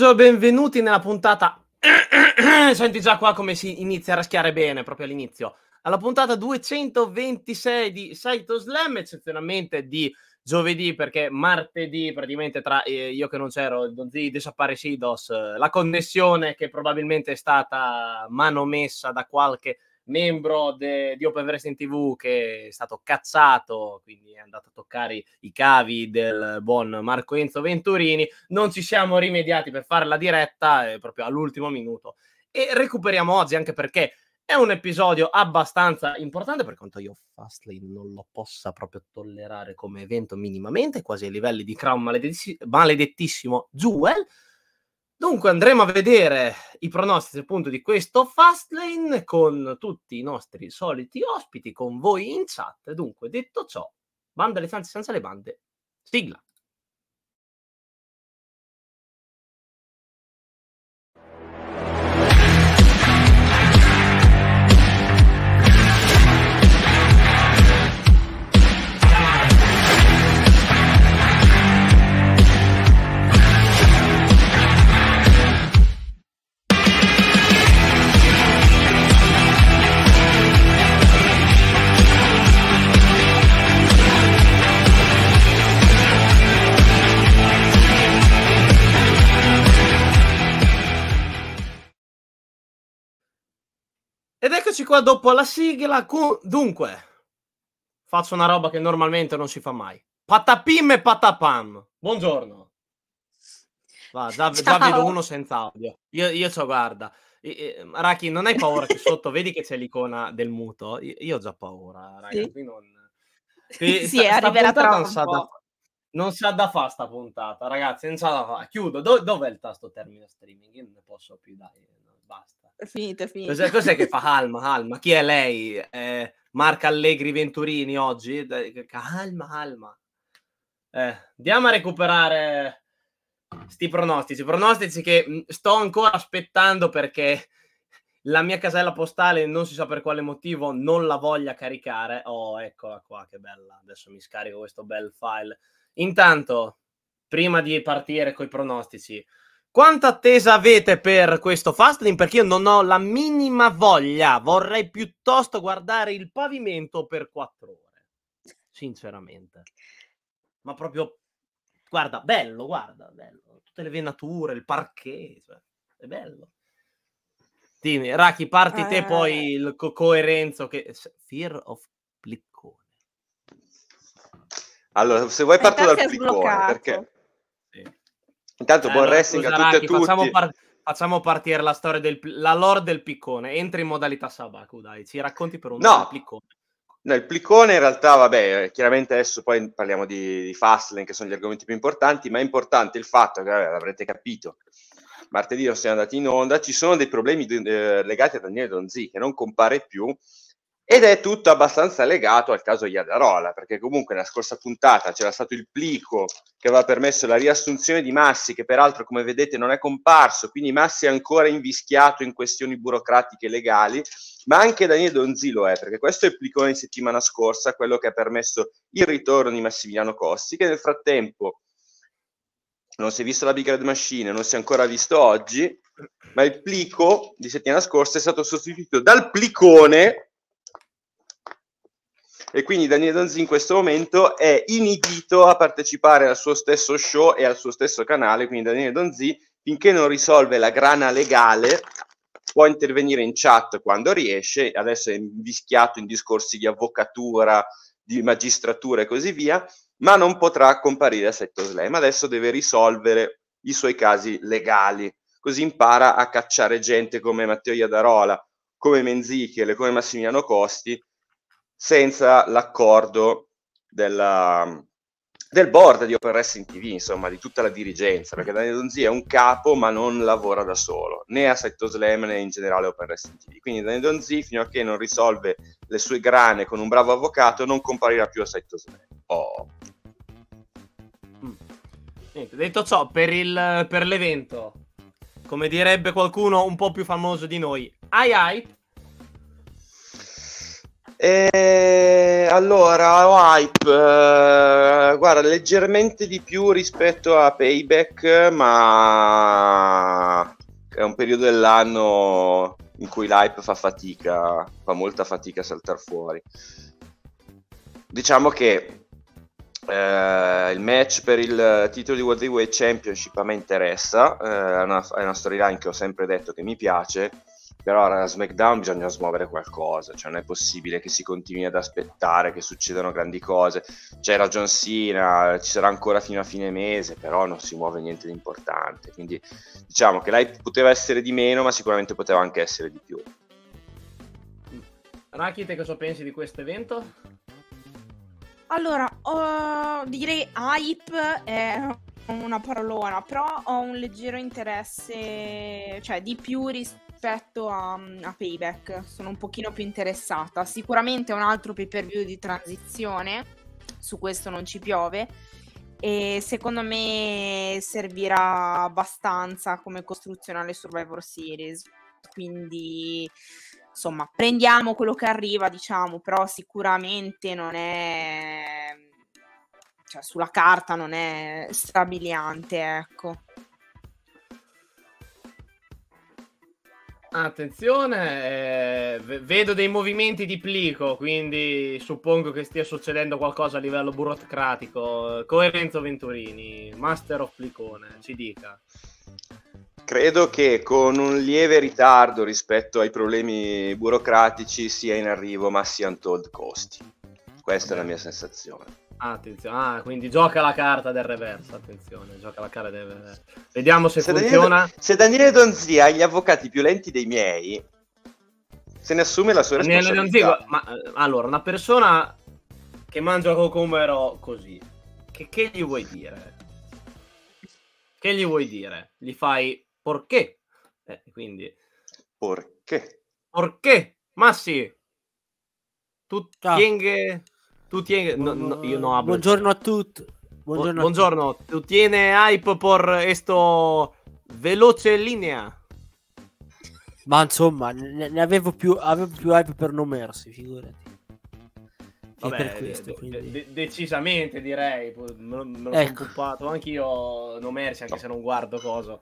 Pomeriggio, benvenuti nella puntata. Senti già qua come si inizia a raschiare bene proprio all'inizio. Alla puntata 226 di Saito Slam, eccezionalmente di giovedì, perché martedì, praticamente tra eh, io che non c'ero, Donzi Desaparecidos, la connessione che probabilmente è stata manomessa da qualche membro de, di Open Wrestling TV che è stato cazzato, quindi è andato a toccare i cavi del buon Marco Enzo Venturini. Non ci siamo rimediati per fare la diretta eh, proprio all'ultimo minuto. E recuperiamo oggi anche perché è un episodio abbastanza importante per quanto io Fastlane non lo possa proprio tollerare come evento minimamente, quasi ai livelli di Crown maledetti- maledettissimo Jewel. Dunque andremo a vedere i pronostici appunto di questo Fastlane con tutti i nostri soliti ospiti, con voi in chat. Dunque, detto ciò, banda le stanze senza le bande, sigla. Ed eccoci qua dopo la sigla. Cu- Dunque, faccio una roba che normalmente non si fa mai. Patapim e patapam. Buongiorno. Va, già, già vedo uno senza audio. Io, io so, guarda. Raki, non hai paura che sotto vedi che c'è l'icona del muto? Io, io ho già paura, ragazzi. Sì. Non... Sì, sta, sta arriverà tra non sa, da, non sa da fa sta puntata, ragazzi. Non sa da fa. Chiudo. Do- dov'è il tasto termine streaming? Io non ne posso più, dai. Basta. È finito, è finito. Cos'è, cos'è che fa Alma? Alma, chi è lei? Eh, Marca Allegri Venturini oggi? Calma, Alma. Eh, andiamo a recuperare sti pronostici. Pronostici che sto ancora aspettando perché la mia casella postale non si sa per quale motivo non la voglia caricare. Oh, eccola qua, che bella. Adesso mi scarico questo bel file. Intanto, prima di partire con i pronostici, quanta attesa avete per questo Fastlane? Perché io non ho la minima voglia. Vorrei piuttosto guardare il pavimento per quattro ore. Sinceramente. Ma proprio, guarda, bello, guarda, bello. Tutte le venature, il parquet, cioè, è bello. Dimmi, Raki, parti te Eh. poi il co- coerenzo che... Fear of Pliccone. Allora, se vuoi parto Intanto dal pliccone, perché. Intanto Eh, buon allora, wrestling a tutte Raki, e tutti. Facciamo, par- facciamo partire la storia del la lore del piccone. Entra in modalità Sabaku, dai, ci racconti per un No. il piccone. No, il pliccone in realtà, vabbè, chiaramente adesso poi parliamo di, di Fastlane, che sono gli argomenti più importanti, ma è importante il fatto che, vabbè, l'avrete capito, martedì non siamo andati in onda, ci sono dei problemi eh, legati a Daniele Donzi, che non compare più, ed è tutto abbastanza legato al caso Iadarola, perché comunque nella scorsa puntata c'era stato il plico che aveva permesso la riassunzione di Massi, che peraltro, come vedete, non è comparso, quindi Massi è ancora invischiato in questioni burocratiche e legali, ma anche Daniele Donzi lo è, perché questo è il plicone di settimana scorsa, quello che ha permesso il ritorno di Massimiliano Costi, che nel frattempo non si è visto la Big Red Machine, non si è ancora visto oggi, ma il plico di settimana scorsa è stato sostituito dal plicone e quindi Daniele Donzi in questo momento è inibito a partecipare al suo stesso show e al suo stesso canale, quindi Daniele Donzi finché non risolve la grana legale può intervenire in chat quando riesce, adesso è invischiato in discorsi di avvocatura, di magistratura e così via, ma non potrà comparire a Setto Slam, adesso deve risolvere i suoi casi legali, così impara a cacciare gente come Matteo Iadarola, come Menzichele, come Massimiliano Costi, senza l'accordo della, del board di Open Wrestling TV, insomma, di tutta la dirigenza, perché Daniele Donzi è un capo, ma non lavora da solo, né a Setto Slam né in generale Open Wrestling TV. Quindi Daniele Donzi, fino a che non risolve le sue grane con un bravo avvocato, non comparirà più a Setto Slam. Oh. Niente, detto ciò, per, il, per l'evento, come direbbe qualcuno un po' più famoso di noi, ai ai, E allora, hype, eh, guarda, leggermente di più rispetto a Payback, ma è un periodo dell'anno in cui l'hype fa fatica, fa molta fatica a saltare fuori. Diciamo che eh, il match per il titolo di World Heavyweight Championship a me interessa, eh, è, una, è una storyline che ho sempre detto che mi piace però a SmackDown bisogna smuovere qualcosa, cioè non è possibile che si continui ad aspettare che succedano grandi cose. C'era John Cena, ci sarà ancora fino a fine mese, però non si muove niente di importante. Quindi diciamo che lei poteva essere di meno, ma sicuramente poteva anche essere di più. Raki, te cosa pensi di questo evento? Allora, uh, direi hype è una parolona, però ho un leggero interesse, cioè di più rispetto rispetto a, a, Payback, sono un pochino più interessata. Sicuramente è un altro pay per view di transizione, su questo non ci piove. E secondo me servirà abbastanza come costruzione alle Survivor Series. Quindi insomma, prendiamo quello che arriva, diciamo, però sicuramente non è cioè sulla carta non è strabiliante, ecco. Attenzione, eh, vedo dei movimenti di plico, quindi suppongo che stia succedendo qualcosa a livello burocratico. Coerenzo Venturini, Master of Plicone, ci dica. Credo che con un lieve ritardo rispetto ai problemi burocratici sia in arrivo Massi Untold Costi. Questa è la mia sensazione. Attenzione, ah, quindi gioca la carta del reverso. Attenzione, gioca la carta del reverso. Vediamo se, se funziona. Daniele, se Daniele Donzi ha gli avvocati più lenti dei miei, se ne assume la sua Daniele responsabilità. Donzi, ma eh, allora, una persona che mangia cocomero così, che, che gli vuoi dire? Che gli vuoi dire? Gli fai perché? Eh, quindi... Perché? Perché? Ma sì. Tu tieni tu tieni... No, no, io no hablo. Buongiorno a tutti. Buongiorno. Buongiorno. Tu tieni hype per questo veloce linea? Ma insomma, ne, ne avevo, più, avevo più hype per non mersi, figurati. Vabbè, per questo, de- de- decisamente direi. Me, me lo ecco. sono anch'io non mersi, anche se non guardo cosa.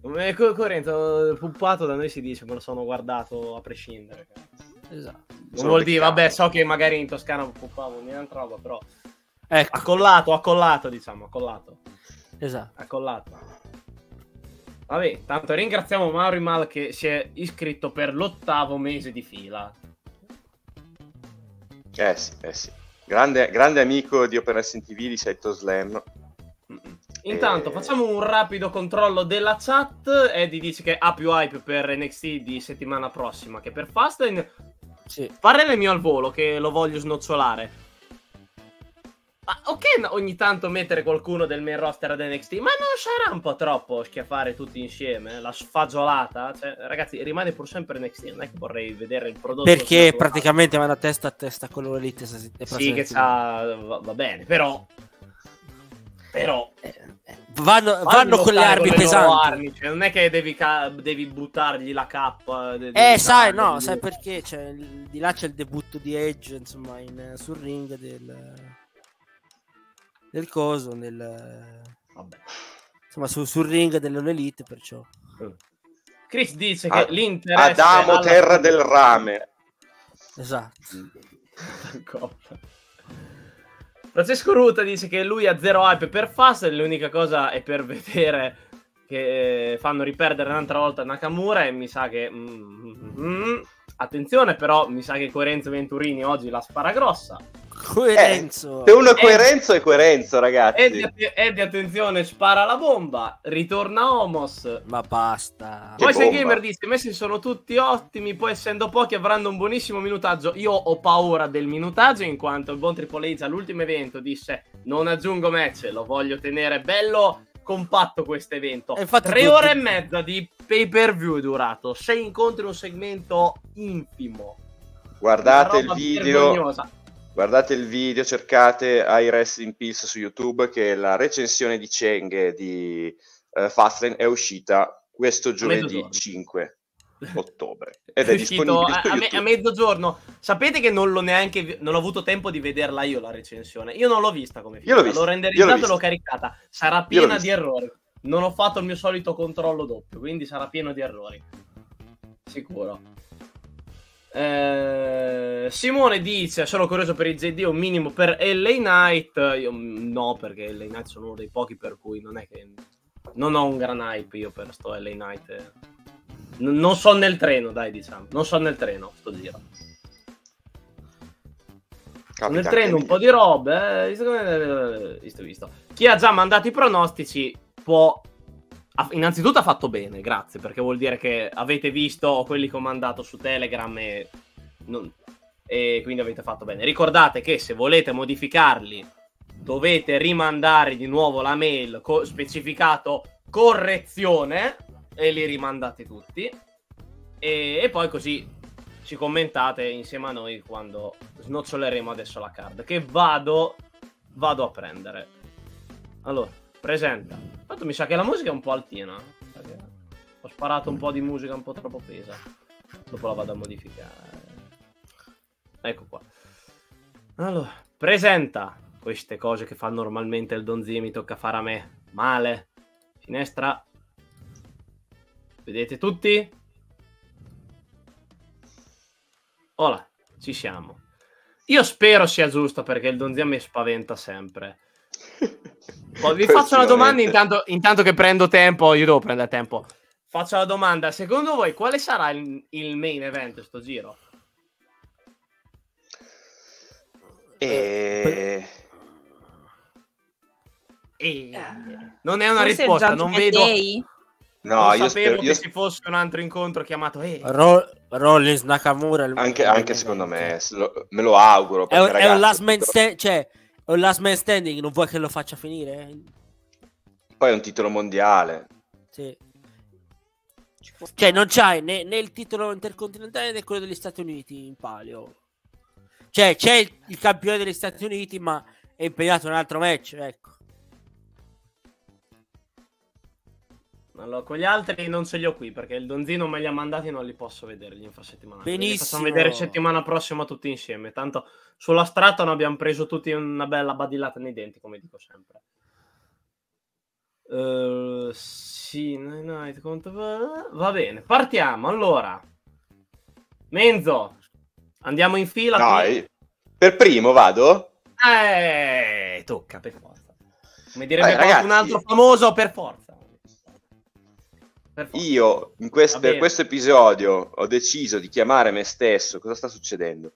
Corrente, puppato da noi si dice, me lo sono guardato a prescindere. Esatto. Non vuol dire, vabbè, so che magari in Toscana puppavo niente roba, però... Ecco. Accollato, accollato, diciamo, accollato. Esatto. Accollato. Vabbè, tanto ringraziamo Mauri Mal che si è iscritto per l'ottavo mese di fila. Eh sì, eh sì. Grande, grande amico di Open Wrestling TV di Seto Slam. Intanto e... facciamo un rapido controllo della chat. Eddie dice che ha più hype per NXT di settimana prossima che per Fastlane. Sì. Parere mio al volo che lo voglio snocciolare. Ma ok ogni tanto mettere qualcuno del main roster ad NXT, ma non sarà un po' troppo schiaffare tutti insieme? La sfagiolata? Cioè, ragazzi, rimane pur sempre NXT, non è che vorrei vedere il prodotto. Perché praticamente vanno a testa a testa con l'Elite. Sì, che c'ha... Va bene, però... Però... Eh, eh, vanno, vanno con le armi con pesanti. Armi, cioè, non è che devi, ca- devi buttargli la cappa. Eh, sai, no, sai perché? Cioè, di là c'è il debutto di Edge, insomma, in, sul ring del del coso nel Vabbè. insomma su, sul ring dell'Elite perciò Chris dice che l'interesse Adamo alla... terra del rame esatto Francesco Ruta dice che lui ha zero hype per Fast l'unica cosa è per vedere che fanno riperdere un'altra volta Nakamura e mi sa che mm, mm, mm, attenzione però mi sa che Coerenzo Venturini oggi la spara grossa Coerenzo. Eh, se uno è coerenzo è coerenzo, ragazzi. Eddie, attenzione, spara la bomba, ritorna Homos. Ma basta. Poi se Gamer dice, messi sono tutti ottimi, poi essendo pochi avranno un buonissimo minutaggio. Io ho paura del minutaggio in quanto il buon Triple H all'ultimo evento disse non aggiungo match, lo voglio tenere bello compatto questo evento. Tre tutti... ore e mezza di pay per view è durato, sei incontri un segmento infimo. Guardate il video. Vergognosa Guardate il video, cercate I Wrestling Pills su YouTube che la recensione di Cheng di uh, Fastlane è uscita questo giovedì 5. ottobre. Ed è, è uscito a, a, me, a, mezzogiorno. Sapete che non l'ho neanche non ho avuto tempo di vederla io la recensione. Io non l'ho vista come film. L'ho, l'ho renderizzato e l'ho caricata. Sarà piena di errori. Non ho fatto il mio solito controllo doppio, quindi sarà pieno di errori. Sicuro. Eh, Simone dice: Sono curioso per i ZD, un minimo per LA Knight. Io no, perché LA Knight sono uno dei pochi per cui non è che non ho un gran hype io per sto LA Knight. N- non so nel treno, dai, diciamo. Non so nel treno, sto giro. Capita nel treno un po' di robe. Eh, visto, visto. Chi ha già mandato i pronostici può. Innanzitutto ha fatto bene, grazie, perché vuol dire che avete visto quelli che ho mandato su Telegram e, non... e quindi avete fatto bene. Ricordate che se volete modificarli dovete rimandare di nuovo la mail co- specificato correzione e li rimandate tutti. E, e, poi così ci commentate insieme a noi quando snoccioleremo adesso la card. Che vado, vado a prendere. Allora, presenta. Tanto mi sa che la musica è un po' altina. Ho sparato un po' di musica un po' troppo pesa. Dopo la vado a modificare. Ecco qua. Allora, presenta queste cose che fa normalmente il Donzi mi tocca fare a me. Male. Finestra. Vedete tutti? Ola, ci siamo. Io spero sia giusto perché il Donzia mi spaventa sempre. Poi vi faccio una domanda intanto, intanto, che prendo tempo. Io devo prendere tempo. Faccio la domanda. Secondo voi quale sarà il, il main event sto giro? E... E... Non è una Forse risposta, non vedo... Day? No, non io sapevo spero, che io... ci fosse un altro incontro chiamato e. Ro- Rollins Nakamura. Anche, anche secondo me, lo, me lo auguro. È, ragazzi, è, un last man sta- cioè, last man standing, non vuoi che lo faccia finire? Poi è un titolo mondiale. Sì. Cioè, non c'hai né, né, il titolo intercontinentale né quello degli Stati Uniti in palio. Cioè, c'è il, il campione degli Stati Uniti, ma è impegnato in un altro match, ecco. Allora, con gli altri non ce li ho qui perché il Donzino me li ha mandati e non li posso vedere gli infrasettimanali. Benissimo. Li facciamo vedere settimana prossima tutti insieme. Tanto sulla strada non abbiamo preso tutti una bella badillata nei denti, come dico sempre. Uh, sì, night, conto... va bene, partiamo. Allora, Menzo, andiamo in fila. Dai, per primo vado? Eh, tocca per forza. Come direbbe Vai, ragazzi, un altro famoso, per forza. Io quest- per questo episodio ho deciso di chiamare me stesso. Cosa sta succedendo?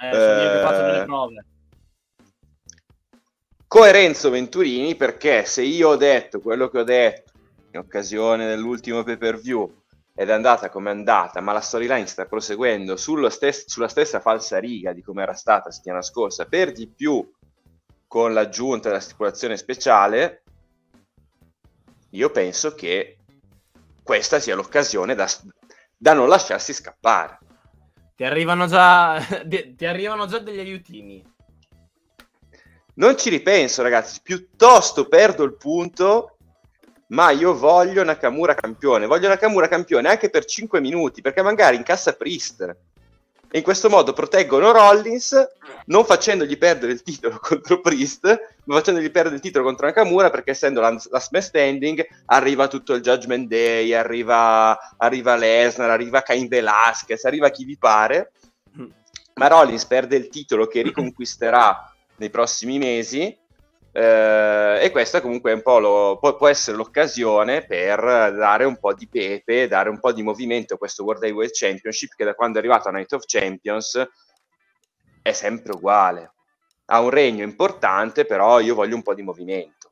Eh, che faccio delle eh, prove. Coerenzo Venturini, perché se io ho detto quello che ho detto in occasione dell'ultimo pay per view ed è andata come è andata, ma la storyline sta proseguendo stes- sulla stessa falsa riga di come era stata settimana scorsa, per di più con l'aggiunta della stipulazione speciale, io penso che questa sia l'occasione da, da non lasciarsi scappare. Ti arrivano già, ti arrivano già degli aiutini. Non ci ripenso, ragazzi. Piuttosto perdo il punto, ma io voglio Nakamura campione. Voglio Nakamura campione anche per 5 minuti, perché magari incassa Priest e in questo modo proteggono Rollins non facendogli perdere il titolo contro Priest ma facendogli perdere il titolo contro Nakamura perché essendo la, la smash standing arriva tutto il Judgment Day arriva, arriva Lesnar, arriva Cain Velasquez arriva chi vi pare. Ma Rollins perde il titolo che riconquisterà nei prossimi mesi eh, e questa comunque un po' lo, può, può, essere l'occasione per dare un po' di pepe, dare un po' di movimento a questo World Heavyweight Championship che da quando è arrivato a Night of Champions è sempre uguale. Ha un regno importante, però io voglio un po' di movimento.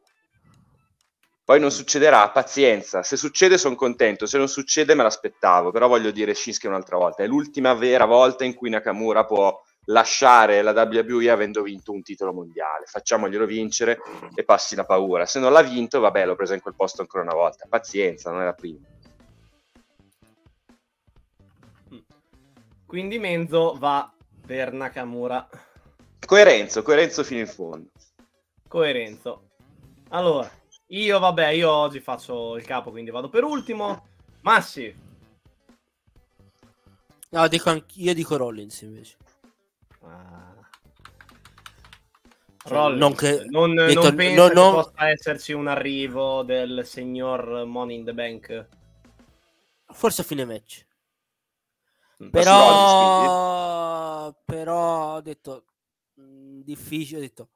Poi non succederà, pazienza. Se succede sono contento, se non succede me l'aspettavo, però voglio dire Shinsuke un'altra volta. È l'ultima vera volta in cui Nakamura può lasciare la WWE avendo vinto un titolo mondiale. Facciamoglielo vincere e passi la paura. Se non l'ha vinto, vabbè, l'ho preso in quel posto ancora una volta. Pazienza, non è la prima. Quindi Menzo va per Nakamura. Coerenzo, coerenzo fino in fondo. Coerenzo. Allora, io vabbè, io oggi faccio il capo, quindi vado per ultimo. Massi. No, dico anch- io dico Rollins invece. Ah. Cioè, Rollins, non che- non, detto- non pensa no, che no- possa esserci un arrivo del signor Money in the Bank? Forse a fine match. Mm. Ma Però, però ho detto mh, difficile. Ho detto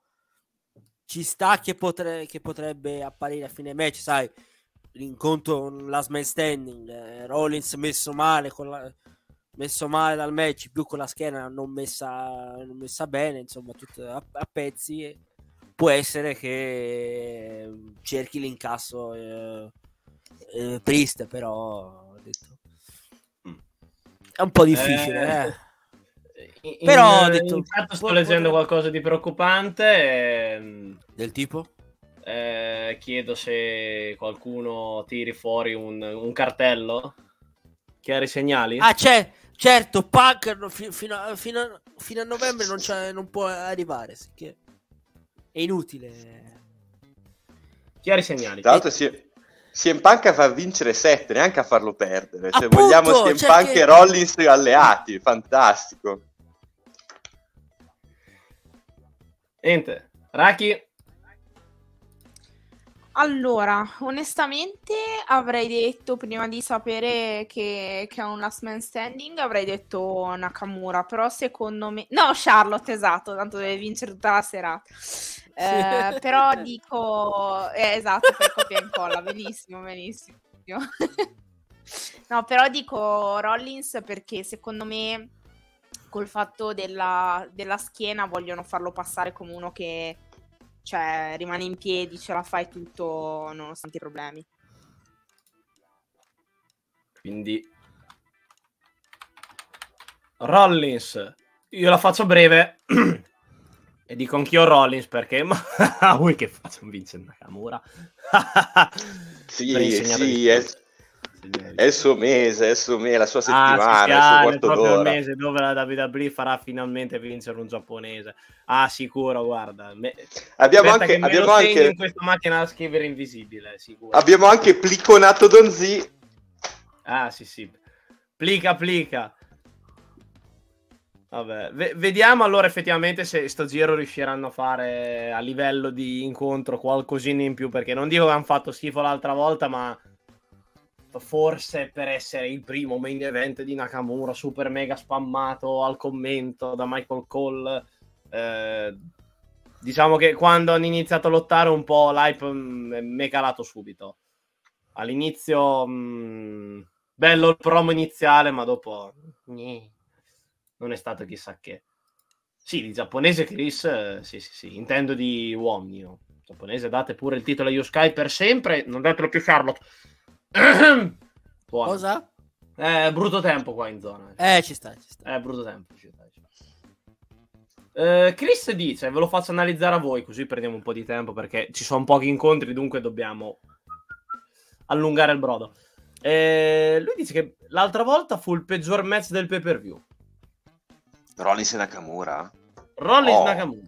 ci sta che, potre- che potrebbe apparire a fine match. Sai, l'incontro un last man standing. eh, Rollins messo male, con la- messo male dal match, più con la schiena non messa, non messa bene. Insomma, tutto a, a pezzi. Può essere che eh, cerchi l'incasso eh, eh, Priest, però ho detto Mm. è un po' difficile, Eh, eh. In, Però ho detto- in chat sto può- leggendo qualcosa di preoccupante. ehm, Del tipo? eh, chiedo se qualcuno tiri fuori un, un cartello. Chiari segnali? Ah, c'è, certo, Punk no, fi- fino, a, fino a- fino a novembre non, c'è- non può arrivare, sì che è inutile. Chiari segnali. Tra l'altro si- CM Punk a far vincere 7, neanche a farlo perdere. Appunto, vogliamo CM cioè Punk che- e Rollins alleati, fantastico. Niente. Raki, Allora, onestamente avrei detto, prima di sapere che, che è un last man standing, avrei detto Nakamura, però secondo me... No, Charlotte, esatto, tanto deve vincere tutta la serata. Eh, però dico... eh, esatto, per copia e incolla, benissimo, benissimo. No, però dico Rollins perché secondo me col fatto della, della schiena vogliono farlo passare come uno che cioè, rimane in piedi, ce la fai tutto nonostante i problemi. quindi Rollins. Io la faccio breve e dico anch'io Rollins perché ma vuoi che faccia un Vincent Nakamura? Sì, sì, è. È il suo mese, è il suo mese, la sua Ah, sì, settimana, il ah, suo è quarto proprio il d'ora. mese dove la WWE farà finalmente vincere un giapponese. Ah, sicuro, guarda. Me- Abbiamo aspetta anche, abbiamo anche, in questa macchina da scrivere invisibile, sicuro. abbiamo anche pliconato Donzi. Ah, sì, sì. Plica, plica. Vabbè, ve- vediamo allora effettivamente se sto giro riusciranno a fare a livello di incontro qualcosina in più, perché non dico che hanno fatto schifo l'altra volta, ma forse per essere il primo main event di Nakamura, super mega spammato al commento da Michael Cole, eh, diciamo che quando hanno iniziato a lottare un po' l'hype mm, mi è calato subito. All'inizio mm, bello il promo iniziale, ma dopo Gnì, non è stato chissà che. Sì, di giapponese Chris, eh, sì, sì, sì, intendo di uomini. io. Giapponese, date pure il titolo a Yoskai per sempre, non datelo più Charlotte. Buono. Cosa? Eh, brutto tempo qua in zona. Eh, ci sta, ci sta. Eh, brutto tempo. ci sta, ci sta. Eh, Chris dice, ve lo faccio analizzare a voi, così prendiamo un po' di tempo perché ci sono pochi incontri, dunque dobbiamo allungare il brodo. Eh, lui dice che l'altra volta fu il peggior match del pay per view. Rollins e Nakamura? Rollins Oh. Nakamura.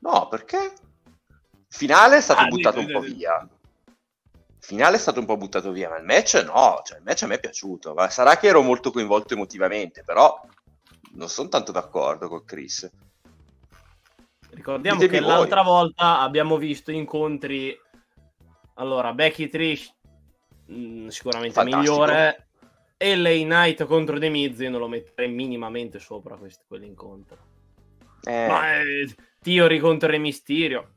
No, perché? Finale è stato Ah, buttato dite, un po' dite. via. Finale è stato un po' buttato via, ma il match no, cioè il match a me è piaciuto. Ma sarà che ero molto coinvolto emotivamente, però non sono tanto d'accordo con Chris. Ricordiamo Ditemi che voi. l'altra volta abbiamo visto incontri. Allora, Becky Trish mh, sicuramente Fantastico. migliore. E lei Knight contro The Miz io non lo metterei minimamente sopra questo, quell'incontro. Eh, Ma eh, Theory contro Re Mysterio.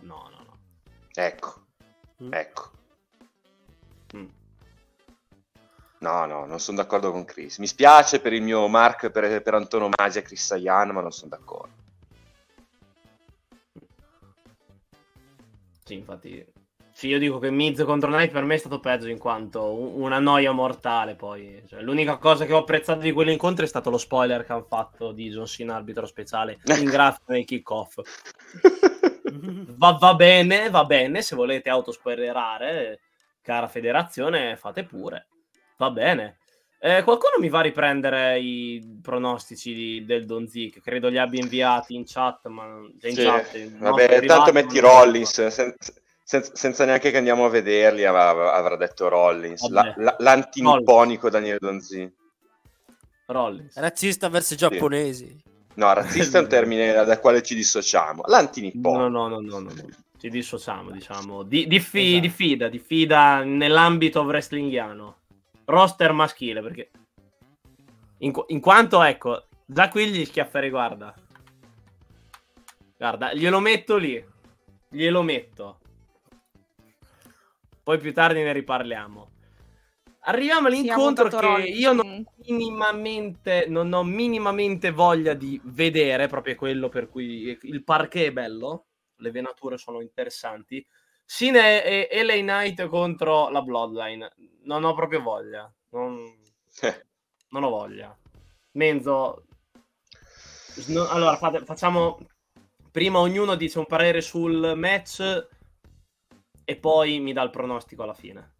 No, no, no. ecco, Mm. ecco. No, no, non sono d'accordo con Chris. Mi spiace per il mio Mark per, per antonomasia Chris Sayan, ma non sono d'accordo. Sì, infatti. Sì, io dico che Miz contro Knight per me è stato peggio in quanto un- una noia mortale. Poi, Cioè, l'unica cosa che ho apprezzato di quell'incontro è stato lo spoiler che hanno fatto di John Cena, arbitro speciale, in grafica nei kick-off. Va, va bene, va bene. Se volete autospoilerare, cara federazione, fate pure. Va bene. Eh, qualcuno mi va a riprendere i pronostici di- del Donzi, che credo li abbia inviati in chat, ma già in Sì, chat. nostro Vabbè, tanto metti Rollins, sen- sen- senza neanche che andiamo a vederli, av- av- avrà detto Rollins. La- la- l'antinipponico Daniele Donzi. Rollins. Razzista verso i giapponesi. No, razzista è un termine da quale ci dissociamo. L'antinippone. No, no, no, no, no, no. Ci dissociamo, diciamo. Di, di, fi, esatto. di fida, di fida nell'ambito wrestlinghiano. Roster maschile, perché... In, in quanto, ecco, già qui gli schiafferei, guarda. Guarda, glielo metto lì. Glielo metto. Poi più tardi ne riparliamo. Arriviamo all'incontro che io non minimamente, non ho minimamente voglia di vedere, proprio quello per cui il parquet è bello, le venature sono interessanti. Sine e LA Knight contro la Bloodline. Non ho proprio voglia. Non, non ho voglia. Menzo. allora, fate, facciamo. Prima ognuno dice un parere sul match e poi mi dà il pronostico alla fine.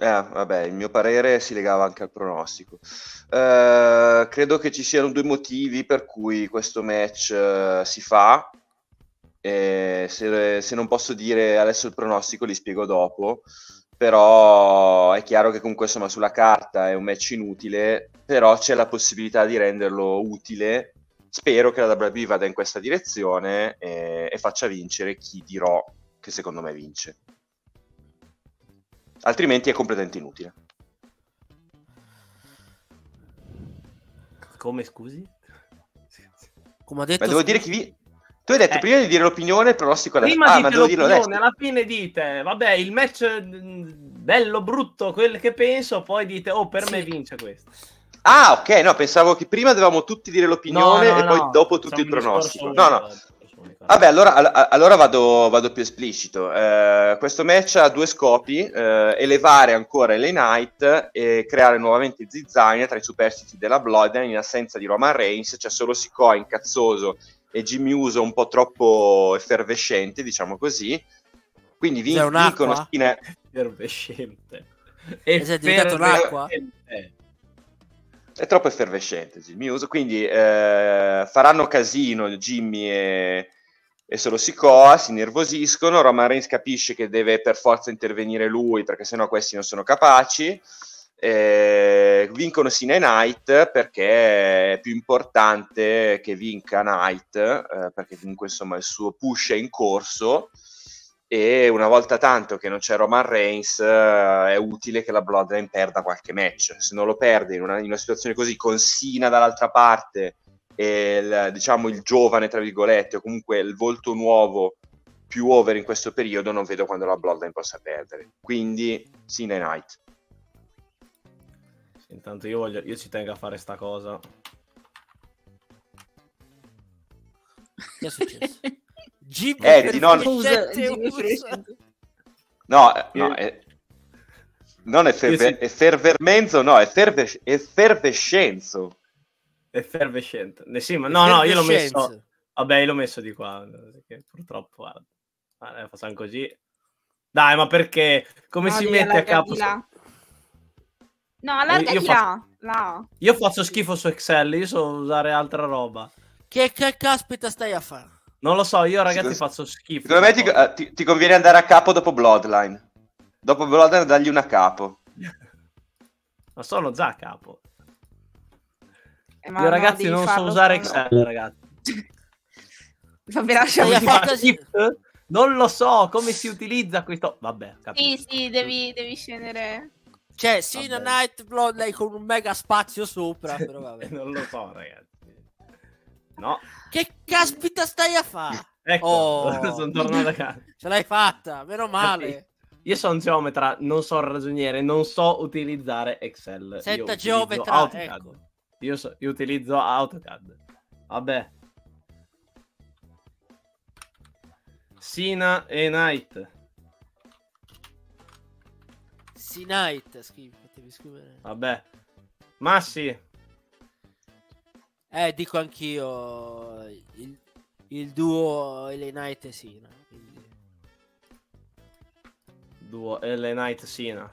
Eh, vabbè, il mio parere si legava anche al pronostico. Uh, credo che ci siano due motivi per cui questo match uh, si fa. E se, se, non posso dire adesso il pronostico, li spiego dopo. Però è chiaro che comunque insomma sulla carta è un match inutile, però c'è la possibilità di renderlo utile. Spero che la WWE vada in questa direzione e, e faccia vincere chi dirò che secondo me vince altrimenti è completamente inutile. Come scusi? Come ha detto, Ma devo dire chi vi... Tu hai detto eh. prima di dire l'opinione, pronostico adesso. Prima ah, dirlo adesso. Alla fine dite, vabbè, il match mm, bello, brutto, quel che penso, poi dite, oh, per sì. me vince questo. Ah, ok, no, pensavo che prima dovevamo tutti dire l'opinione no, no, e poi dopo tutti il pronostico. No, no. Vabbè, allora, allora vado, vado, più esplicito. Eh, questo match ha due scopi: eh, elevare ancora LA Knight e creare nuovamente zizzania tra i superstiti della Bloodline in assenza di Roman Reigns. C'è solo Sikoa incazzoso e Jimmy Uso un po' troppo effervescente, diciamo così. Quindi vin- vincono Stina... Effervescente. Effervescente. È troppo effervescente Jimmy Uso, quindi eh, faranno casino Jimmy e e solo Sikoa si nervosiscono, Roman Reigns capisce che deve per forza intervenire lui perché sennò questi non sono capaci, eh, vincono Sina Knight perché è più importante che vinca Knight eh, perché comunque insomma il suo push è in corso e una volta tanto che non c'è Roman Reigns eh, è utile che la Bloodline perda qualche match se non lo perde in una, in una situazione così con Sina dall'altra parte e il, diciamo il giovane, tra virgolette, o comunque il volto nuovo più over in questo periodo, non vedo quando la Bloodline possa perdere. Quindi, Cena e Knight. Intanto io, voglio, io ci tengo a fare sta cosa. Che è successo? Jeep eh, di non... No, no, è... non è, ferve... è fervermenzo, no, è, ferve... è fervescenzo. Effervescente. Eh sì, ma no, no, io l'ho messo. Vabbè, io l'ho messo di qua. Perché purtroppo, guarda. Facciamo così. Dai, ma perché? Come no, si mette a capo? No, allargati io, là, là. Io faccio schifo su Excel, io so usare altra roba. Che, che caspita stai a fare? Non lo so, io ragazzi faccio schifo. Secondo me ti, uh, ti, ti, conviene andare a capo dopo Bloodline. Dopo Bloodline dagli una capo. ma sono già a capo. Eh, Io ragazzi no, non so usare Excel, no. ragazzi. Vabbè, lasciami Non lo so come si utilizza questo. Vabbè, capito. Sì, sì, devi, devi scendere. Cioè, sì, Vabbè. Night Bloodline con un mega spazio sopra, però vabbè. non lo so, ragazzi. No. Che caspita stai a fare? Ecco, oh. sono tornato a casa. Ce l'hai fatta, meno male. Io sono geometra, non so ragioniere, non so utilizzare Excel. Senta geometra, ecco. Io, so, io utilizzo AutoCAD. Vabbè. Sina e Knight. Knight, scrivi, devi scrivere. Vabbè. Massi. Eh, dico anch'io il, il duo Ele Knight e Sina. Quindi... Duo Ele Knight Sina.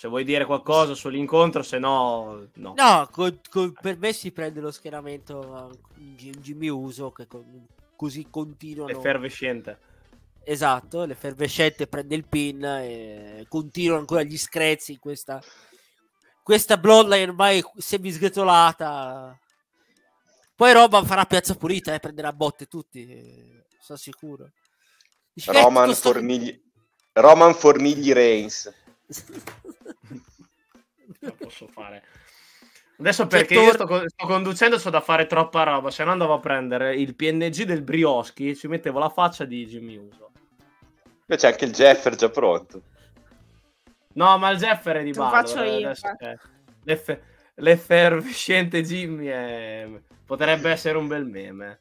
Se vuoi dire qualcosa sull'incontro, se no, no. No, co- co- per me si prende lo schieramento in Jimmy Uso che con- così continuano. Effervescente. Esatto, l'effervescente prende il pin e continuano ancora gli screzi in questa, questa bloodline ormai semi sgretolata. Poi Roman farà piazza pulita e eh, prenderà botte tutti, eh, sono sicuro. Roman, sto... Formigli... Roman Formigli Reigns. non posso fare. Adesso perché tor- io sto, sto, conducendo so da fare troppa roba, se no andavo a prendere il PNG del Brioschi, ci mettevo la faccia di Jimmy Uso. Poi c'è anche il Jeffer già pronto. No, ma il Jeffer è di base. Lo faccio io. L'eff- l'effervescente Jimmy è... potrebbe essere un bel meme.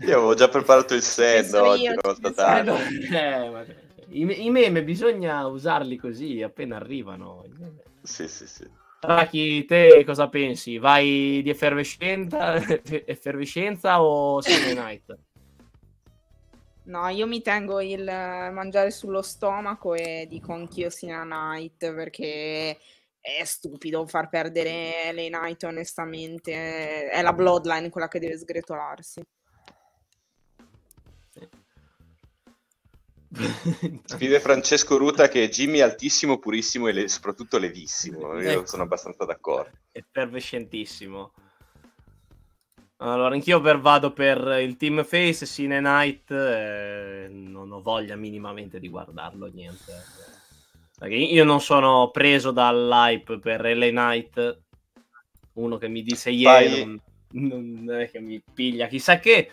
Io avevo già preparato il set oggi, eh, ma... I, I, meme bisogna usarli così appena arrivano. Sì, sì, sì. Raki, te cosa pensi? Vai di effervescenza, effervescenza o Sunday Night? No, io mi tengo il mangiare sullo stomaco e dico anch'io Sina Night perché è stupido far perdere le Night onestamente. È la Bloodline quella che deve sgretolarsi. Scrive Francesco Ruta che Jimmy è altissimo, purissimo e le- soprattutto levissimo. Io ecco. sono abbastanza d'accordo. Effervescentissimo. Allora, anch'io per, vado per il Team Face, Sine Night, eh, non ho voglia minimamente di guardarlo, niente. Perché io non sono preso dall'hype per LA Night, uno che mi dice ieri, non, non, è che mi piglia chissà che.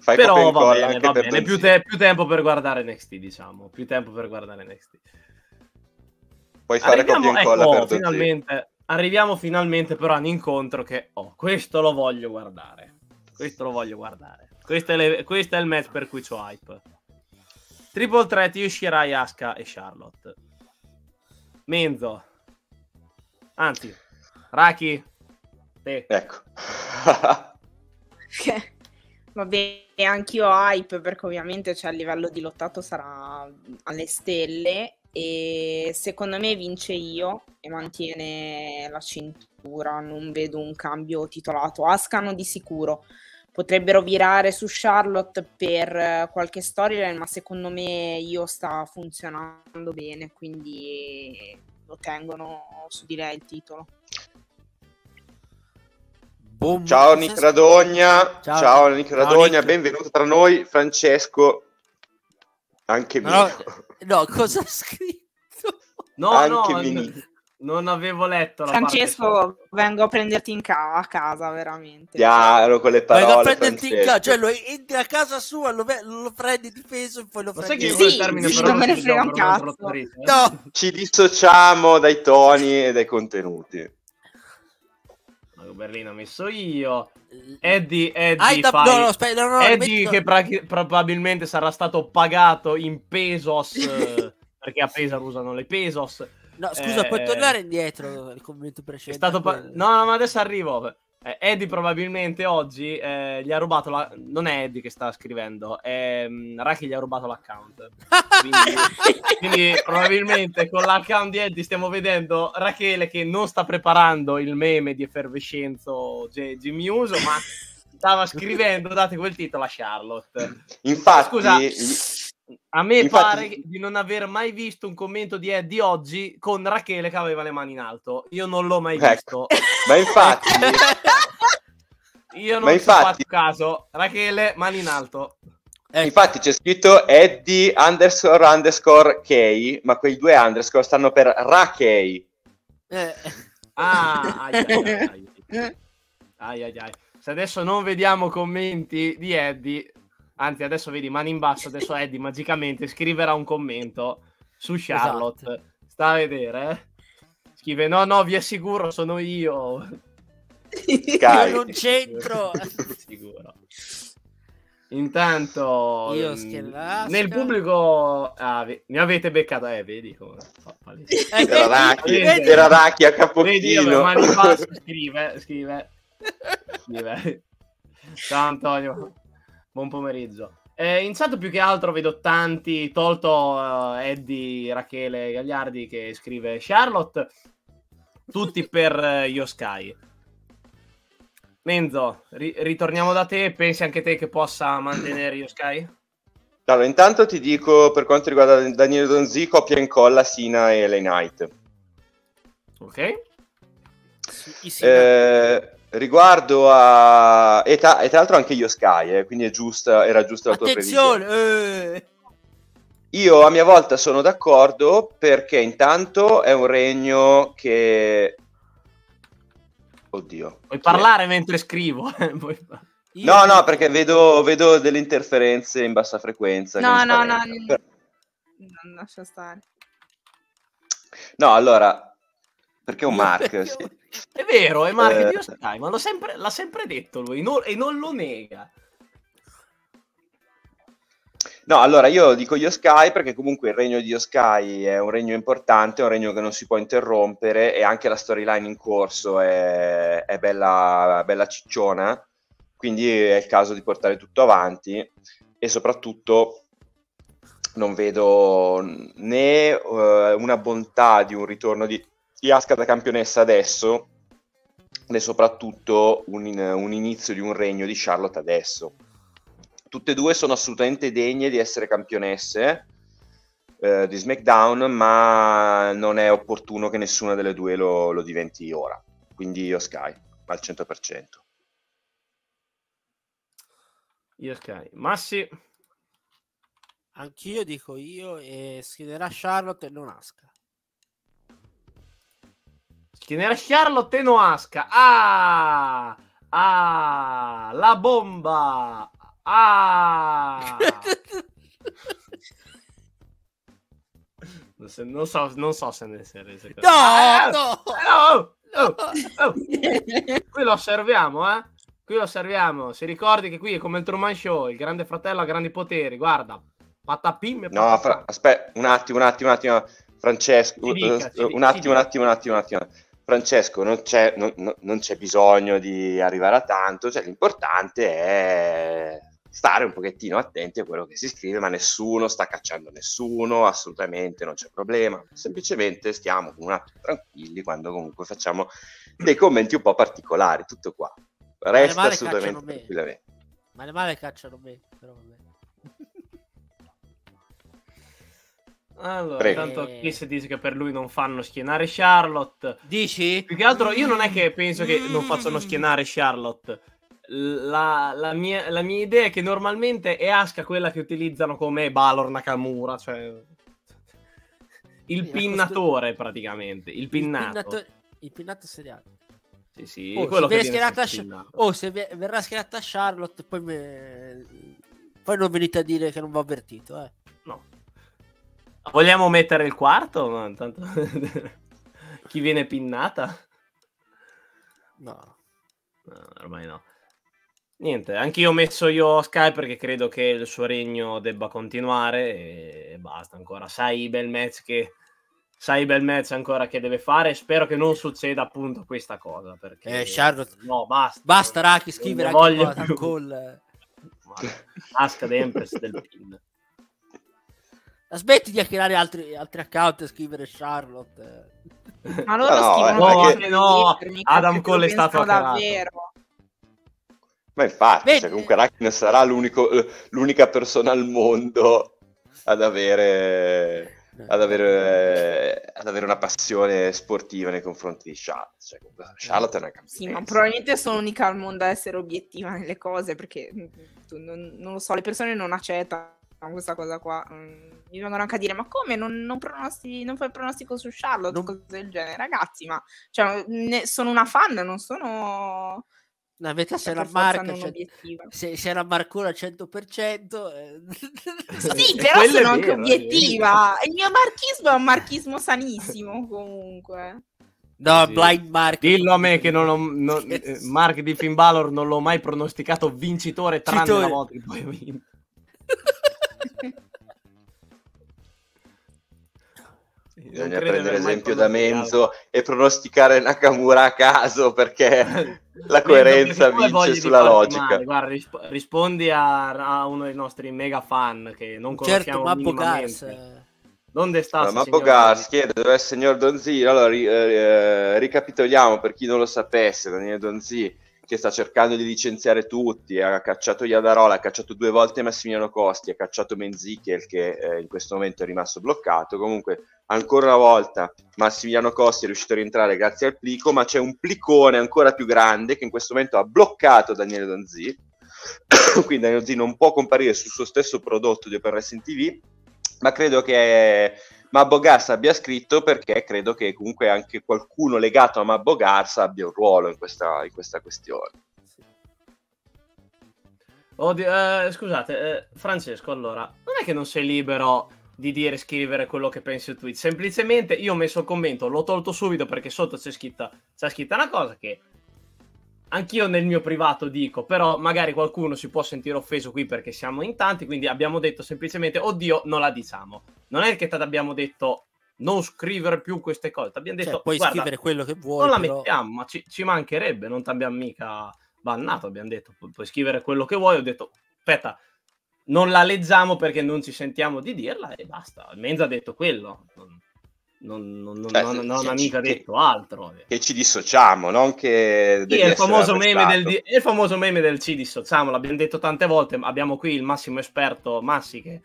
Fai Però va bene, va bene. Più, te- più, tempo per guardare NXT, diciamo. Più tempo per guardare NXT. Puoi fare Arriviamo, copia e incolla ecco, per finalmente, Arriviamo finalmente però a un incontro che, oh, questo lo voglio guardare. Questo lo voglio guardare. Questo è, le, questo è il match per cui c'ho hype. Triple threat Yoshirai, Asuka e Charlotte. Menzo. Anzi, Raki. Te. Ecco. Vabbè, anch'io hype perché ovviamente cioè, a livello di lottato sarà alle stelle e secondo me vince io e mantiene la cintura, non vedo un cambio titolato. Ascano di sicuro. Potrebbero virare su Charlotte per qualche storyline, ma secondo me io sta funzionando bene, quindi lo tengono su di lei il titolo. Boom. Ciao Nick Radogna, ciao, ciao Nick Radogna, Nick. benvenuto tra noi Francesco, anche mio. No, no cosa ha scritto? No, anche no, mio. non avevo letto la Francesco, vengo a prenderti in ca- a casa, veramente. Chiaro, con le parole. Vengo a prenderti in casa, cioè lo entri a casa sua, lo, lo prendi di peso e poi lo prendi. Sai che sì, termine sì, non me ne frega un cazzo. No. Ci dissociamo dai toni e dai contenuti. Berlino ho messo io. Eddie, Eddie, fai... no, no, aspetta, no, no, Eddie che pra- probabilmente sarà stato pagato in pesos perché a Pesaro usano le pesos. No, scusa, eh, puoi tornare indietro il commento precedente? È stato pa- no, no, ma adesso arrivo. Eh, Eddie probabilmente oggi eh, gli ha rubato la... Non è Eddie che sta scrivendo, è um, Raki gli ha rubato l'account. Quindi, quindi, probabilmente con l'account di Eddie stiamo vedendo Rachele che non sta preparando il meme di effervescenzo Jimmy Uso, ma stava scrivendo, date quel titolo a Charlotte. Infatti... Scusa... A me Infatti... pare di non aver mai visto un commento di Eddie oggi con Rachele che aveva le mani in alto. Io non l'ho mai ecco. visto. Ma infatti... Io non Ma infatti... caso. Rachele, mani in alto. Eh. Infatti c'è scritto Eddie underscore underscore K, ma quei due underscore stanno per Rachei. Eh. Ah, ai ai ai. ai ai ai. Se adesso non vediamo commenti di Eddie, Anzi, adesso vedi, mani in basso, adesso Eddie magicamente scriverà un commento su Charlotte. Esatto. Sta a vedere, eh? Scrive, no, no, vi assicuro, sono io. Io non c'entro. Sicuro. Intanto io nel pubblico ah, mi avete beccato, eh, vedi come eh, era Raki, era Raki a capochino. Vedi, io, mani in basso, scrive, scrive. scrive. Ciao Antonio. Buon pomeriggio. Eh, in chat più che altro vedo tanti, tolto uh, Eddie, Rachele Gagliardi che scrive Charlotte, tutti per uh, Sky. Menzo, ri- ritorniamo da te, pensi anche te che possa mantenere Io Sky? Allora, intanto ti dico per quanto riguarda Daniele Donzi, copia e incolla Sina e Lane Knight. Ok. Eh, riguardo a... E, ta- e, tra l'altro anche io Sky, eh, quindi è giusta, era giusta la tua Attenzione! Eh. Io a mia volta sono d'accordo perché intanto è un regno che... Oddio. Puoi parlare mentre scrivo. no, no, perché vedo, vedo, delle interferenze in bassa frequenza. No, no, no. Però... Non lascia stare. No, allora, perché un Mark? Sì. È vero, è Mark eh... Sky, ma l'ha sempre, l'ha sempre detto lui non, e non lo nega. No, allora io dico Io Sky perché comunque il regno di Io Sky è un regno importante, è un regno che non si può interrompere e anche la storyline in corso è, è bella, bella cicciona, quindi è il caso di portare tutto avanti e soprattutto non vedo né uh, una bontà di un ritorno di, di Asuka da campionessa adesso, né soprattutto un, un inizio di un regno di Charlotte adesso tutte e due sono assolutamente degne di essere campionesse eh, di SmackDown, ma non è opportuno che nessuna delle due lo, lo diventi ora. Quindi io Sky al 100%. Io Sky. Massi? Anch'io dico io e schiederà Charlotte e non Aska. Schiederà Charlotte e non Aska. Ah! Ah! La bomba! Ah! non, so, non so se ne si è reso conto. No, ah, no! no, no, no. Qui lo osserviamo, eh? Qui lo osserviamo. Si ricordi che qui è come il Truman Show, il grande fratello ha grandi poteri. Guarda, patapim e No, fra- aspetta, un attimo, un attimo, un attimo. Francesco, dica, uh, un, attimo, un attimo, un attimo, un attimo. Francesco, non c'è, non, non c'è bisogno di arrivare a tanto, cioè, l'importante è stare un pochettino attenti a quello che si scrive, ma nessuno sta cacciando nessuno, assolutamente non c'è problema, semplicemente stiamo un attimo tranquilli quando comunque facciamo dei commenti un po' particolari, tutto qua. Resta assolutamente tranquillamente. Ma le male cacciano me, però vabbè. Allora, Prego. intanto Chris dice che per lui non fanno schienare Charlotte. Dici? Più che altro io non è che penso che non facciano schienare Charlotte la, la, mia, la, mia, idea è che normalmente è Asuka quella che utilizzano come Balor Nakamura, cioè il sì, pinnatore questo... praticamente, il pinnato. Il pinnato, il pinnato seriale. Sì, sì, oh, quello che viene sh- oh, se verrà schierata Charlotte, poi, me... poi non venite a dire che non va avvertito, eh. Vogliamo mettere il quarto? No, intanto... Chi viene pinnata? No. no. Ormai no. Niente, anche io ho messo io Sky perché credo che il suo regno debba continuare e basta ancora. Sai i bel match che sai i bel match ancora che deve fare. Spero che non succeda appunto questa cosa. Perché eh, Charlotte... no, basta. Basta, Raki, scrivere anche qua, più. call. Aska Empress del pin. Smetti di hackerare altri, altri account e scrivere Charlotte. Ma loro no, scrivono no, perché... no, Adam Cole è stato davvero. Ma infatti, cioè, comunque Arachne sarà l'unica persona al mondo ad avere, ad, avere, ad avere, una passione sportiva nei confronti di Charlotte. Cioè, Charlotte è una campionessa. Sì, ma probabilmente sono l'unica al mondo a essere obiettiva nelle cose, perché non, non lo so, le persone non accettano questa cosa qua. Mm, mi vengono anche a dire: Ma come non, non, pronosti, non fai pronostico su Charlotte? Non... Cose del genere, ragazzi. Ma cioè, ne, sono una fan, non sono No, invece se la marca se, se la marcona al 100% eh... sì però sono anche obiettiva il mio marchismo è un marchismo sanissimo comunque no sì. blind mark dillo a me che non ho non, eh, Mark di Finn Balor non l'ho mai pronosticato vincitore tranne Citore. la volta che poi ha vinto Bisogna prendere esempio da Menzo e pronosticare Nakamura a caso perché la coerenza vince sulla logica. Guarda, risp- rispondi a, a, uno dei nostri mega fan che non certo, conosciamo certo, minimamente. Donde sta? Allora, Mappo Gars chiede dove è il signor Donzi. Allora, ri- eh, ricapitoliamo per chi non lo sapesse: Daniele Donzi che sta cercando di licenziare tutti, ha cacciato Iadarola, ha cacciato due volte Massimiliano Costi, ha cacciato Menzichel che eh, in questo momento è rimasto bloccato. Comunque, ancora una volta Massimiliano Costi è riuscito a rientrare grazie al plico, ma c'è un plicone ancora più grande che in questo momento ha bloccato Daniele Donzi. Quindi Daniele Donzi non può comparire sul suo stesso prodotto di Open Wrestling TV, ma credo che Mabbo Garza abbia scritto perché credo che comunque anche qualcuno legato a Mabbo Garza abbia un ruolo in questa, in questa questione. Oddio, eh, scusate, eh, Francesco, allora, non è che non sei libero di dire e scrivere quello che pensi su tweet, semplicemente io ho messo il commento, l'ho tolto subito perché sotto c'è scritta, c'è scritta una cosa che anch'io nel mio privato dico, però magari qualcuno si può sentire offeso qui perché siamo in tanti, quindi abbiamo detto semplicemente, oddio, non la diciamo. Non è che abbiamo detto non scrivere più queste cose, abbiamo cioè, detto, cioè, puoi guarda, scrivere quello che vuoi. Non la però... mettiamo, ma ci, ci mancherebbe, non ti abbiamo mica bannato, abbiamo detto, pu- puoi scrivere quello che vuoi, ho detto, aspetta, non la leggiamo perché non ci sentiamo di dirla e basta. Menza ha detto quello. Non non, non, non, eh, non, non ha mica detto altro. Che ci dissociamo, non che... Sì, è, il famoso meme del, è il famoso meme del ci dissociamo, l'abbiamo detto tante volte, abbiamo qui il massimo esperto Massi che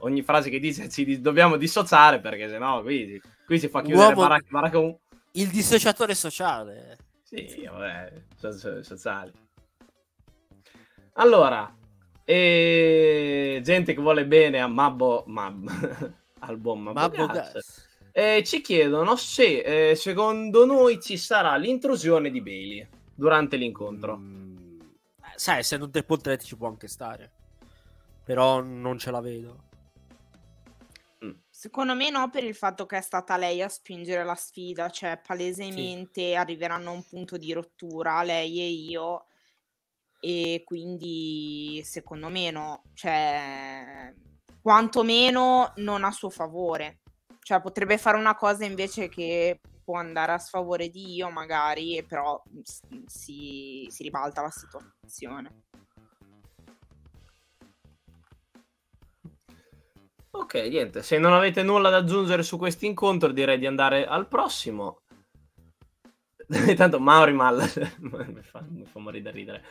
ogni frase che dice ci dobbiamo dissociare perché sennò qui, qui si fa chiudere Uomo, baracca Il dissociatore sociale. Sì, vabbè, so- sociali. Allora, e... gente che vuole bene a Mabbo... Mab... al buon Mabbo, Mabbo Gas. Gas eh, ci chiedono se eh, secondo noi ci sarà l'intrusione di Bailey durante l'incontro. Mm, sai, se non te potete ci può anche stare, però non ce la vedo. Mm. Secondo me no, per il fatto che è stata lei a spingere la sfida, cioè palesemente sì. arriveranno a un punto di rottura, lei e io, e quindi secondo me no, cioè quantomeno non a suo favore. Cioè, potrebbe fare una cosa invece che può andare a sfavore di io, magari, però si, si ribalta la situazione. Ok, niente, se non avete nulla da aggiungere su questo incontro, direi di andare al prossimo. Intanto Mauri Mal mi, fa, mi fa morire da ridere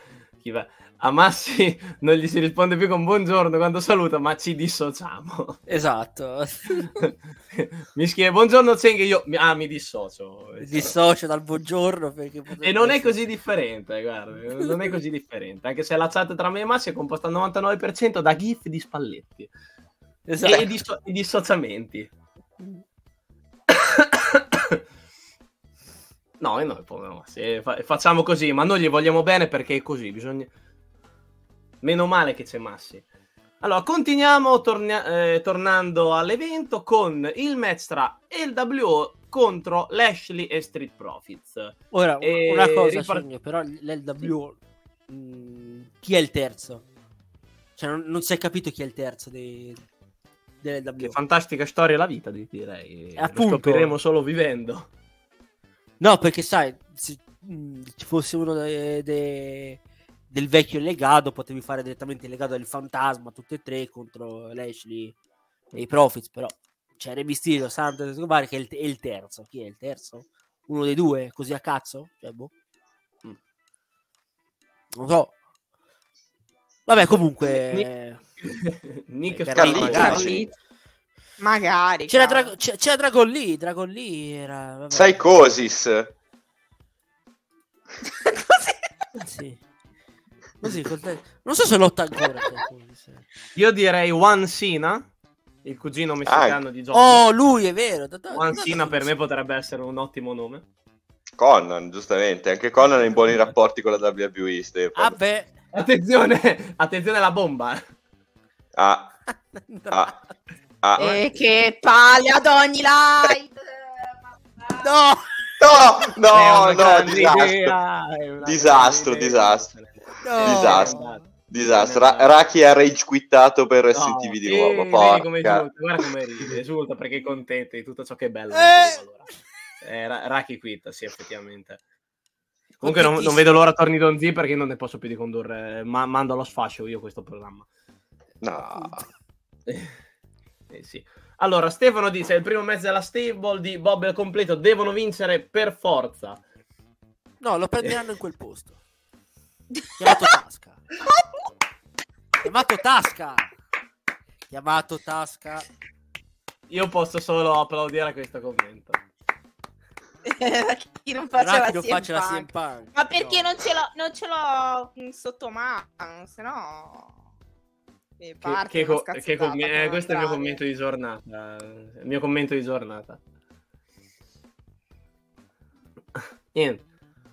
a Massi non gli si risponde più con buongiorno quando saluta, ma ci dissociamo. Esatto. mi scrive buongiorno Zeng io ah, mi dissocio. Dissocio dal buongiorno perché E non è così differente, guarda, non è così differente, anche se la chat tra me e Massi è composta al 99% da gif di spalletti. Esatto. E, disso- e dissociamenti. No, e noi no, se fa- facciamo così, ma noi gli vogliamo bene perché è così, bisogna... Meno male che c'è Massi. Allora, continuiamo tornia- eh, tornando all'evento con il match tra LWO contro Lashley e Street Profits. Ora, e una cosa, ripart- Cigno, però l'LWO, mh, mm, chi è il terzo? Cioè, non, non, si è capito chi è il terzo dei, dell'LWO. Che fantastica storia la vita, direi. Appunto. Lo scopriremo solo vivendo. No, perché sai, se mh, ci fosse uno de, de, del vecchio legato, potevi fare direttamente il legato del fantasma, tutte e tre contro Lashley e i Profits, però c'è Re Mysterio, Santos Escobar che è il, è il, terzo. Chi è il terzo? Uno dei due, così a cazzo? Cioè, boh. Mm. Non so. Vabbè, comunque... Nick Scarlatti. Magari. C'era, Dra- c'era, c'era Dragon Lee. Dragon Lee era. Vabbè. Psychosis. Così. sì. Così, non so se lotta ancora. Io direi One Sina, il cugino messicano ah, di John. Oh, lui è vero. One Sina per me potrebbe essere un ottimo nome. Conan, giustamente. Anche Conan è in buoni rapporti con la WWE. Vabbè. Attenzione, attenzione alla bomba. Ah. ah. Ah, e che palle ad ogni live! no! No, no, no, disastro. Disastro, disastro. No. Disastro. Disastro. Ra- Raki ha rage quittato per STV no, di nuovo. Vedi come esulta, guarda come ride, esulta perché è contento di tutto ciò che è bello. Eh. Allora. Eh, Raki quitta, sì, effettivamente. Comunque non, non, vedo l'ora torni Don Z perché non ne posso più di condurre. Ma mando allo sfascio io questo programma. No. Eh sì. Allora, Stefano dice: il primo mezzo della stable di Bob al completo devono vincere per forza. No, lo prenderanno in quel posto. Chiamato Tasca. Chiamato Tasca. Chiamato Tasca. Io posso solo applaudire a questo commento. chi non faccia, la, faccia la. Ma perché no. non, ce l'ho, non ce l'ho sotto mano, se no... Che, che, co- che com- eh, questo è il mio commento di giornata. Il mio commento di giornata. Niente.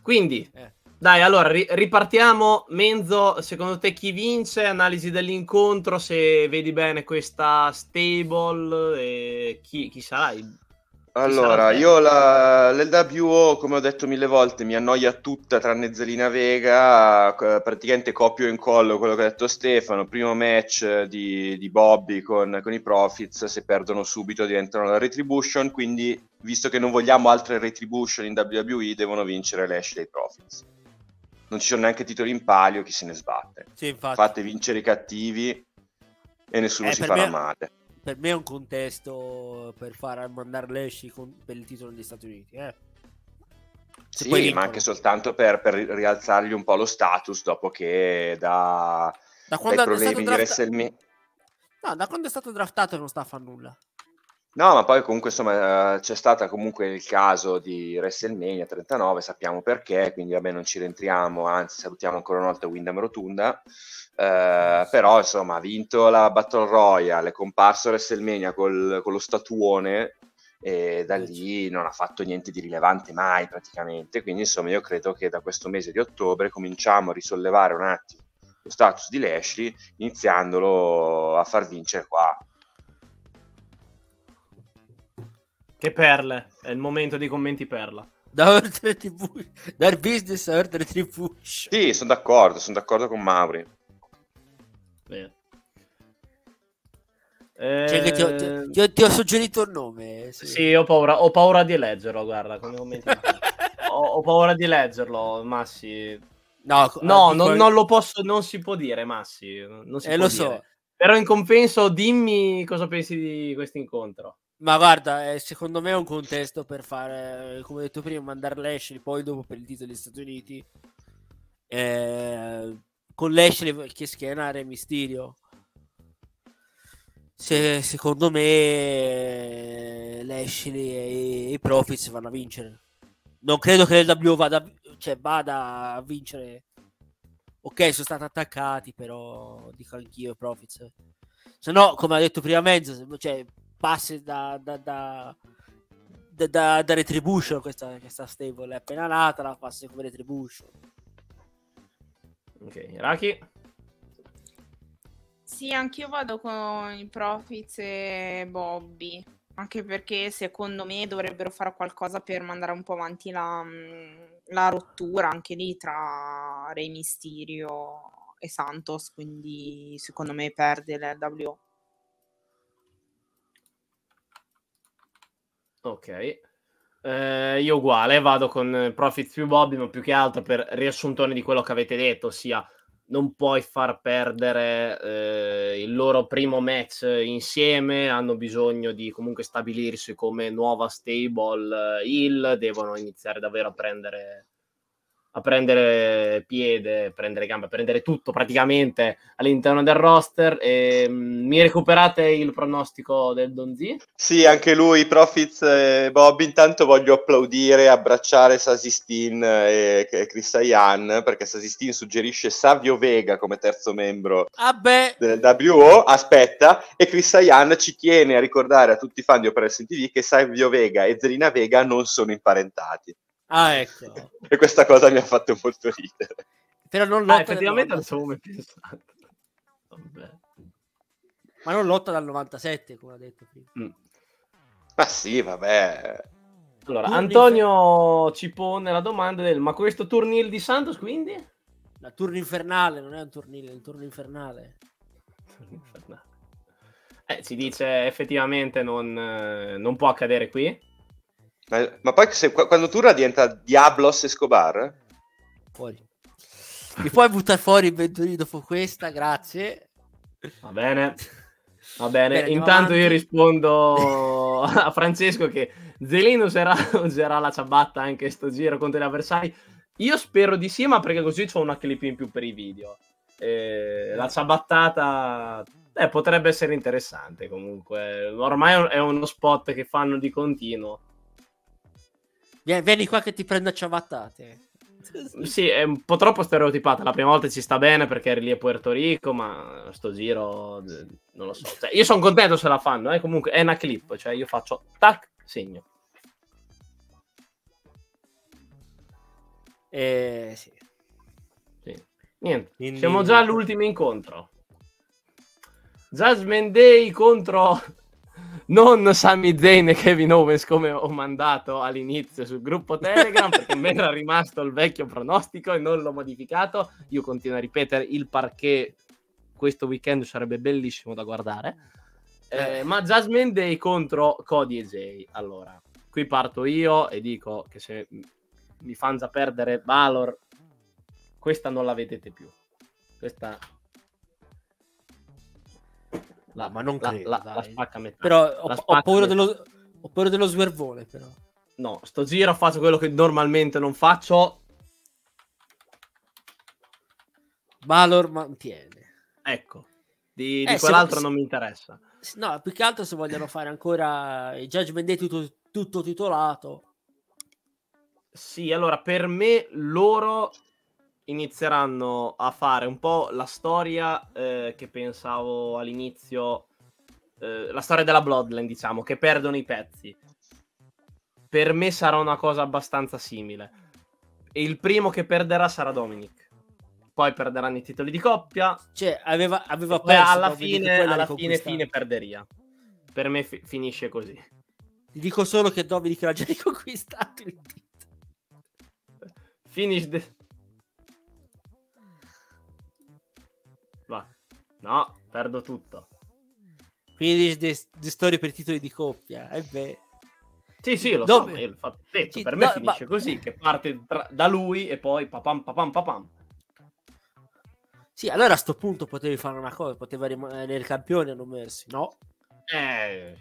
Quindi, eh. dai, allora ri- ripartiamo. Menzo, secondo te chi vince? Analisi dell'incontro, se vedi bene questa stable e chi, chi sarà il allora, io la, l'LWO, come ho detto mille volte, mi annoia tutta tranne Zelina Vega, praticamente copio e incollo quello che ha detto Stefano, primo match di, di Bobby con, con, i Profits, se perdono subito diventano la Retribution, quindi visto che non vogliamo altre Retribution in WWE, devono vincere Lashley e i Profits. Non ci sono neanche titoli in palio, chi se ne sbatte. Sì, Fate vincere i cattivi e nessuno eh, si farà me... male per me è un contesto per far mandare con, per il titolo degli Stati Uniti. Eh. sì, ma anche soltanto per, per, rialzargli un po' lo status dopo che da, da quando dai problemi drafta... di WrestleMania... No, da quando è stato draftato non sta a fare nulla. No, ma poi comunque insomma c'è stato comunque il caso di WrestleMania 39, sappiamo perché, quindi vabbè non ci rientriamo, anzi salutiamo ancora una volta Windham Rotunda. Eh, però insomma ha vinto la Battle Royale, è comparso WrestleMania col, con lo statuone e da lì non ha fatto niente di rilevante mai praticamente, quindi insomma io credo che da questo mese di ottobre cominciamo a risollevare un attimo lo status di Lashley iniziandolo a far vincere qua. Che perle, è il momento dei commenti perla. Da Order TV, dal business a Order TV. Sì, sono d'accordo, sono d'accordo con Mauri. Bene. Cioè che ti ho, ti, ti, ho, ti ho, suggerito il nome. Sì, sì ho, paura, ho, paura, di leggerlo, guarda, come ho, ho, paura di leggerlo, Massi. No, no non, non, lo posso, non si può dire, Massi. Non si eh, lo dire. so. Però in compenso dimmi cosa pensi di questo incontro. Ma guarda, eh, secondo me è un contesto per fare, come ho detto prima, mandare Lashley, poi dopo per il titolo degli Stati Uniti. Eh, con Lashley che schiena Re Mysterio. Se, secondo me Lashley e i Profits vanno a vincere. Non credo che l'W vada, cioè, vada a vincere. Ok, sono stati attaccati, però dico anch'io i Profits. Se no, come ha detto prima Mezzo, cioè, passi da, da, da, da, da Retribution questa, questa stable è appena nata, la passi come Retribution. Ok, Raki? Sì, anch'io vado con i Profits e Bobby. Anche perché secondo me dovrebbero fare qualcosa per mandare un po' avanti la, la rottura anche lì tra Re Mysterio e Santos. Quindi secondo me perde l'LWO. Ok. Eh, io uguale, vado con Profits più Bobby, ma più che altro per riassuntone di quello che avete detto, ossia non puoi far perdere eh, il loro primo match insieme, hanno bisogno di comunque stabilirsi come nuova stable il, devono iniziare davvero a prendere a prendere piede, prendere gambe, a prendere tutto praticamente all'interno del roster. E, um, mi recuperate il pronostico del Donzi? Sì, anche lui, Profits e Bob. Intanto voglio applaudire e abbracciare Sasistin e, e Chris Ayan perché Sasistin suggerisce Savio Vega come terzo membro ah del WO. Aspetta, e Chris Ayan ci tiene a ricordare a tutti i fan di Operation TV che Savio Vega e Zelina Vega non sono imparentati. Ah, ecco. e questa cosa mi ha fatto molto ridere. Però non lotta ah, effettivamente non so come pensato. Vabbè. Ma non lotta dal 97, come ha detto prima. Mm. Ma sì, vabbè. Allora, Turni Antonio infer- ci pone la domanda del ma questo turnil di Santos quindi? La turno infernale, non è un turnil, è un turno infernale. infernale. Eh, si dice effettivamente non, eh, non può accadere qui. Ma, ma poi se, quando Turra diventa Diablos Escobar? Fuori. Mi puoi buttare fuori il Venturi dopo questa? Grazie. Va bene. Va bene, bene intanto io rispondo a Francesco che Zelino userà, userà la ciabatta anche sto giro contro gli avversari. Io spero di sì, ma perché così ho una clip in più per i video. Eh, la ciabattata eh, potrebbe essere interessante comunque. Ormai è uno spot che fanno di continuo. Vieni qua che ti prendo a ciabattate. Sì, è un po' troppo stereotipata. La prima volta ci sta bene perché eri lì a Puerto Rico, ma sto giro non lo so. Cioè, io sono contento se la fanno, eh. comunque è una clip, cioè io faccio tac, segno. Eh, sì. sì. Niente, Quindi... siamo già all'ultimo incontro. Judgment Day contro non Sami Zayn e Kevin Owens come ho mandato all'inizio sul gruppo Telegram perché mi era rimasto il vecchio pronostico e non l'ho modificato. Io continuo a ripetere il parquet questo weekend sarebbe bellissimo da guardare. Eh, ma Jasmine Day contro Cody e Jay. Allora, qui parto io e dico che se mi fanno già perdere Valor, questa non la vedete più. Questa la, ma non credo, la, la, la spacca a metà. Però ho, ho, paura dello, ho, paura dello, swervone, però. No, sto giro faccio quello che normalmente non faccio. Valor mantiene. Ecco, di, di eh, quell'altro se, non mi interessa. No, più che altro se vogliono fare ancora il Judgment Day tutto, tutto titolato. Sì, allora per me loro inizieranno a fare un po' la storia eh, che pensavo all'inizio, eh, la storia della Bloodline, diciamo, che perdono i pezzi. Per me sarà una cosa abbastanza simile. E il primo che perderà sarà Dominic. Poi perderanno i titoli di coppia. Cioè, aveva, aveva perso. alla fine, alla fine, fine perderia. Per me fi- finisce così. Ti dico solo che Dominic l'ha già riconquistato il titolo. Finish the... No, perdo tutto. Quindi di, di storie per titoli di coppia. E eh beh. Sì, sì, lo Dove? so, io fatto, detto, sì, per me no, finisce ma... così, che parte tra, da lui e poi papam papam papam. Sì, allora a sto punto potevi fare una cosa, poteva rimanere campione a non mersi, no? Eh...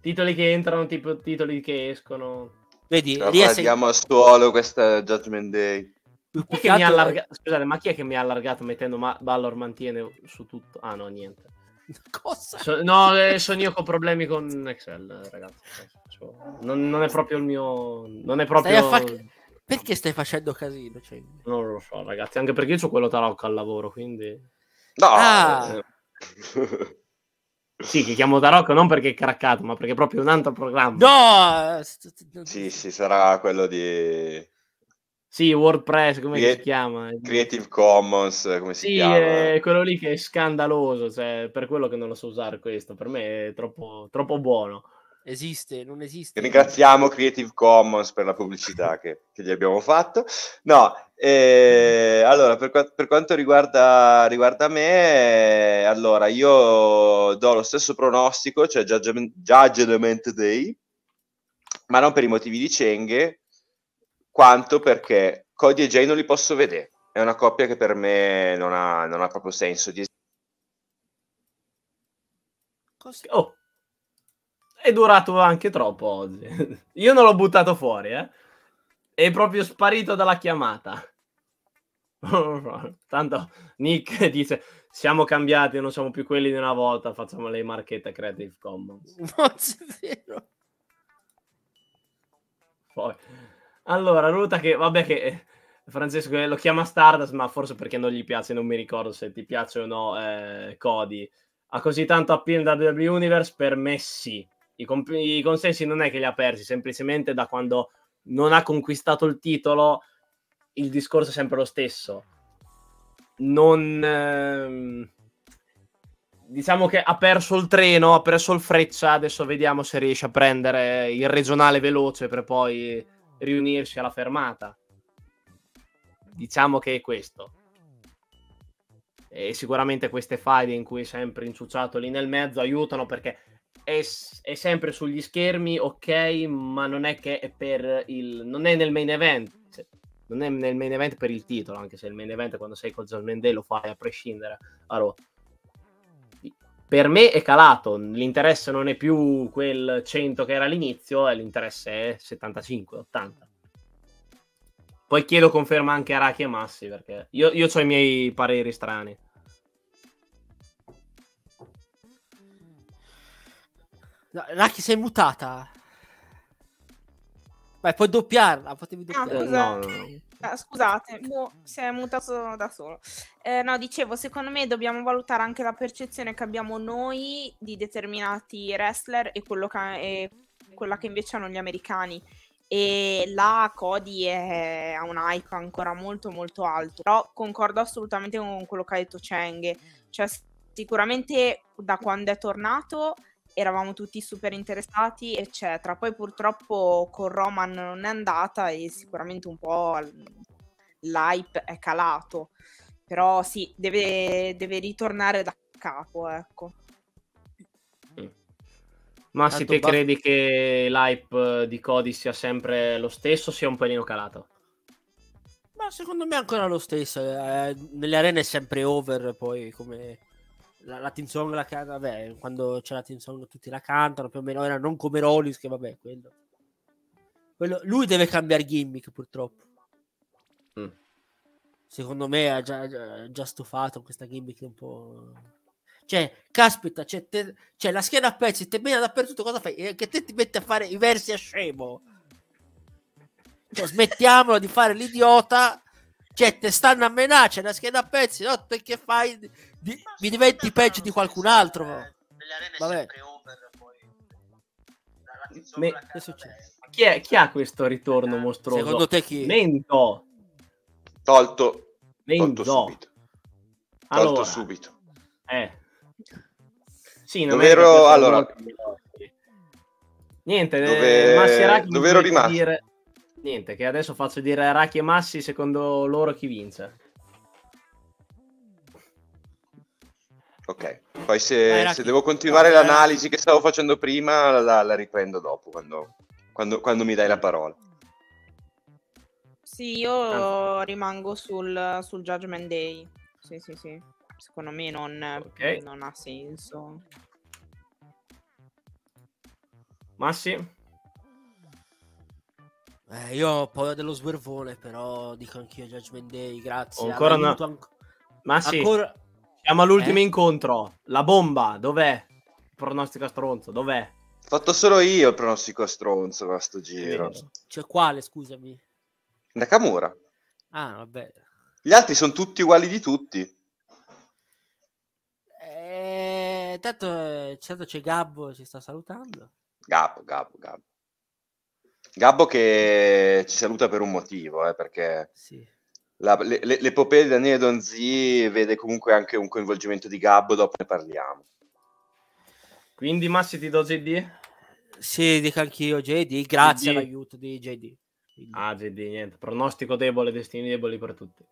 Titoli che entrano, tipo titoli che escono. Vedi, riesce... Andiamo a stuolo questa Judgment Day. Chi è allarga... Scusate, ma chi è che mi ha allargato mettendo ma... Ballor mantiene su tutto? Ah no, niente. Cosa? So... no, eh, sono io con problemi con Excel, ragazzi. Non, non, è proprio il mio... Non è proprio... Fa... Perché stai facendo casino? Cioè... Non lo so, ragazzi, anche perché io ho quello tarocco al lavoro, quindi... No! Ah. Eh. Sì, che chiamo Tarocco non perché è craccato, ma perché è proprio un altro programma. No! Sì, sì, sarà quello di sì, WordPress, come Crea- si chiama? Creative Commons, come si sì, chiama? È quello lì che è scandaloso, cioè, per quello che non lo so usare questo, per me è troppo, troppo buono. Esiste, non esiste. Ringraziamo Creative Commons per la pubblicità che, che gli abbiamo fatto. No, eh, allora, per, per quanto riguarda, riguarda, me, allora, io do lo stesso pronostico, cioè Judgment, Judgment Day, ma non per i motivi di Cenghe, quanto perché Cody e Jay non li posso vedere. È una coppia che per me non ha, non ha proprio senso di Oh, è durato anche troppo oggi. Io non l'ho buttato fuori, eh. È proprio sparito dalla chiamata. Tanto Nick dice: Siamo cambiati, non siamo più quelli di una volta. Facciamo le marchette Creative Commons. Vero. Poi allora, Ruta che, vabbè che eh, Francesco lo chiama Stardust, ma forse perché non gli piace, non mi ricordo se ti piace o no eh, Cody. Ha così tanto appeal da WWE Universe? Per me sì. I, comp- I, consensi non è che li ha persi, semplicemente da quando non ha conquistato il titolo il discorso è sempre lo stesso. Non... Ehm, diciamo che ha perso il treno, ha perso il freccia, adesso vediamo se riesce a prendere il regionale veloce per poi riunirsi alla fermata. Diciamo che è questo. E sicuramente queste file in cui è sempre inciucciato lì nel mezzo aiutano perché è, è, sempre sugli schermi, ok, ma non è che è per il. non è nel main event. Cioè, non è nel main event per il titolo, anche se il main event quando sei con John Day lo fai a prescindere. Allora, per me è calato. L'interesse non è più quel 100 che era all'inizio, l'interesse è 75, 80. Poi chiedo conferma anche a Raki e Massi, perché io, io ho i miei pareri strani. No, Raki sei mutata. Vai, puoi doppiarla, potevi Ah, doppiarla. scusa. no, no, no. Ah, scusate, boh, si è mutato da solo. Eh, no, dicevo, secondo me dobbiamo valutare anche la percezione che abbiamo noi di determinati wrestler e, quello che, e quella che invece hanno gli americani. E là Cody è, ha un hype ancora molto molto alto. Però concordo assolutamente con quello che ha detto Cheng. Cioè, sicuramente da quando è tornato eravamo tutti super interessati, eccetera. Poi purtroppo con Roman non è andata e sicuramente un po' l'hype è calato. Però sì, deve, deve ritornare da capo, ecco. Ma se te credi che l'hype di Cody sia sempre lo stesso, sia un pelino calato? Ma secondo me è ancora lo stesso. eh, nelle arene è sempre over, poi come la, la team song la canta, vabbè, quando c'è la team song tutti la cantano, più o meno era non come Rollins che vabbè, quello. quello- lui deve cambiare gimmick purtroppo. Mm. Secondo me ha già, già, già stufato questa gimmick un po'. Cioè, caspita, c'è, te- c'è la schiena a pezzi, te mena dappertutto, cosa fai? Eh, Che te ti metti a fare i versi a scemo. Cioè, smettiamola di fare l'idiota. Cioè, te stanno a menare, c'è la scheda a pezzi, no? Te che fai? Di- mi diventi peggio di qualcun altro. Vabbè. Me- Che succede? Chi, è- chi ha questo ritorno mostruoso? Secondo te chi? Mento. Tolto, tolto Mento. subito. Tolto Allora, subito. eh. Sì, non Dov'ero- allora- Niente, Dove- eh, Massi e Raki mi dove ero dovete rimasto? dire- Niente, che adesso faccio dire a Raki e Massi secondo loro chi vince. Ok, poi se, Raki. se devo continuare Vai, l'analisi che stavo facendo prima, la, la riprendo dopo, quando, quando- quando mi dai la parola. Sì, io rimango sul, sul Judgment Day. Sì, sì, sì. Secondo me non, Ok. non ha senso. Massi? Eh, io ho paura dello swervone, però dico anch'io Judgment Day, grazie. Ancora avuto anc- Massi, ancora... siamo all'ultimo Eh? incontro. La bomba, dov'è? Pronostica stronzo, dov'è? Ho fatto solo io il pronostico a stronzo con sto giro. Cioè, quale, scusami? Nakamura. Ah, vabbè. Gli altri sono tutti uguali di tutti. Eh, tanto, certo c'è Gabbo, ci sta salutando. Gabbo, Gabbo, Gabbo. Gabbo che ci saluta per un motivo, eh, perché Sì. La- le- le- l'epopea di Daniele Donzi vede comunque anche un coinvolgimento di Gabbo, dopo ne parliamo. Quindi Massi ti do JD? Sì, dico anch'io JD, grazie JD. all'aiuto di JD. Quindi- Ah, JD, niente. Pronostico debole, destini deboli per tutti.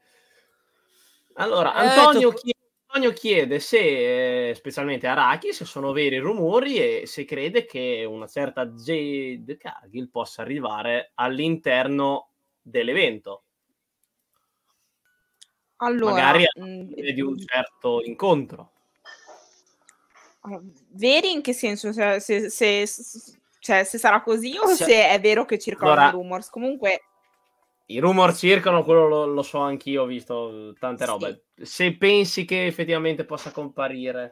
Allora, Eh, Antonio, tu- chiede, Antonio chiede se, eh, specialmente a Raki, se sono veri i rumori e se crede che una certa Jade Cargill possa arrivare all'interno dell'evento, Allora, magari mh, di un certo incontro. veri in che senso? Se, se- se- cioè, se sarà così o Se- se è vero che circolano Allora- i rumors? Comunque, I rumor circolano, quello lo, lo so anch'io, ho visto tante Sì. robe. Se pensi che effettivamente possa comparire,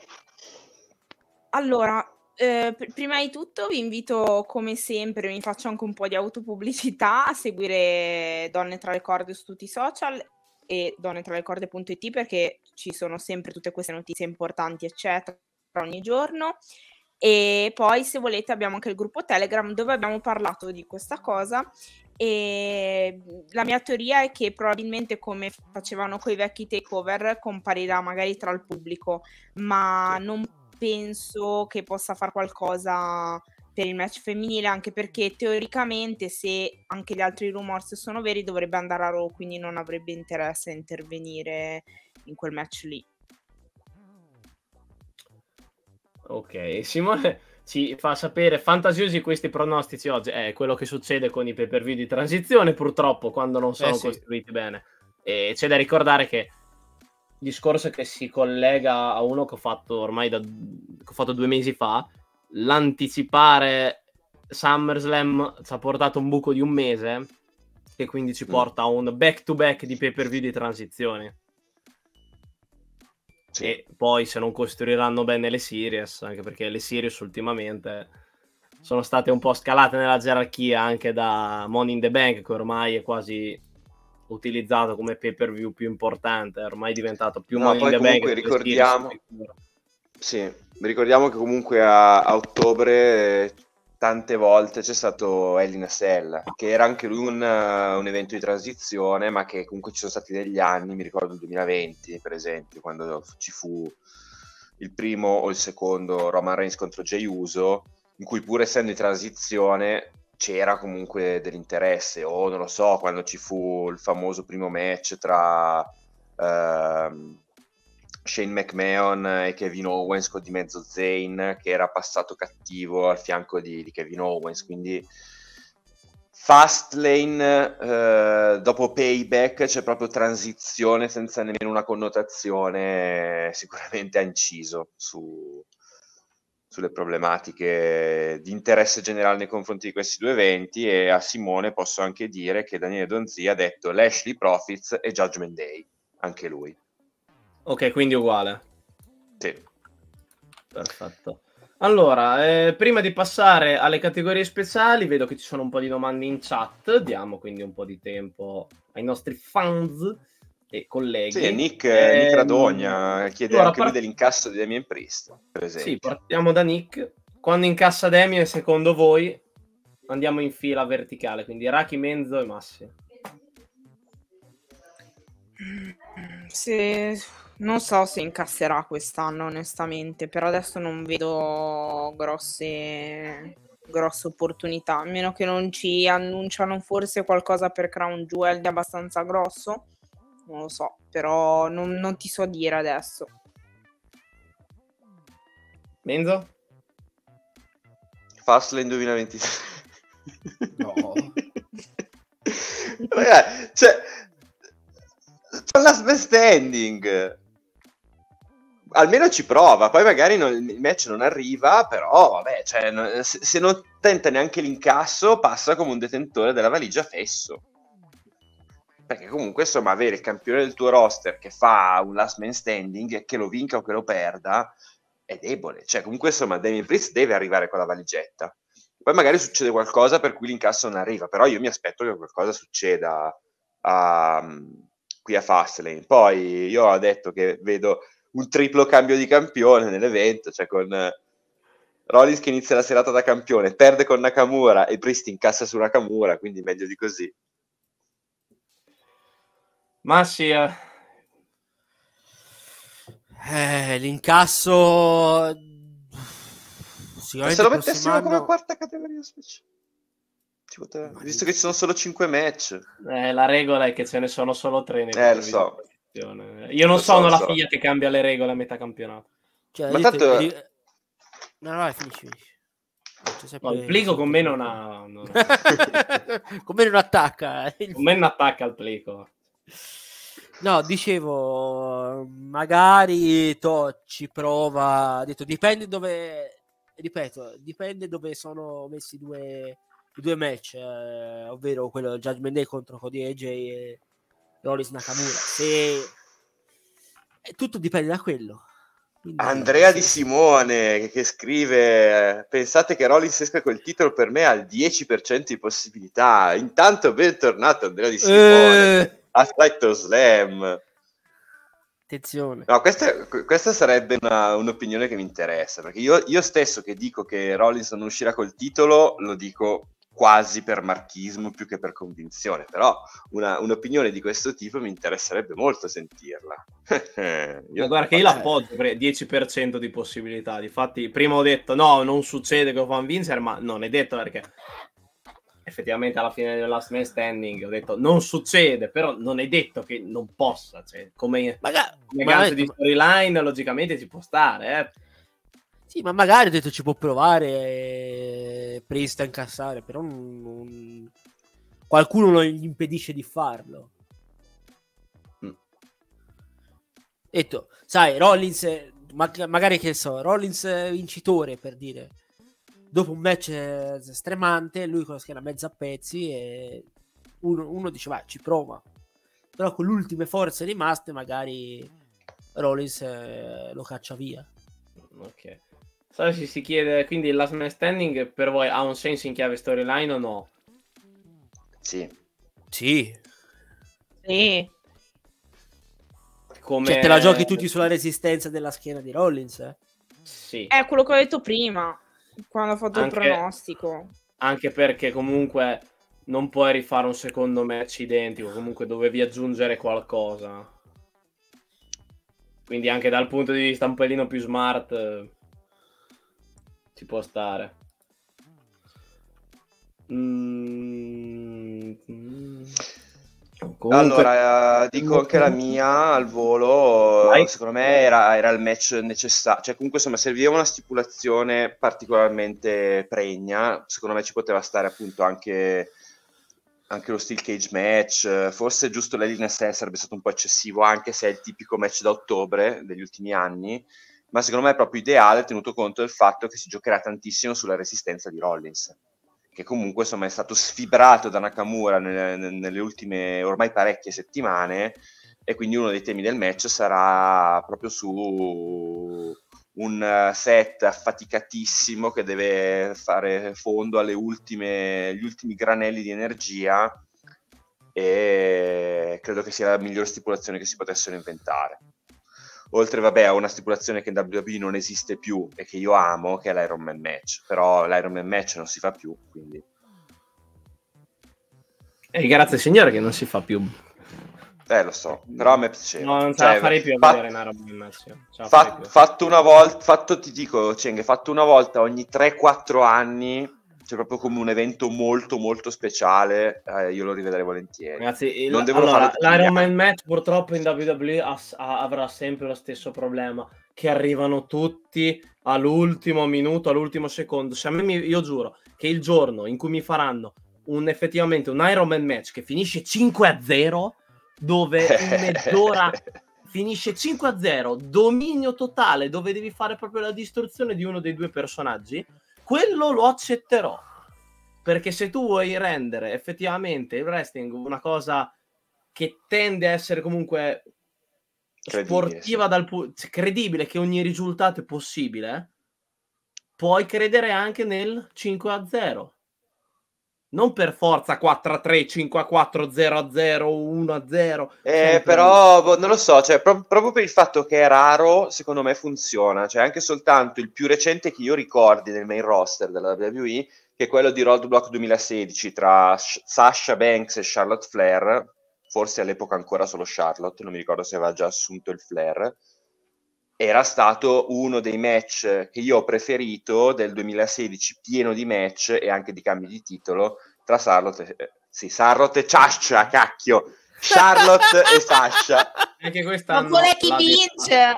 Allora, eh, pr- prima di tutto vi invito come sempre, mi faccio anche un po' di autopubblicità, a seguire Donne tra le corde su tutti i social e donnetralecorde.it perché ci sono sempre tutte queste notizie importanti, eccetera, ogni giorno. E poi, se volete, abbiamo anche il gruppo Telegram dove abbiamo parlato di questa cosa. E la mia teoria è che probabilmente, come facevano con i vecchi takeover, comparirà magari tra il pubblico, ma non penso che possa fare qualcosa per il match femminile, anche perché teoricamente, se anche gli altri rumors sono veri, dovrebbe andare a Raw, quindi non avrebbe interesse a intervenire in quel match lì. Ok, Simone ci fa sapere fantasiosi questi pronostici oggi. È quello che succede con i pay per view di transizione, purtroppo, quando non sono Eh sì. costruiti bene. E c'è da ricordare che il discorso che si collega a uno che ho fatto ormai da, che ho fatto due mesi fa, l'anticipare SummerSlam ci ha portato un buco di un mese che quindi ci mm. porta a un back to back di pay per view di transizione. Sì. E poi se non costruiranno bene le series, anche perché le series ultimamente sono state un po' scalate nella gerarchia anche da Money in the Bank, che ormai è quasi utilizzato come pay per view più importante, è ormai diventato più no, Money in the Bank. Ricordiamo, sì, ricordiamo che comunque a, a ottobre tante volte c'è stato Elina Sell, che era anche lui un, un, evento di transizione, ma che comunque ci sono stati degli anni, mi ricordo il 2020 per esempio, quando ci fu il primo o il secondo Roman Reigns contro Jey Uso, in cui pur essendo in transizione c'era comunque dell'interesse, o non lo so, quando ci fu il famoso primo match tra... Uh, Shane McMahon e Kevin Owens con di mezzo Zane che era passato cattivo al fianco di, di Kevin Owens quindi Fastlane eh, dopo Payback c'è proprio transizione senza nemmeno una connotazione sicuramente ha inciso su, sulle problematiche di interesse generale nei confronti di questi due eventi e a Simone posso anche dire che Daniele Donzi ha detto Lashley Profits e Judgment Day anche lui Ok, quindi uguale. Sì. Perfetto. Allora, eh, prima di passare alle categorie speciali, vedo che ci sono un po' di domande in chat. Diamo quindi un po' di tempo ai nostri fans e colleghi. Sì, Nick, eh, Nick Radogna chiede allora, anche part... dell'incasso di Damien Priest, per esempio. Sì, partiamo da Nick. Quando incassa Damien, secondo voi, andiamo in fila verticale, quindi Raki, Menzo e Massi. Sì, non so se incasserà quest'anno, onestamente, però adesso non vedo grosse, grosse opportunità, a meno che non ci annunciano forse qualcosa per Crown Jewel di abbastanza grosso. Non lo so, però non, non ti so dire adesso. Menzo? Fastlane 2023. No. Ragazzi, cioè, c'è last man standing almeno ci prova, poi magari non, il match non arriva, però vabbè, cioè, se, se, non tenta neanche l'incasso, passa come un detentore della valigia fesso. Perché comunque, insomma, avere il campione del tuo roster che fa un last man standing e che lo vinca o che lo perda è debole. Cioè, comunque, insomma, Damien Priest deve arrivare con la valigetta. Poi magari succede qualcosa per cui l'incasso non arriva, però io mi aspetto che qualcosa succeda a, qui a Fastlane. Poi io ho detto che vedo un triplo cambio di campione nell'evento, cioè con eh, Rollins che inizia la serata da campione, perde con Nakamura e Priest incassa su Nakamura, quindi meglio di così. Ma sì, eh. Eh, l'incasso se lo mettessimo anno... come quarta categoria speciale visto che ci sono solo 5 match eh, la regola è che ce ne sono solo 3 eh lo so io non sono so, la figlia che cambia le regole a metà campionato. Cioè, Ma tanto... Ti... No, no, finisci. No, il plico con me non ha... Non con me non attacca. Eh. Con me non attacca il plico. No, dicevo, magari to, ci prova, detto, dipende dove, ripeto, dipende dove sono messi due, i due match, eh, ovvero quello Judgment Day contro Cody AJ e Rollins Nakamura. Se... Tutto dipende da quello. Quindi, Andrea Di Simone che scrive: Pensate che Rollins esca quel titolo per me ha il 10% di possibilità. Intanto, bentornato Andrea Di Simone. Eh... Aspetto Slam. Attenzione. No, questa, questa sarebbe una, un'opinione che mi interessa perché io, io, stesso che dico che Rollins non uscirà col titolo, lo dico quasi per marchismo più che per convinzione, però una, un'opinione di questo tipo mi interesserebbe molto sentirla. io, guarda che io l'appoggio, 10% di possibilità, difatti prima ho detto no, non succede che lo fanno vincere, ma non è detto perché effettivamente alla fine del last man standing ho detto non succede, però non è detto che non possa, cioè, come, magari, come magari, di storyline logicamente ci può stare, eh sì, ma magari ho detto ci può provare eh, Priest a incassare, però non, non... qualcuno non gli impedisce di farlo. Mm. Detto, sai, Rollins, ma- magari che so, Rollins vincitore per dire, dopo un match stremante, lui con la schiena mezza a pezzi e uno, uno dice, vai, ci prova. Però con le ultime forze rimaste, magari Rollins eh, lo caccia via. Ok. Sai se si chiede, quindi il last man standing per voi ha un senso in chiave storyline o no? Sì. Sì. Sì. Come... Cioè, te la giochi tutti sulla resistenza della schiena di Rollins, eh? Sì. È quello che ho detto prima, quando ho fatto Anche- il pronostico. Anche perché comunque non puoi rifare un secondo match identico, comunque dovevi aggiungere qualcosa. Quindi anche dal punto di vista un pelino più smart eh, ci può stare. Mm, mm. Comunque- Allora, eh, dico anche la mia al volo. Vai. Secondo me era, era il match necessario. Cioè, comunque, insomma, serviva una stipulazione particolarmente pregna. Secondo me ci poteva stare appunto anche, anche lo steel cage match. Forse giusto l'Hell in a Cell sarebbe stato un po' eccessivo, anche se è il tipico match da ottobre degli ultimi anni. Ma secondo me è proprio ideale, tenuto conto del fatto che si giocherà tantissimo sulla resistenza di Rollins che comunque insomma è stato sfibrato da Nakamura nelle, nelle ultime ormai parecchie settimane e quindi uno dei temi del match sarà proprio su un set affaticatissimo che deve fare fondo agli ultimi granelli di energia e credo che sia la migliore stipulazione che si potessero inventare. Oltre, vabbè, a una stipulazione che in WWE non esiste più e che io amo, che è l'Iron Man match. Però l'Iron Man match non si fa più, quindi... Eh, grazie signore che non si fa più. Eh, lo so, però a me piaceva. No, non ce Cioè, la farei più a vedere una roba in fatto una volta, fatto, ti dico, Ceng, fatto una volta ogni 3-4 anni, cioè proprio come un evento molto molto speciale, eh, io lo rivedrei volentieri. Ragazzi, il- Non devono allora, gli l'Iron. Man match purtroppo in WWE ha- ha- avrà sempre lo stesso problema, che arrivano tutti all'ultimo minuto, all'ultimo secondo. Se a me mi- io giuro che il giorno in cui mi faranno un, effettivamente un Iron Man match che finisce 5 a 0, dove in mezz'ora finisce 5 a 0, dominio totale, dove devi fare proprio la distruzione di uno dei due personaggi, quello lo accetterò. Perché se tu vuoi rendere effettivamente il wrestling una cosa che tende a essere comunque Credibile, sportiva sì. dal pu- cioè, credibile che ogni risultato è possibile, puoi credere anche nel 5 a 0. Non per forza 4 a 3, 5 a 4, 0 a 0, 1 a 0. Eh, sempre però boh, non lo so, cioè, pro- proprio per il fatto che è raro, secondo me funziona. Cioè, anche soltanto il più recente che io ricordi nel main roster della WWE, che è quello di Roadblock 2016 tra Sh- Sasha Banks e Charlotte Flair, forse all'epoca ancora solo Charlotte, non mi ricordo se aveva già assunto il Flair. Era stato uno dei match che io ho preferito del 2016, pieno di match e anche di cambi di titolo tra Charlotte e, sì, Charlotte e Sasha, cacchio, Charlotte e Sasha. Anche Ma quest'anno. qual è chi vince?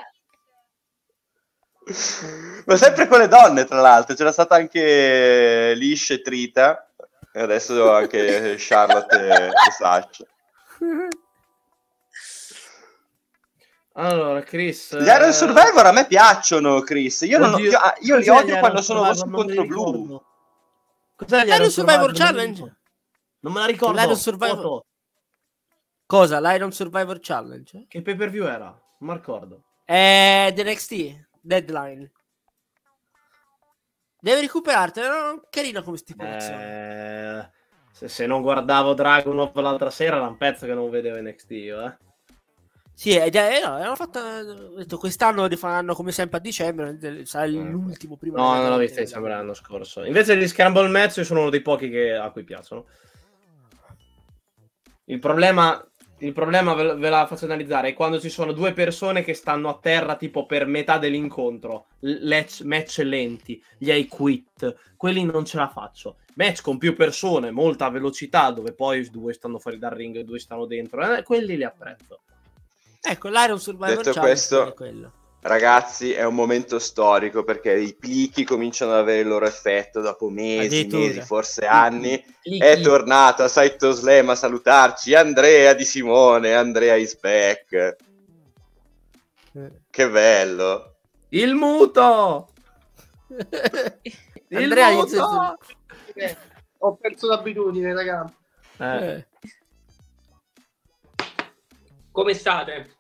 Ma sempre con le donne, tra l'altro, c'era stata anche Lish e Trita, e adesso anche Charlotte e, e Sasha. Allora, Chris. Gli Iron eh, Survivor a me piacciono, Chris. Io, non- io- ah, io li odio quando sono Survivor? me contro blu. Cos'è gli Iron Survivor la Challenge? Non me la ricordo. L'Iron Survivor- Foto. Cosa? L'Iron Survivor Challenge? Che pay per view era? Non mi ricordo. È The NXT Deadline. Devi recuperartela, no? Carina come stipulazione. Eh, se, se non guardavo Dragon l'altra sera era un pezzo che non vedevo NXT io, eh. Sì, è già, eh, no, hanno fatto, ho detto, quest'anno rifaranno come sempre a dicembre, sarà l'ultimo prima. No, non l'ho vista dicembre l'anno scorso. Invece gli Scramble Match sono uno dei pochi che- a cui piacciono. Il problema, il problema ve, ve la faccio analizzare, è quando ci sono due persone che stanno a terra tipo per metà dell'incontro, l- letch- match lenti, gli hai quit, quelli non ce la faccio. Match con più persone, molta velocità, dove poi due stanno fuori dal ring e due stanno dentro, eh, quelli li apprezzo. Ecco, l'Iron Survivor Detto Challenge questo- è quello. Ragazzi, è un momento storico perché i plichi cominciano ad avere il loro effetto dopo mesi, mesi, forse anni. Chi- È tornato a Saito Slam a salutarci Andrea Di Simone, Andrea is back. Eh. Che bello. Il muto! Il Andrea, muto! io- Eh, ho perso l'abitudine, raga. Eh. Come state?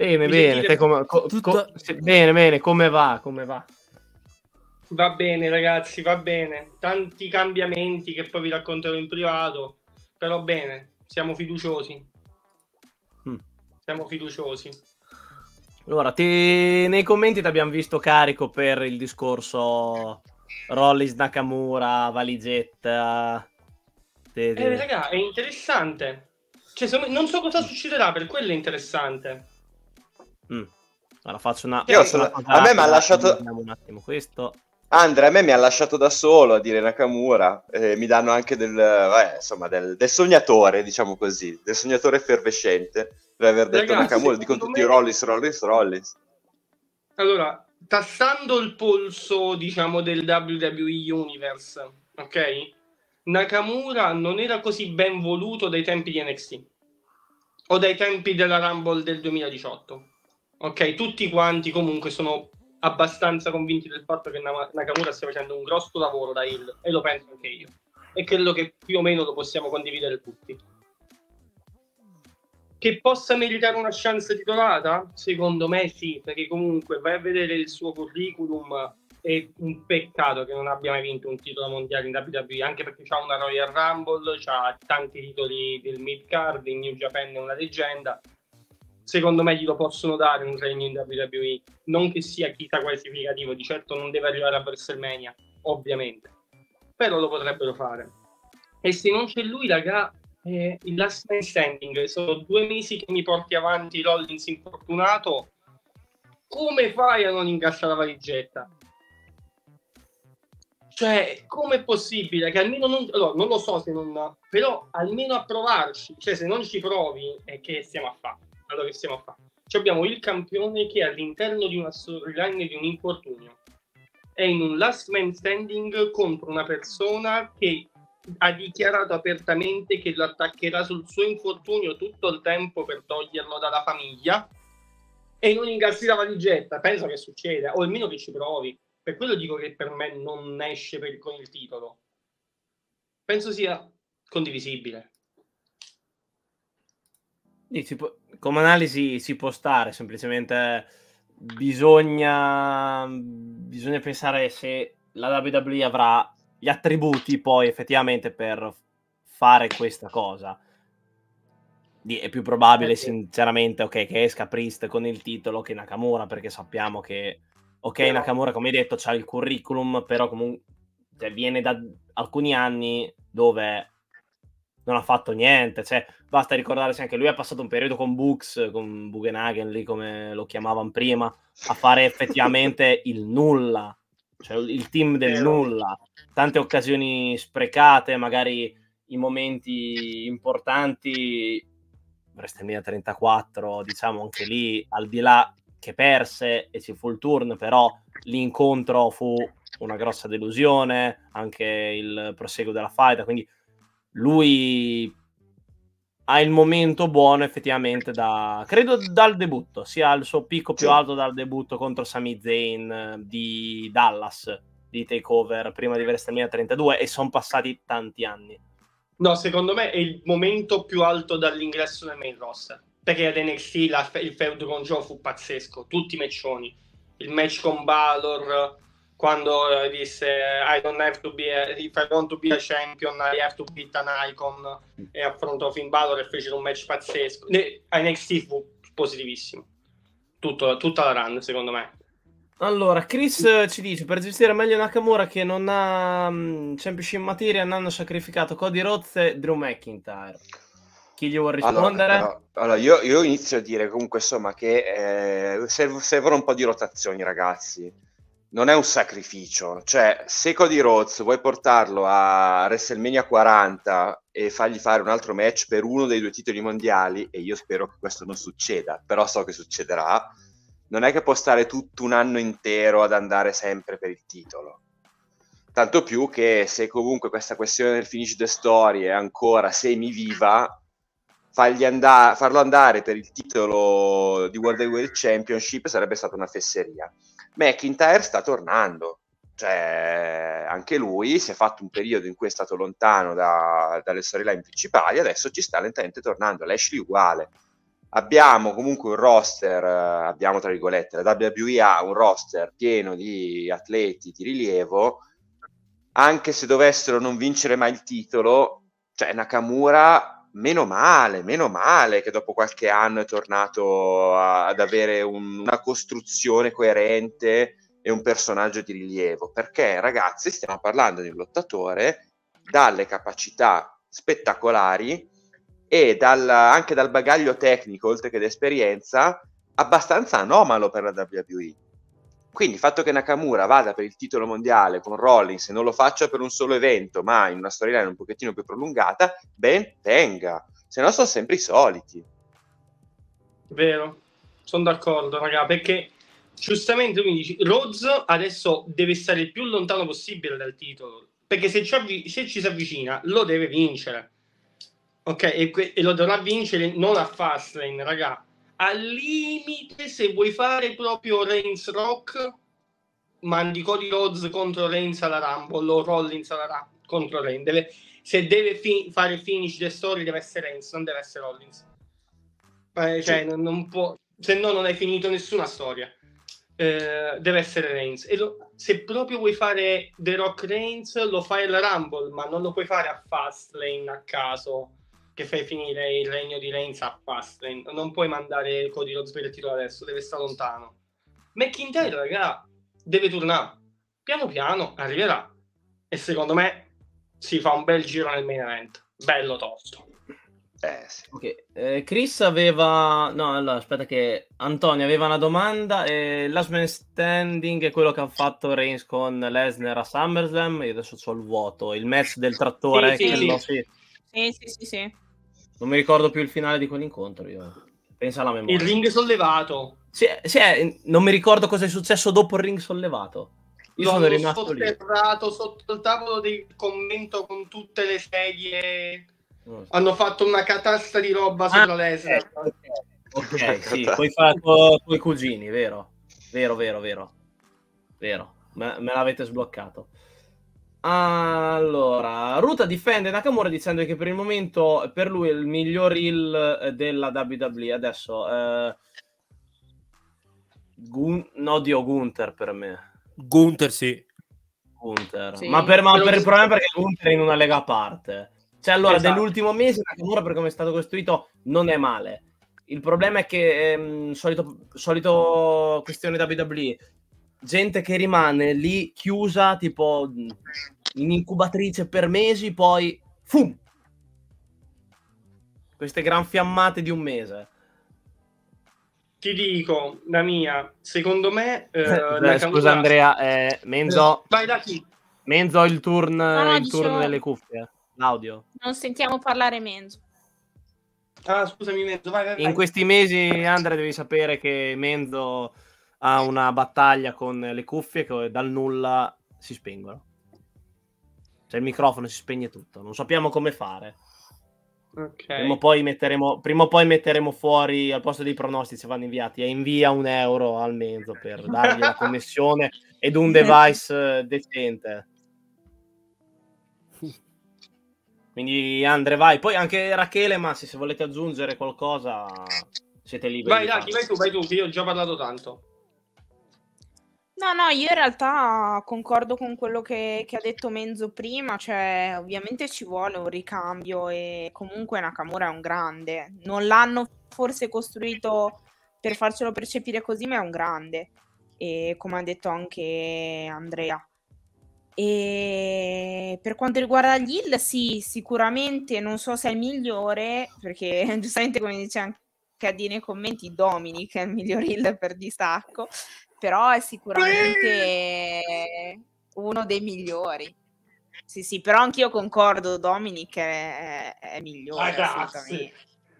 Bene, bene. Te come, co, tutto... co, se, bene, bene. Come va? Come va? Va bene, ragazzi, va bene. Tanti cambiamenti che poi vi racconterò in privato. Però bene, siamo fiduciosi. Mm. Siamo fiduciosi. Allora, ti... nei commenti ti abbiamo visto carico per il discorso Rollins Nakamura, valigetta. Te, te. Eh, raga, è interessante. Cioè, non so cosa succederà, per quello è interessante. Mm. Allora faccio una... Io sono... una a me mi ha lasciato... Un attimo questo. Andrea, a me mi ha lasciato da solo a dire Nakamura, eh, mi danno anche del, eh, insomma, del, del, sognatore, diciamo così, del sognatore effervescente, per aver detto Ragazzi, Nakamura, dicono tutti me... Rollins, Rollins, Rollins. Allora, tassando il polso, diciamo, del WWE Universe, ok? Nakamura non era così ben voluto dai tempi di NXT o dai tempi della Rumble del 2018. Ok, tutti quanti comunque sono abbastanza convinti del fatto che Nakamura stia facendo un grosso lavoro da Hill e lo penso anche io. E credo che più o meno lo possiamo condividere tutti. Che possa meritare una chance titolata? Secondo me sì, perché comunque vai a vedere il suo curriculum è un peccato che non abbia mai vinto un titolo mondiale in WWE, anche perché ha una Royal Rumble, ha tanti titoli del mid card, in New Japan è una leggenda, secondo me glielo possono dare un regno in WWE. Non che sia chissà quale significativo, di certo non deve arrivare a WrestleMania, ovviamente, però lo potrebbero fare. E se non c'è lui, raga, eh, il last man standing sono due mesi che mi porti avanti Rollins infortunato. Come fai a non incassare la valigetta? Cioè, com'è possibile che almeno non, allora, non lo so se non, però almeno a provarci, cioè se non ci provi, è che stiamo a fare? Allora che stiamo a fare? Abbiamo il campione che all'interno di una storyline di un infortunio è in un last man standing contro una persona che ha dichiarato apertamente che lo attaccherà sul suo infortunio tutto il tempo per toglierlo dalla famiglia e non incassi la valigetta. Penso che succeda, o almeno che ci provi. Per quello dico che per me non esce per, con il titolo. Penso sia condivisibile. Può, come analisi si può stare, semplicemente bisogna, bisogna pensare se la WWE avrà gli attributi poi effettivamente per fare questa cosa. È più probabile, sinceramente, okay, che esca Priest con il titolo che Nakamura, perché sappiamo che, ok, però... Nakamura, come hai detto, ha il curriculum, però comunque cioè, viene da alcuni anni dove non ha fatto niente. Cioè, basta ricordarsi anche lui ha passato un periodo con Books, con Bugenhagen, lì come lo chiamavano prima, a fare effettivamente il nulla, cioè il team del nulla. Tante occasioni sprecate, magari i momenti importanti, WrestleMania 34, diciamo anche lì, al di là che perse e ci fu il turn, però l'incontro fu una grossa delusione, anche il proseguo della fight, quindi lui ha il momento buono effettivamente da credo dal debutto sia il suo picco più alto dal debutto contro Sami Zayn eh, di Dallas di takeover prima di WrestleMania 32 e sono passati tanti anni. No secondo me è il momento più alto dall'ingresso nel main roster perché ad NXT la, il feud con Joe fu pazzesco tutti i matchoni il match con Balor quando eh, disse I don't have to be a, if I want to be a champion I have to beat an icon. E affrontò Finn Balor e fece un match pazzesco. A NXT fu positivissimo. Tutto, tutta la run secondo me. Allora, Chris ci dice per gestire meglio Nakamura che non ha um, Championship Materia hanno sacrificato Cody Rhodes e Drew McIntyre. Chi gli vuole rispondere? Allora, allora io, io, inizio a dire comunque insomma che eh, servono un po' di rotazioni ragazzi non è un sacrificio. Cioè, se Cody Rhodes vuoi portarlo a WrestleMania 40 e fargli fare un altro match per uno dei due titoli mondiali, e io spero che questo non succeda, però so che succederà, non è che può stare tutto un anno intero ad andare sempre per il titolo. Tanto più che se comunque questa questione del finish the story è ancora semi-viva, andare, farlo andare per il titolo di World Heavyweight Championship sarebbe stata una fesseria McIntyre sta tornando, cioè anche lui si è fatto un periodo in cui è stato lontano da, dalle storyline principali, adesso ci sta lentamente tornando. Lashley uguale. Abbiamo comunque un roster, eh, abbiamo tra virgolette, la WWE ha un roster pieno di atleti di rilievo, anche se dovessero non vincere mai il titolo, cioè Nakamura, meno male, meno male che dopo qualche anno è tornato a, ad avere un, una costruzione coerente e un personaggio di rilievo, perché ragazzi stiamo parlando di un lottatore dalle capacità spettacolari e dal, anche dal bagaglio tecnico, oltre che d'esperienza, abbastanza anomalo per la WWE. Quindi il fatto che Nakamura vada per il titolo mondiale con Rollins e non lo faccia per un solo evento, ma in una storyline un pochettino più prolungata, ben venga. Se no sono sempre i soliti. Vero, sono d'accordo, raga, perché giustamente tu mi dici, Rhodes adesso deve stare il più lontano possibile dal titolo, perché se ci, avvi- se ci si avvicina lo deve vincere. Ok, e, que- e, lo dovrà vincere non a Fastlane, raga. Al limite, se vuoi fare proprio Reigns Rock, mandi Cody Rhodes contro Reigns alla Rumble o Rollins alla Rumble contro Reigns. Deve, se deve fi- fare finish the story deve essere Reigns, non deve essere Rollins. Eh, cioè, non, non può, se no non hai finito nessuna storia. Eh, deve essere Reigns. E lo, se proprio vuoi fare The Rock Reigns, lo fai alla Rumble, ma non lo puoi fare a Fastlane a caso che fai finire il regno di Reigns a Fastlane. Non puoi mandare Cody Rhodes per il titolo adesso, deve stare lontano. McIntyre, raga, deve tornare. Piano piano arriverà. E secondo me si fa un bel giro nel main event. Bello tosto. Eh, sì. okay. eh, Chris aveva. No, allora aspetta, che Antonio aveva una domanda. E Last Man Standing è quello che ha fatto Reigns con Lesnar a SummerSlam. Io adesso ho il vuoto. Il match del trattore. Sì, sì, lo... sì. sì, sì, sì, sì. Non mi ricordo più il finale di quell'incontro. Io. Pensa alla memoria. Il ring sollevato. Sì, sì eh, non mi ricordo cosa è successo dopo il ring sollevato. Io L'ho sono rimasto sotterrato lì. sotto il tavolo del commento con tutte le sedie hanno fatto una catasta di roba ah, Lesnar. Ok, okay sì, poi fatto con i cugini, vero? Vero, vero, vero. Vero, me, me l'avete sbloccato. Allora, Ruta difende Nakamura dicendo che per il momento per lui è il miglior heel della WWE. Adesso, eh... Gun... no, Dio Gunther per me. Gunther, sì. Gunther. Sì, ma per, ma per il problema è perché Gunther è in una lega a parte. Cioè, allora, esatto. dell'ultimo mese Nakamura, per come è stato costruito, non è male. Il problema è che, ehm, solito, solito questione WWE, gente che rimane lì chiusa, tipo in incubatrice per mesi, poi fum! Queste gran fiammate di un mese. Ti dico, la mia, secondo me... Eh, Beh, scusa Andrea, eh, Menzo... Vai da chi? Menzo il turn, no, il dicevo... turn delle cuffie l'audio. Non sentiamo parlare Menzo. Ah, scusami Menzo, vai, vai, vai. In questi mesi, Andrea, devi sapere che Menzo ha una battaglia con le cuffie che dal nulla si spengono. Cioè il microfono si spegne tutto, non sappiamo come fare. Okay. Prima, o poi metteremo, prima o poi metteremo fuori al posto dei pronostici vanno inviati e invia un euro al mezzo per dargli la connessione ed un device decente. Quindi Andre, vai. Poi anche Rachele, ma se, volete aggiungere qualcosa, siete liberi. Vai, Daki, vai tu, vai tu, che io ho già parlato tanto. No, no, io in realtà concordo con quello che, che, ha detto Menzo prima, cioè ovviamente ci vuole un ricambio e comunque Nakamura è un grande. Non l'hanno forse costruito per farcelo percepire così, ma è un grande. E come ha detto anche Andrea. E per quanto riguarda gli Hill, sì, sicuramente non so se è il migliore, perché giustamente come dice anche dire nei commenti, Dominic è il miglior Hill per distacco, però è sicuramente uno dei migliori. Sì, sì, però anch'io concordo, Dominic è, è migliore. Ragazzi,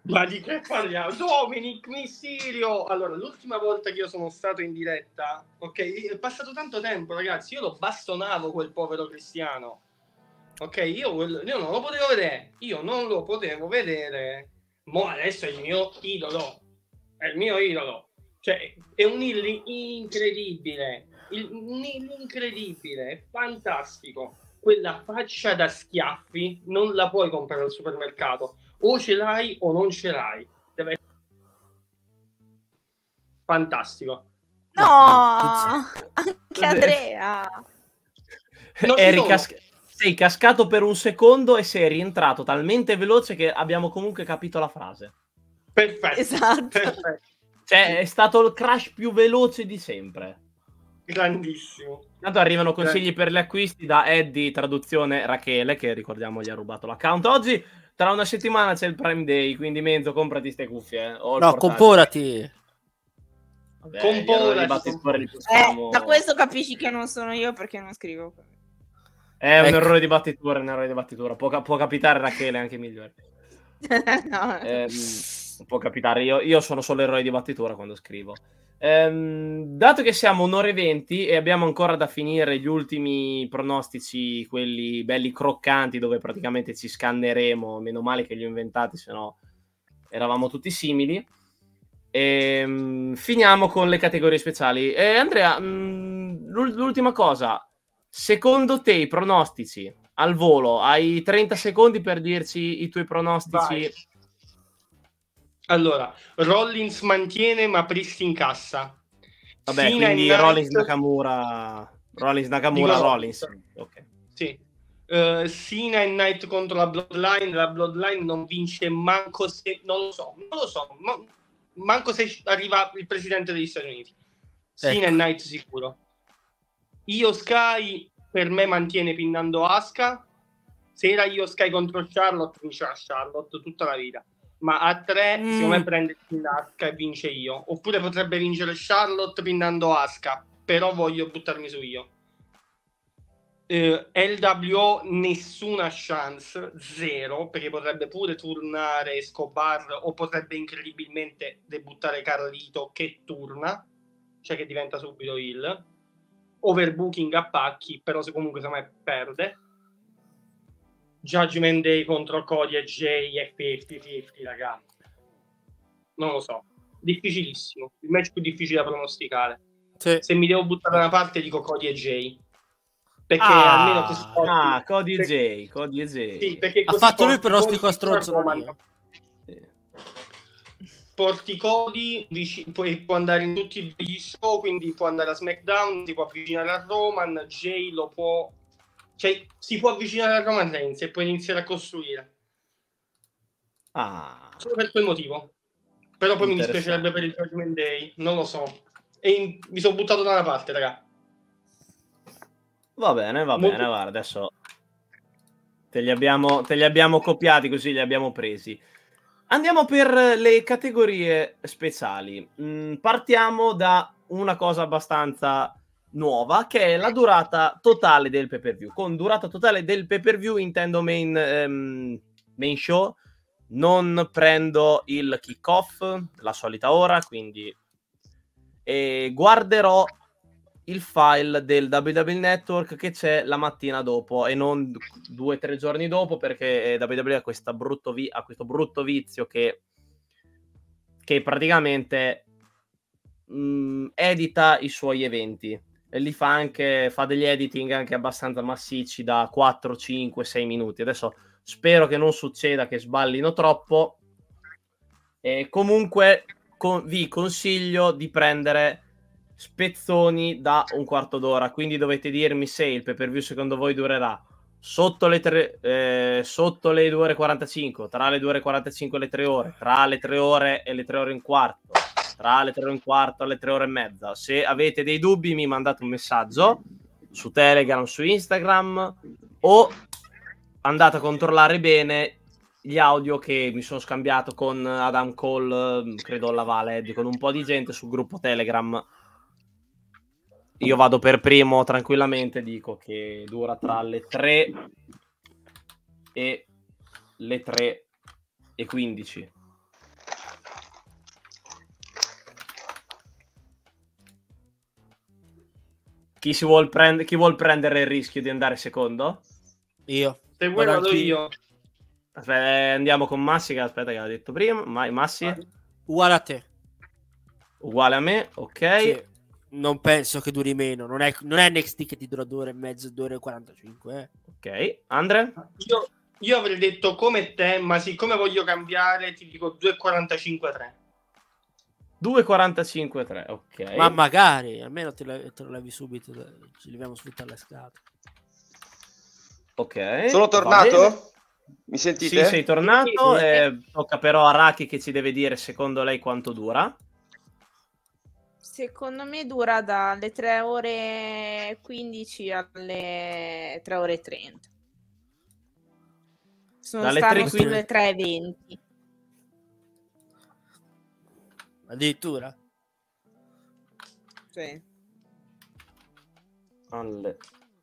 ma di che parliamo? Dominic Mysterio! Allora, l'ultima volta che io sono stato in diretta, ok, è passato tanto tempo, ragazzi, io lo bastonavo quel povero cristiano. Ok, io, io non lo potevo vedere, io non lo potevo vedere. Mo adesso è il mio idolo. È il mio idolo. Cioè, è un heal incredibile. il, l'incredibile, è fantastico. Quella faccia da schiaffi non la puoi comprare al supermercato. O ce l'hai o non ce l'hai. Deve essere fantastico. No, anche Andrea. Eri cas- sei cascato per un secondo e sei rientrato talmente veloce che abbiamo comunque capito la frase. Perfetto. Esatto. Perfetto. Cioè, è stato il crash più veloce di sempre. Grandissimo. Intanto arrivano consigli per gli acquisti da Eddie, traduzione Rachele, che ricordiamo gli ha rubato l'account oggi. Tra una settimana c'è il Prime Day, quindi mezzo comprati ste cuffie. Eh. No, comporati. Vabbè, Comporati, Eh, da questo capisci che non sono io perché non scrivo. È un Ecco. errore di battitura, è un errore di battitura. Può, può capitare Rachele anche migliore. no. Ehm, può capitare, io, io sono solo eroe di battitura quando scrivo. Ehm, dato che siamo un'ora e venti e abbiamo ancora da finire gli ultimi pronostici, quelli belli croccanti, dove praticamente ci scanneremo, meno male che li ho inventati, se no eravamo tutti simili. Ehm, finiamo con le categorie speciali. E Andrea, l'ul- l'ultima cosa, secondo te i pronostici al volo, hai 30 secondi per dirci i tuoi pronostici. Vai. Allora, Rollins mantiene ma Priest in cassa. Vabbè, Cena quindi Knight- Rollins Nakamura, Rollins Nakamura, Dico Rollins. Rollins. Ok. Sì. Uh, Cena e Knight contro la Bloodline. La Bloodline non vince manco se... Non lo so, non lo so. ma- manco se arriva il presidente degli Stati Uniti. Ecco. e Knight sicuro. Io Sky per me mantiene pinnando Asuka. Se era io Sky contro Charlotte, vincerà Charlotte tutta la vita. Ma a tre, Mm. secondo me prende Asuka e vince io. Oppure potrebbe vincere Charlotte pinnando Asuka. Però voglio buttarmi su io. Eh, LWO nessuna chance, zero, perché potrebbe pure turnare Escobar o potrebbe incredibilmente debuttare Carlito che turna, cioè che diventa subito il overbooking a pacchi, però se comunque secondo me perde. Judgment Day contro Cody e Jay è 50-50, ragazzi. Non lo so. Difficilissimo. Il match più difficile da pronosticare. Sì. Se mi devo buttare da una parte dico Cody e Jay. Perché Ah, almeno così ah, Cody e Jay, Cody e Jay. Sì, perché Ha fatto lui il pronostico a stronzo. Sì. Porti Cody, poi può andare in tutti gli show, quindi può andare a SmackDown, si può avvicinare a Roman, Jay lo può... Cioè, si può avvicinare a Roman Reigns e può iniziare a costruire. Ah, Solo per quel motivo. Però poi mi dispiacerebbe per il Judgment Day, non lo so. E in- mi sono buttato da una parte, raga. va bene, va Molto- bene, guarda, adesso te li, abbiamo, te li abbiamo copiati così li abbiamo presi. Andiamo per le categorie speciali. Mm, partiamo da una cosa abbastanza nuova che è la durata totale del pay per view. Con durata totale del pay per view intendo main, ehm, main show, non prendo il kick off, la solita ora, quindi e guarderò il file del WWE Network che c'è la mattina dopo e non due o tre giorni dopo perché eh, WWE ha, vi- ha questo brutto vizio che, che praticamente mh, edita i suoi eventi e li fa anche fa degli editing anche abbastanza massicci da 4, 5, 6 minuti. Adesso spero che non succeda che sballino troppo. E comunque con- vi consiglio di prendere spezzoni da un quarto d'ora. Quindi dovete dirmi se il pay per view secondo voi durerà sotto le, tre, eh, sotto le 2 ore e 45, tra le 2 ore e 45 e le 3 ore, tra le 3 ore e le 3 ore e quarto, tra le 3 ore e un quarto e le 3 ore e mezza. Se avete dei dubbi, mi mandate un messaggio su Telegram, su Instagram o andate a controllare bene gli audio che mi sono scambiato con Adam Cole, credo alla Valed, con un po' di gente sul gruppo Telegram. Io vado per primo tranquillamente, dico che dura tra le 3 e le 3 e 15. Chi, si vuol prend- chi vuol prendere il rischio di andare secondo? Io. Se vuoi vado chi- io. Aspetta, eh, andiamo con Massi, che aspetta che l'ha detto prima. Ma- Massi, Uguale a te. uguale a me, ok. Sì. non penso che duri meno. Non è, non è NXT che ti dura due ore e mezzo, due ore e 45. Eh. Ok, Andre? Io, io avrei detto come te, ma siccome voglio cambiare, ti dico 2.45-3. 2.45-3, ok. Ma magari, almeno te, la, te lo levi subito, ci leviamo subito alle scatole. Ok. Sono tornato? Mi sentite? Sì, sei tornato. Sì, sì. Eh, tocca però a Raki che ci deve dire secondo lei quanto dura. Secondo me dura dalle 3 ore 15 alle 3 ore 30. Sono dalle 3, sulle 3.20. Addirittura? Sì. Alle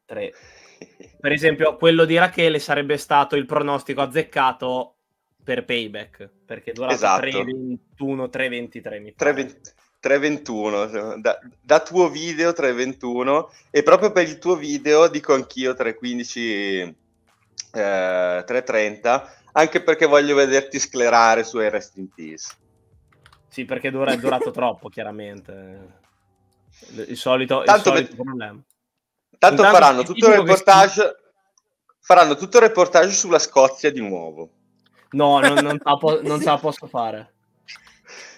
3. Per esempio, quello di Rachele sarebbe stato il pronostico azzeccato per payback, perché durava esatto. 3.21, 3.23 mi pare. 3.21, da, da, tuo video 3.21 e proprio per il tuo video dico anch'io 3.15, eh, 3.30, anche perché voglio vederti sclerare su Rest in Peace. Sì, perché dura, è durato troppo, chiaramente. Il solito, il solito per... problema. Tanto Intanto faranno tutto il reportage. Si... Faranno tutto il reportage sulla Scozia di nuovo. No, non, non, po- non ce la posso fare.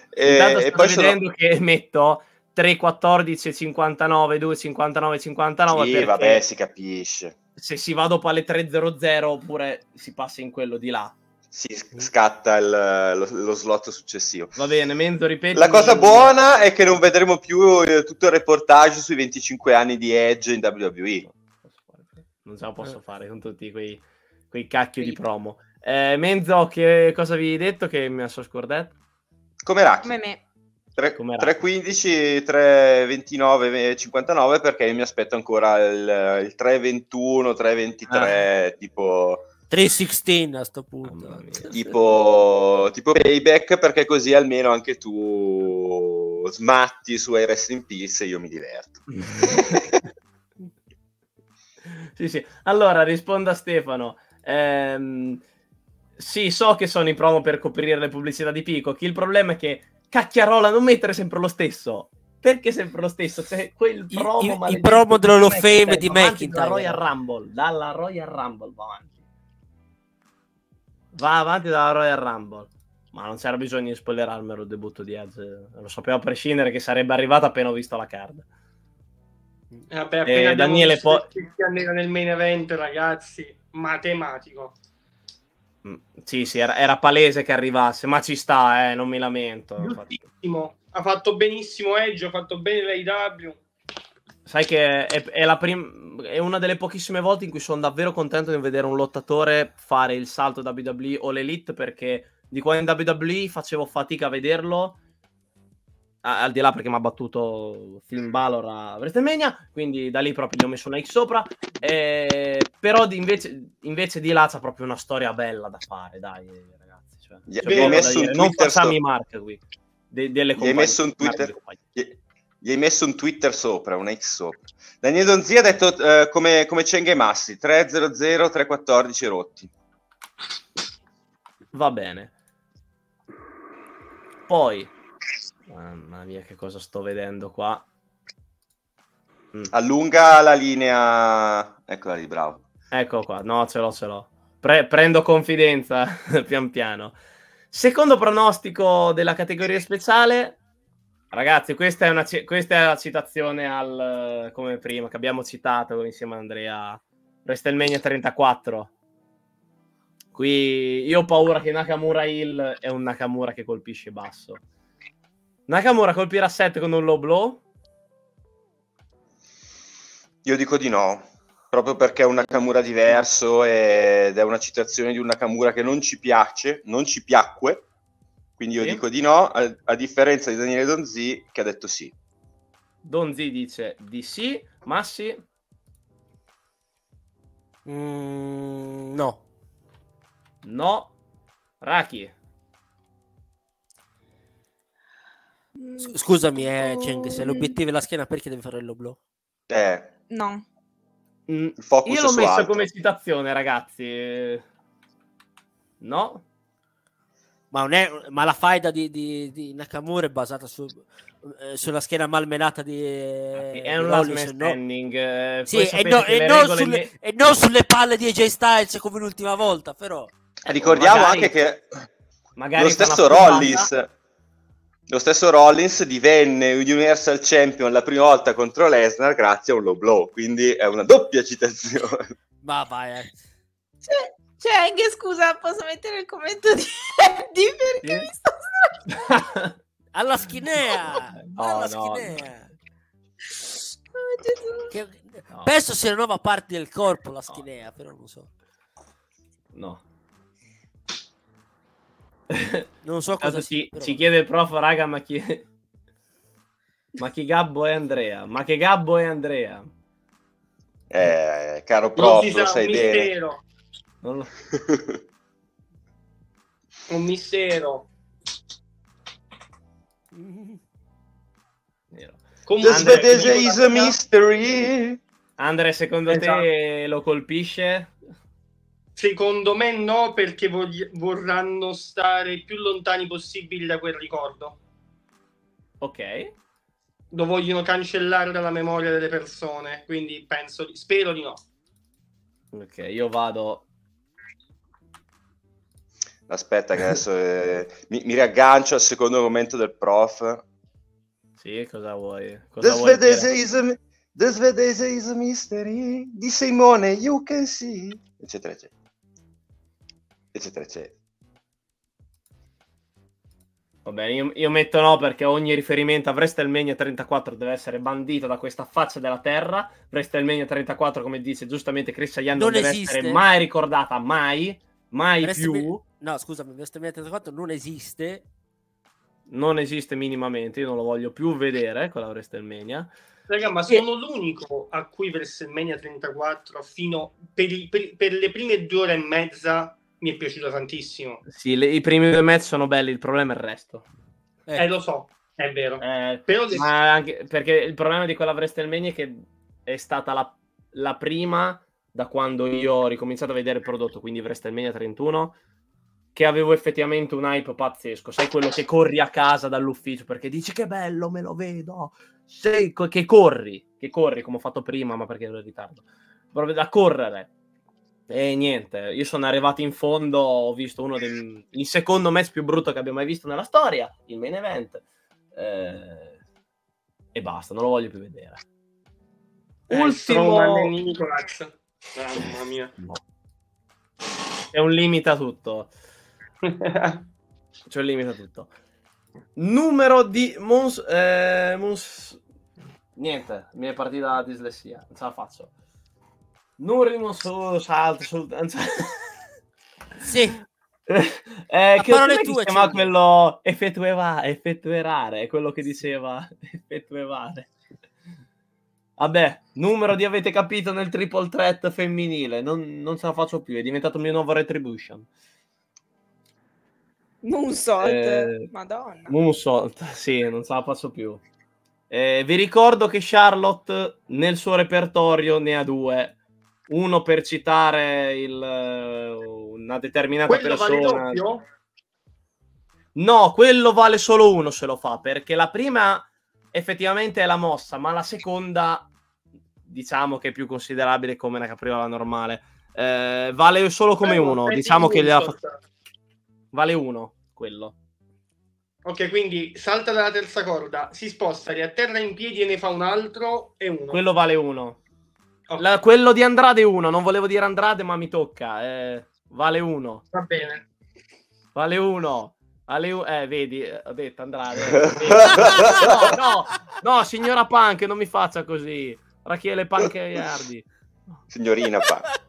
E, e poi vedendo sono... che metto 3, 14, 59, 2, 59, 59. Sì, vabbè, si capisce. Se si va dopo alle 3.00 oppure si passa in quello di là. Si scatta il, lo, lo, slot successivo. Va bene, Menzo, ripeti. La cosa buona è che non vedremo più eh, tutto il reportage sui 25 anni di Edge in WWE. Non ce la posso fare con tutti quei, quei cacchio di promo. Eh, Menzo, che cosa avevi detto che mi ha scordato? Come Raki. Come me. 3, 3.15, 3.29, 59 perché mi aspetto ancora il, il 3.21, 3.23 ah. tipo 3.16 a sto punto. Tipo, tipo payback perché così almeno anche tu smatti su I Rest in Peace e io mi diverto. sì, sì. Allora, rispondo a Stefano. Ehm, sì, so che sono i promo per coprire le pubblicità di Peacock. Il problema è che, cacchiarola, non mettere sempre lo stesso. Perché sempre lo stesso? Cioè, quel promo... Il, il promo dell'Hall of Fame di McIntyre. Dalla Royal Rumble. Dalla Royal Rumble va avanti va avanti dalla Royal Rumble. Ma non c'era bisogno di spoilerarmelo il debutto di Edge. Lo sapevo a prescindere che sarebbe arrivato appena ho visto la card. Eh, vabbè, appena eh, Daniele poi nel main event, ragazzi, matematico. Mm, sì, sì, era, era, palese che arrivasse, ma ci sta, eh, non mi lamento. Ha fatto benissimo Edge, ha fatto bene l'AEW. Sai che è, è, prim- è, una delle pochissime volte in cui sono davvero contento di vedere un lottatore fare il salto WWE o l'Elite perché di qua in WWE facevo fatica a vederlo al di là perché mi ha battuto Finn Balor a WrestleMania quindi da lì proprio gli ho messo una X sopra e... però di invece, invece, di là c'è proprio una storia bella da fare dai ragazzi cioè, cioè, messo non facciamo i mark qui de- delle compagnie hai messo un Twitter gli hai messo un Twitter sopra, una X sopra. Daniele Donzi ha detto uh, come, come Cenghe Massi, 300 314 rotti. Va bene. Poi, mamma mia che cosa sto vedendo qua. Mm. Allunga la linea, eccola lì, bravo. Ecco qua, no ce l'ho, ce l'ho. Pre- prendo confidenza pian piano. Secondo pronostico della categoria speciale, Ragazzi, questa è, una, questa è la citazione al, come prima, che abbiamo citato insieme a Andrea, WrestleMania 34. Qui io ho paura che Nakamura Hill è un Nakamura che colpisce basso. Nakamura colpirà 7 con un low blow? Io dico di no, proprio perché è un Nakamura diverso ed è una citazione di un Nakamura che non ci piace, non ci piacque quindi io sì. dico di no, a, a, differenza di Daniele Donzi che ha detto sì. Donzi dice di sì, Massi? Mm, no. No. Raki? Scusami, eh, Cheng, se l'obiettivo è la schiena, perché devi fare il low blow? Eh. No. Mm, io l'ho messo altro. come citazione, ragazzi. No? Ma, è, ma la faida di, di, di, Nakamura è basata su eh, sulla schiena malmenata di eh, è un last man standing no? sì, e, no, e, non sulle, e, non sulle, palle di AJ Styles come l'ultima volta però ricordiamo magari, anche che lo stesso Rollins lo stesso Rollins divenne Universal Champion la prima volta contro Lesnar grazie a un low blow quindi è una doppia citazione ma vai eh. Cioè anche scusa posso mettere il commento di Eddie perché yeah. mi sto alla schinea! No, alla no, schinea! No. Che, no. Penso sia la nuova parte del corpo la schinea, però non so. No. Non so cosa ci, però... ci chiede il prof, raga, ma chi... ma chi gabbo è Andrea? Ma che gabbo è Andrea? Eh, caro prof, lo sai bene. Lo... un mistero. Comunque, The svedese is a mystery. Andre, secondo esatto. te lo colpisce? Secondo me no, perché vogli- vorranno stare più lontani possibili da quel ricordo. Ok. Lo vogliono cancellare dalla memoria delle persone, quindi penso, di- spero di no. Ok, io vado Aspetta che adesso eh, mi, mi, riaggancio al secondo commento del prof. Sì, cosa vuoi? Cosa the, vuoi Svedese is a, the Svedese is a mystery di Simone, you can see, eccetera, eccetera. Eccetera, eccetera. Va bene, io, io, metto no perché ogni riferimento a WrestleMania 34 deve essere bandito da questa faccia della terra. WrestleMania 34, come dice giustamente Chris Ayan, non, non deve esiste. essere mai ricordata, mai, mai più. No, scusami, WrestleMania 34 non esiste. Non esiste minimamente, io non lo voglio più vedere con la WrestleMania. Raga, ma sono e... l'unico a cui WrestleMania 34 fino per, i, per, per, le prime due ore e mezza mi è piaciuto tantissimo. Sì, le, i primi due e mezzo sono belli, il problema è il resto. Eh, eh lo so, è vero. Eh, Però ma anche, perché il problema di quella WrestleMania è che è stata la, la prima da quando io ho ricominciato a vedere il prodotto, quindi WrestleMania 31 che avevo effettivamente un hype pazzesco. Sai quello che corri a casa dall'ufficio perché dici che bello, me lo vedo. Sei che corri, che corri come ho fatto prima, ma perché ero in ritardo. Proprio da correre. E niente, io sono arrivato in fondo, ho visto uno dei il secondo match più brutto che abbia mai visto nella storia, il main event. Eh, e basta, non lo voglio più vedere. Eh, Ultimo Mamma mia. No. È un limite a tutto. C'è il limite a tutto. Numero di Mons... Eh, Mons... Niente, mi è partita la dislessia, non ce la faccio. Numero su salto sul... sì. Eh, che parole tue, si chiama quello effettueva, effettuerare, quello che diceva effettuevare. Vabbè, numero di avete capito nel triple threat femminile, non, non ce la faccio più, è diventato il mio nuovo retribution. Moonsault, eh, madonna. Moonsault, sì, non se la passo più. Eh, vi ricordo che Charlotte nel suo repertorio ne ha due. Uno per citare il, una determinata quello persona. Vale doppio? No, quello vale solo uno se lo fa, perché la prima effettivamente è la mossa, ma la seconda diciamo che è più considerabile come una capriola normale. Eh, vale solo come Beh, uno, diciamo che gliela fa... Vale uno, quello. Ok, quindi salta dalla terza corda, si sposta, riatterra in piedi e ne fa un altro e uno. Quello vale uno. Okay. La, quello di Andrade uno, non volevo dire Andrade ma mi tocca. Eh, vale uno. Va bene. Vale uno. Vale un... Eh, vedi, ho detto Andrade. no, no, no, signora Punk, non mi faccia così. Rachele Punk Iardi. Signorina Punk.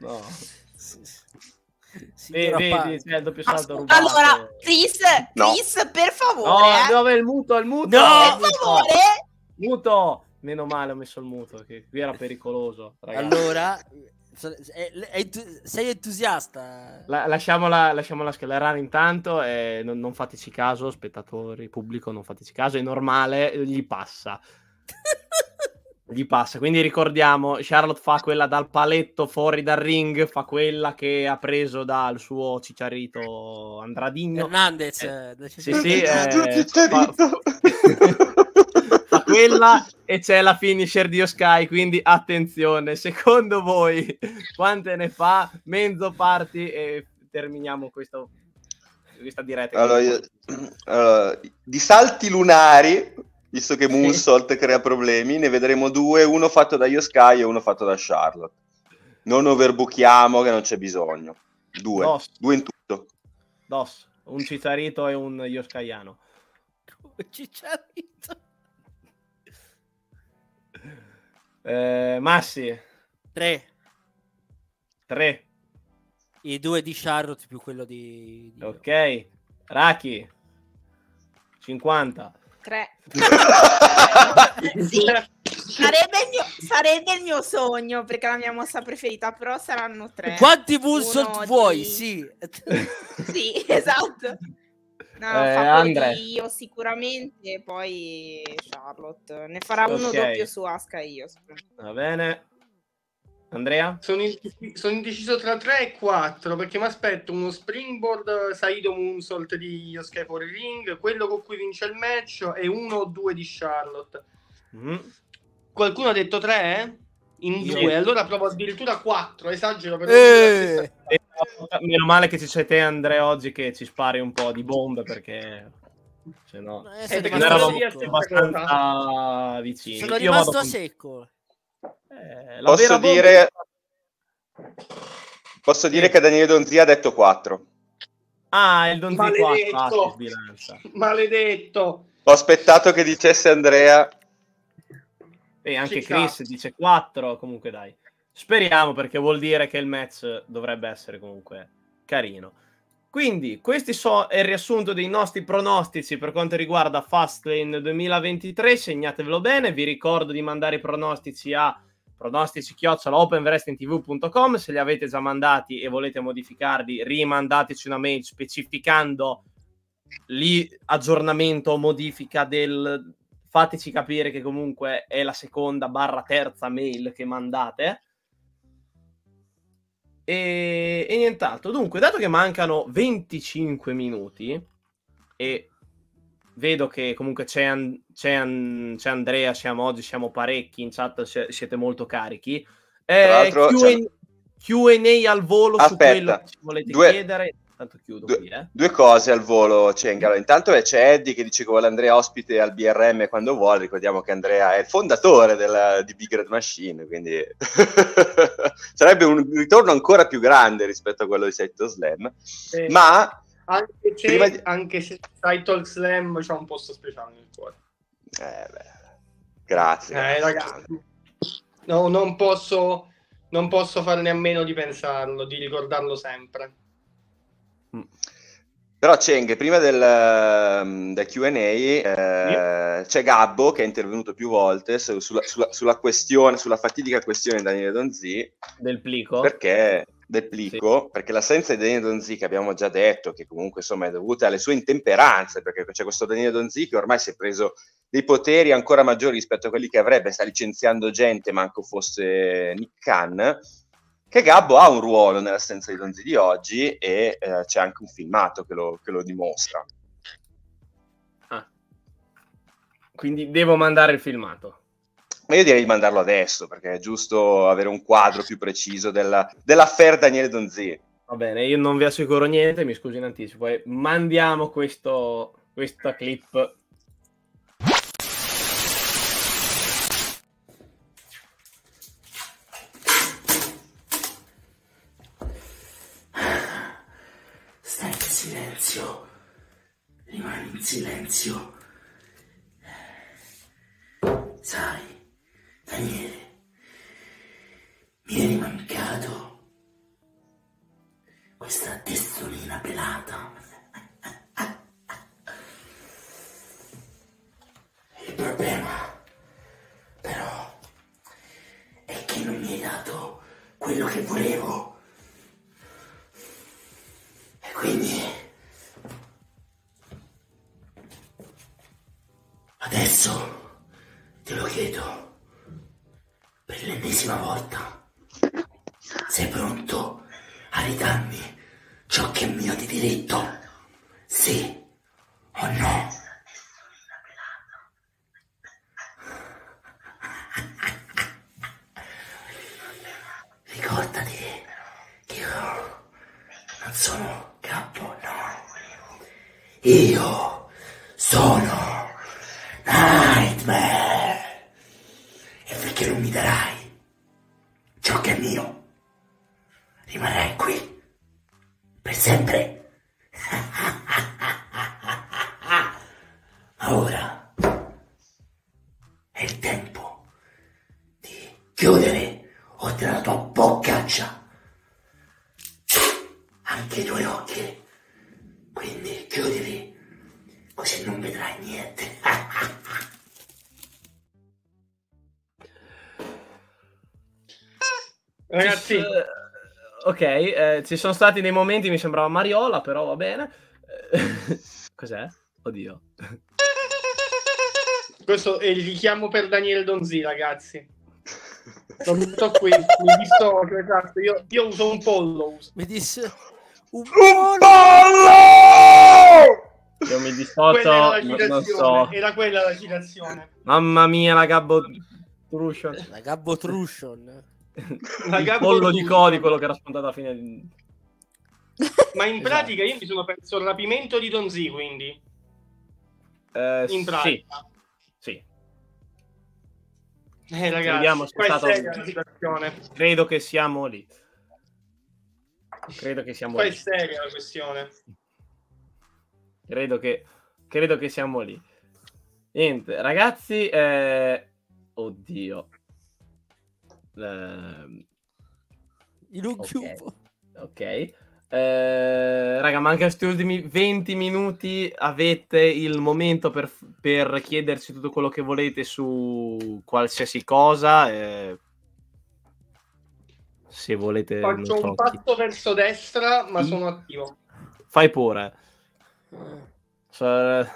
No. Vedi, vedi, c'è il doppio salto rubato. Allora, Chris, Chris, no. per favore. No, eh. dove il muto, il muto. No, per favore. Muto. Meno male ho messo il muto, che qui era pericoloso. Ragazzi. Allora, sei entusiasta? La, lasciamola, lasciamola sclerare intanto e non, non, fateci caso, spettatori, pubblico, non fateci caso, è normale, gli passa. gli passa. Quindi ricordiamo, Charlotte fa quella dal paletto fuori dal ring, fa quella che ha preso dal suo cicciarito Andradigno. Hernandez. Eh, eh, sì, sì, eh, fa, fa quella e c'è la finisher di Oskai, quindi attenzione. Secondo voi quante ne fa? Mezzo party e terminiamo questo, questa diretta. Allora, io, allora, di salti lunari visto che Moonsault crea problemi, ne vedremo due, uno fatto da Yoskai e uno fatto da Charlotte. Non overbookiamo che non c'è bisogno. Due, Dos. due in tutto. Dos, un Cizzarito e un Yoskaiano. Cizzarito. Eh, Massi. Tre. Tre. I due di Charlotte più quello di... di... Ok. Raki. 50. 3. sì, sarebbe il, mio, sarebbe il, mio, sogno perché è la mia mossa preferita, però saranno 3. Quanti Moonsault vuoi? Di... Sì. sì, esatto. No, eh, fa io sicuramente, poi Charlotte. Ne farà okay. uno doppio su Aska io. Va bene. Andrea? Sono, sono, indeciso tra 3 e 4 perché mi aspetto uno springboard Saido Moonsault di Sky for Ring, quello con cui vince il match e uno o due di Charlotte. Mm. Qualcuno ha detto 3? In 2, allora provo addirittura 4, esagero per eh. eh, Meno male che ci sei te Andrea oggi che ci spari un po' di bombe perché se no eh, eh, eravamo abbastanza vicini. Sono rimasto a secco. Eh, posso dire, posso dire che Daniele Donzi ha detto 4. Ah, il Donzi Maledetto. 4. Maledetto. Ho aspettato che dicesse Andrea. E anche Chris dice 4. Comunque dai. Speriamo perché vuol dire che il match dovrebbe essere comunque carino. Quindi, questo so, è il riassunto dei nostri pronostici per quanto riguarda Fastlane 2023. Segnatevelo bene. Vi ricordo di mandare i pronostici a pronostici chiocciola openwrestlingtv.com se li avete già mandati e volete modificarli rimandateci una mail specificando lì aggiornamento o modifica del fateci capire che comunque è la seconda barra terza mail che mandate e, e nient'altro dunque dato che mancano 25 minuti e vedo che comunque c'è, An- c'è, An- c'è Andrea, siamo oggi, siamo parecchi in chat, siete molto carichi. Eh, Q&A, Q&A al volo Aspetta, su quello che ci volete due, chiedere. Tanto chiudo due, qui, eh. due cose al volo, Cengalo. Intanto c'è Eddie che dice che vuole Andrea ospite al BRM quando vuole. Ricordiamo che Andrea è il fondatore della, di Big Red Machine, quindi sarebbe un ritorno ancora più grande rispetto a quello di Seto Slam. Eh. Ma anche se, di... anche se Title Slam c'ha un posto speciale nel cuore. Eh, grazie. Eh, ragazzi. No, non posso, non posso farne a meno di pensarlo, di ricordarlo sempre. Però Cheng, prima del, ehm, del Q&A eh, yeah. c'è Gabbo che è intervenuto più volte su, sulla, sulla, sulla, questione, sulla fatidica questione di Daniele Donzi. Del plico? Perché del plico, sì. perché l'assenza di Daniele Donzi, che abbiamo già detto, che comunque insomma è dovuta alle sue intemperanze, perché c'è questo Daniele Donzi che ormai si è preso dei poteri ancora maggiori rispetto a quelli che avrebbe, sta licenziando gente, manco fosse Nick Khan, che Gabbo ha un ruolo nell'assenza di Donzi di oggi e eh, c'è anche un filmato che lo, che lo dimostra. Ah. Quindi devo mandare il filmato. Ma io direi di mandarlo adesso, perché è giusto avere un quadro più preciso della, dell'affair Daniele Donzi. Va bene, io non vi assicuro niente, mi scusi in anticipo. Eh. Mandiamo questo, questa clip. Io sono Nightmare. E perché non mi darai ciò che è mio, rimarrai qui per sempre. Eh, ci sono stati dei momenti, mi sembrava Mariola, però va bene. Cos'è? Oddio. questo è il richiamo per Daniele Donzi, ragazzi. Lo metto qui, mi dissocio, esatto. Io, io uso un pollo. uso. Mi disse un Un pollo! Io mi dissocio, non, non so. Era quella la citazione. Mamma mia, la gabbo... Truscion. La Gabbo Trushon. Il pollo di. Cody, quello che era spuntato alla fine. di- Ma in Esatto. pratica io mi sono perso il rapimento di Donzi, quindi. Eh, In sì, pratica. sì. Eh, ragazzi, Vediamo situazione. Credo che siamo lì. Credo che siamo Qua è lì. seria la questione. Credo che, credo che siamo lì. Niente, ragazzi, eh... oddio. Ehm, In un Ok. cubo. ok. Eh, raga, manca questi ultimi 20 minuti. Avete il momento per, per chiederci tutto quello che volete su qualsiasi cosa. eh, se volete, non Faccio so, un passo verso destra, ma sono attivo. fai pure. Eh, So-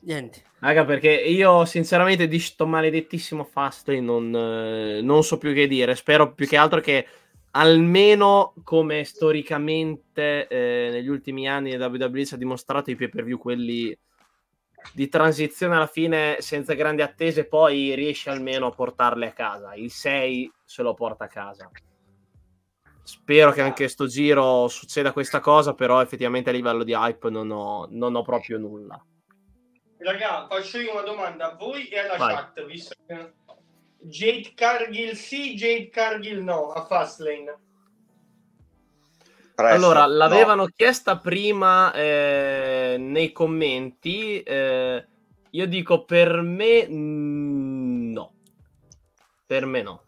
Niente. Raga, perché io sinceramente di sto maledettissimo Fastlane non, eh, non so più che dire. Spero più che altro che almeno come storicamente eh, negli ultimi anni la WWE ci ha dimostrato i pay per view quelli di transizione alla fine senza grandi attese, poi riesce almeno a portarle a casa. Il 6 se lo porta a casa. Spero che anche sto giro succeda questa cosa, però effettivamente a livello di hype non ho, non ho proprio nulla. Raga, faccio io una domanda a voi e alla Vai. chat, visto che Jade Cargill sì, Jade Cargill no, a Fastlane. Presto. Allora, No. l'avevano chiesta prima eh, nei commenti. eh, io dico per me no. Per me no.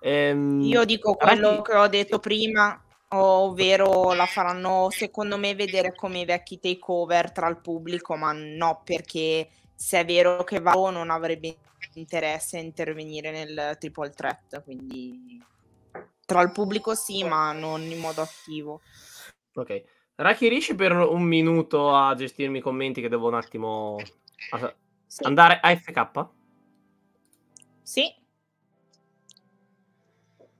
Ehm, Io dico quello ragazzi- che ho detto prima, ovvero la faranno secondo me vedere come i vecchi takeover tra il pubblico, ma no perché se è vero che Varo non avrebbe interesse a intervenire nel triple threat, quindi tra il pubblico sì, ma non in modo attivo. Ok. Raki, riesci per un minuto a gestirmi i commenti che devo un attimo a- Sì, andare a FK? sì.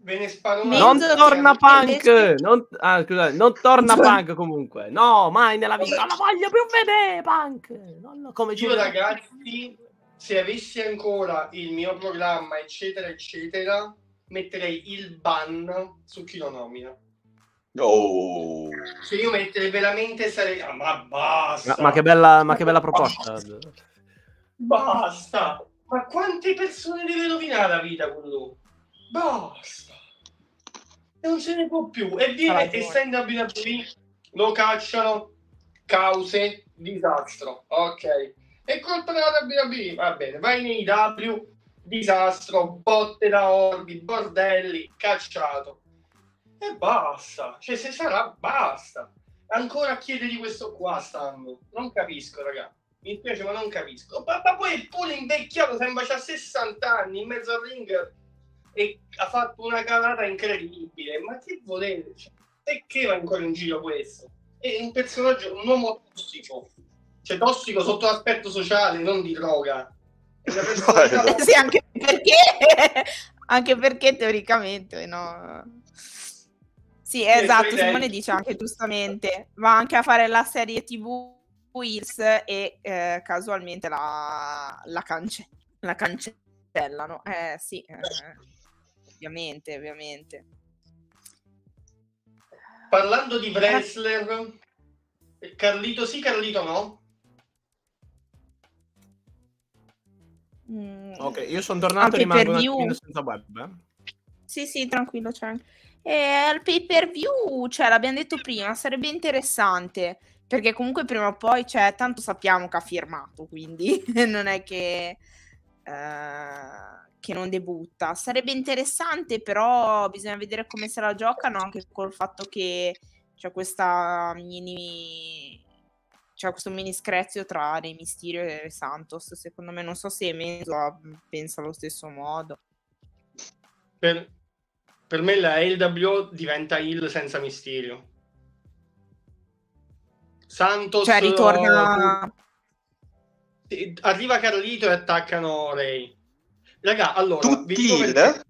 Ve ne sparo una. Mezzo Non che torna punk! Non, ah, scusate, non torna punk comunque. No, mai nella vita. Non la voglio più vedere punk! Non lo- come Io Giulio- ragazzi, se avessi ancora il mio programma, eccetera, eccetera, metterei il ban su chi lo nomina. Oh. Se io metterei veramente sarei... Ah, ma basta! Ma, ma che bella, ma che bella proposta. Basta! Ma quante persone deve rovinare la vita quello? Basta! Non se ne può più. E viene e ragione. sta in WWE, lo cacciano, cause, disastro. Ok. È colpa della WWE, va bene. Vai nei W, disastro, botte da orbi, bordelli, cacciato. E basta. Cioè, se sarà, basta. Ancora a chiedere di questo qua stanno. Non capisco, raga. Mi spiace, ma non capisco. Ma, ma poi è pure invecchiato, sembra c'ha 60 anni in mezzo al ring e ha fatto una calata incredibile. Ma che volete? Cioè, perché va ancora in giro questo? È un personaggio, un uomo tossico. Cioè, tossico sotto l'aspetto sociale, non di droga. Personalità. Sì, anche perché Anche perché teoricamente, no? Sì, esatto, Simone dice anche giustamente, va anche a fare la serie TV Wills e eh, casualmente la, la, cance- la cancellano. Eh sì, eh, ovviamente, ovviamente. Parlando di wrestler, Carlito sì, Carlito no? Mm. Ok, io sono tornato e rimango un attimino senza web. Eh? Sì, sì, tranquillo. Cioè. E il pay per view, cioè, l'abbiamo detto prima, sarebbe interessante. Perché comunque prima o poi, cioè, tanto sappiamo che ha firmato, quindi non è che, uh, che non debutta. Sarebbe interessante, però bisogna vedere come se la giocano, anche col fatto che c'è questa mini c'è questo mini screzio tra Rey Mysterio e Santos. Secondo me, non so se Menzo pensa allo stesso modo. Per, per me la LWO diventa il senza Mysterio. Santos cioè ritorna uh, arriva Carlito e attaccano Ray raga allora tutti il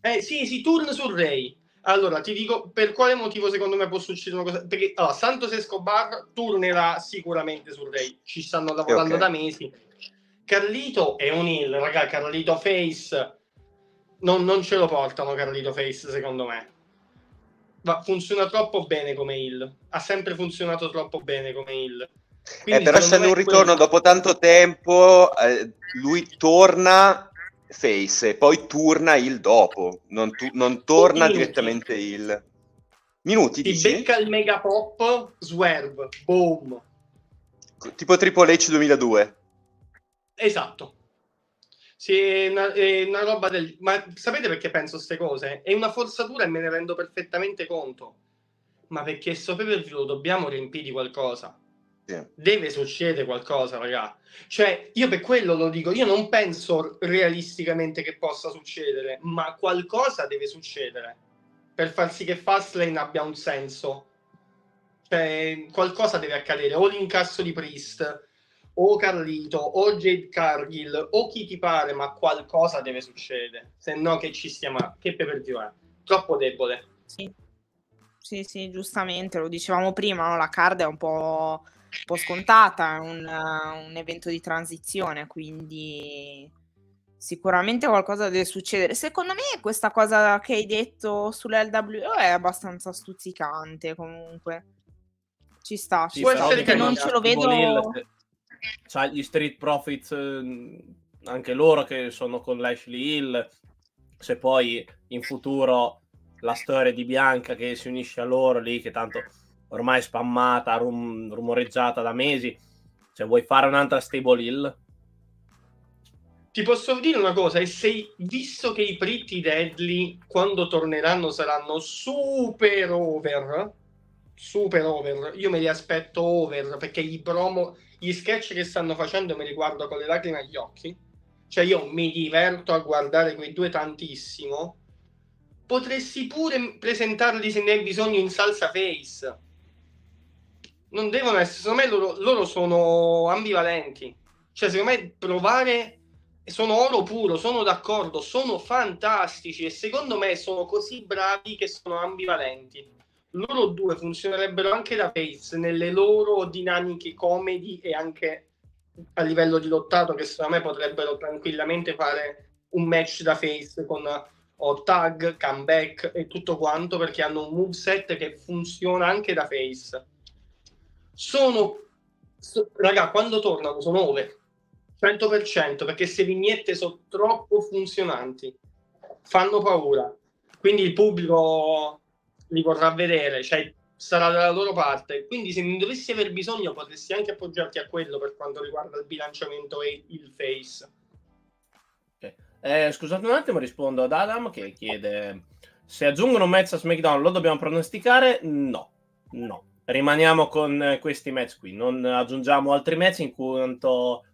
eh sì sì turn su Ray allora, ti dico per quale motivo secondo me può succedere una cosa. Perché allora, Santos Escobar turnerà sicuramente sul Ray. Ci stanno lavorando okay. da mesi. Carlito è un heal, raga. Carlito Face non, non, ce lo portano. Carlito Face, secondo me. Ma funziona troppo bene come heal. Ha sempre funzionato troppo bene come heal. eh, però essendo un ritorno quello... dopo tanto tempo, eh, lui torna face e poi turna il dopo, non, tu- non torna minuti. direttamente il... Minuti, Ti dici? becca il mega pop, swerve, boom. Tipo Triple H 2002. Esatto. Sì, è una, è una roba del... Ma sapete perché penso queste cose? È una forzatura e me ne rendo perfettamente conto. Ma perché sto pay per view dobbiamo riempire di qualcosa. Sì. Deve succedere qualcosa, raga. Cioè, io per quello lo dico, io non penso realisticamente che possa succedere, ma qualcosa deve succedere per far sì che Fastlane abbia un senso. Cioè, qualcosa deve accadere, o l'incasso di Priest, o Carlito, o Jade Cargill, o chi ti pare, ma qualcosa deve succedere. Se no che ci stiamo... Che per dire, troppo debole. Sì. Sì, sì, giustamente, lo dicevamo prima, no? la card è un po' un po' scontata, è un, un evento di transizione, quindi sicuramente qualcosa deve succedere. Secondo me questa cosa che hai detto sull'LWO è abbastanza stuzzicante comunque. Ci sta, ci sta, perché non ce lo vedo... C'ha gli Street Profits, ehm, anche loro che sono con Lashley Hill, se poi in futuro la storia di Bianca che si unisce a loro lì, che tanto ormai spammata, rum- rumoreggiata da mesi. Se vuoi fare un'altra stable hill. Ti posso dire una cosa, e se visto che i Pretty Deadly quando torneranno saranno super over, super over, io me li aspetto over perché i promo, gli sketch che stanno facendo me li guardo con le lacrime agli occhi. Cioè io mi diverto a guardare quei due tantissimo. Potresti pure presentarli se ne hai bisogno in salsa face non devono essere, secondo me loro, loro sono ambivalenti. Cioè, secondo me provare sono oro puro, sono d'accordo, sono fantastici e secondo me sono così bravi che sono ambivalenti. Loro due funzionerebbero anche da face nelle loro dinamiche comedy e anche a livello di lottato che secondo me potrebbero tranquillamente fare un match da face con o tag, comeback e tutto quanto perché hanno un moveset che funziona anche da face sono so, raga quando tornano sono over 100% perché queste vignette sono troppo funzionanti. Fanno paura. Quindi il pubblico li vorrà vedere cioè sarà dalla loro parte. Quindi se ne dovessi aver bisogno potresti anche appoggiarti a quello per quanto riguarda il bilanciamento e il face. Eh, scusate un attimo rispondo ad Adam che chiede se aggiungono un match a SmackDown lo dobbiamo pronosticare? No. No rimaniamo con questi match qui, non aggiungiamo altri match in quanto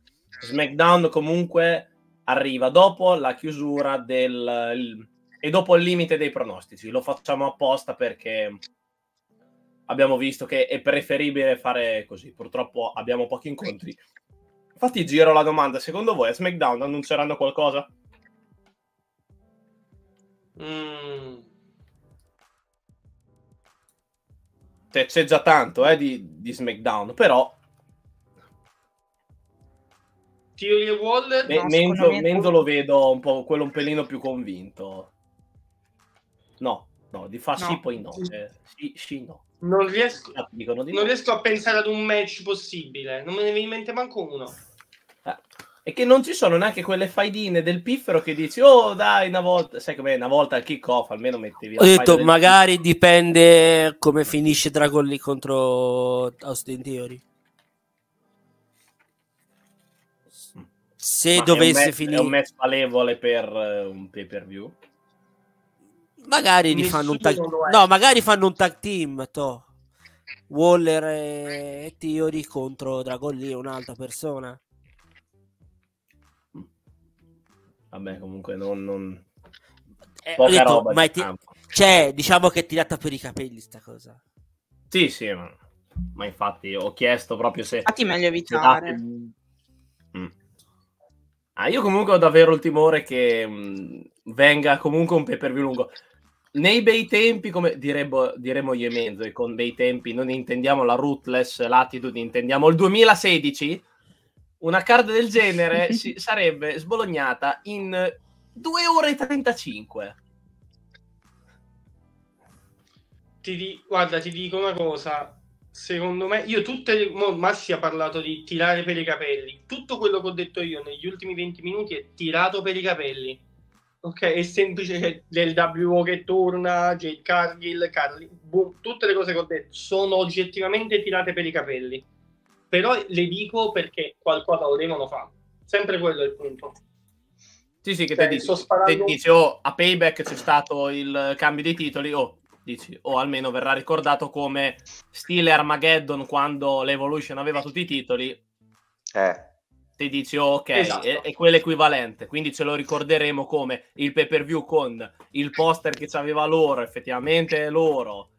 SmackDown comunque arriva dopo la chiusura del il, e dopo il limite dei pronostici. Lo facciamo apposta perché abbiamo visto che è preferibile fare così. Purtroppo abbiamo pochi incontri. Infatti giro la domanda, secondo voi a SmackDown annunceranno qualcosa? Mm. C'è già tanto eh, di, di SmackDown, però Theory e Waller Me- No, Menzo, me- Menzo lo vedo un po' quello un pelino più convinto. No, no, di fa No. sì, poi no. Cioè, sì, sì, no. non riesco, Ah, non no. riesco a pensare ad un match possibile. Non me ne viene in mente manco uno. E che non ci sono neanche quelle faidine del piffero che dici, oh dai, una volta, sai com'è, una volta al kick-off almeno mettevi la Ho detto, magari dipende come finisce Dragon Lee contro Austin Theory. piffero. Se Ma dovesse un match- È un finire, match valevole per eh, un pay-per-view. magari li Nessuno fanno un tag... No, magari fanno un tag team. To. Waller e Theory contro Dragon Lee, un'altra persona. Vabbè, comunque non... non... Eh, Poca detto, roba ma ti-. Cioè, diciamo che è tirata per i capelli sta cosa. Sì, sì, ma... ma infatti ho chiesto proprio se... Infatti è meglio se evitare. date- Mm. Ah, io comunque ho davvero il timore che mh, venga comunque un pay per view lungo. Nei bei tempi, come direbbe, diremmo io e Menzo, e con bei tempi non intendiamo la rootless latitude, intendiamo il 2016, una card del genere si, sarebbe sbolognata in 2 ore e 35. Ti di- guarda, ti dico una cosa. Secondo me, io tutte le. mo Massi ha parlato di tirare per i capelli. Tutto quello che ho detto io negli ultimi 20 minuti è tirato per i capelli. Ok, è semplice del WO che torna, Jade Cargill, Carly, boom, tutte le cose che ho detto sono oggettivamente tirate per i capelli. Però le dico perché qualcosa lo devono fare. Sempre quello è il punto. Sì, sì, che Cioè, te dici, sparando- te dici, oh, a Payback c'è stato il cambio dei titoli, oh, dici, o almeno verrà ricordato come stile Armageddon quando l'Evolution aveva tutti i titoli, Eh, ti dici, oh, ok, Esatto. è, è quell'equivalente, quindi ce lo ricorderemo come il pay per view con il poster che c'aveva loro, effettivamente è loro,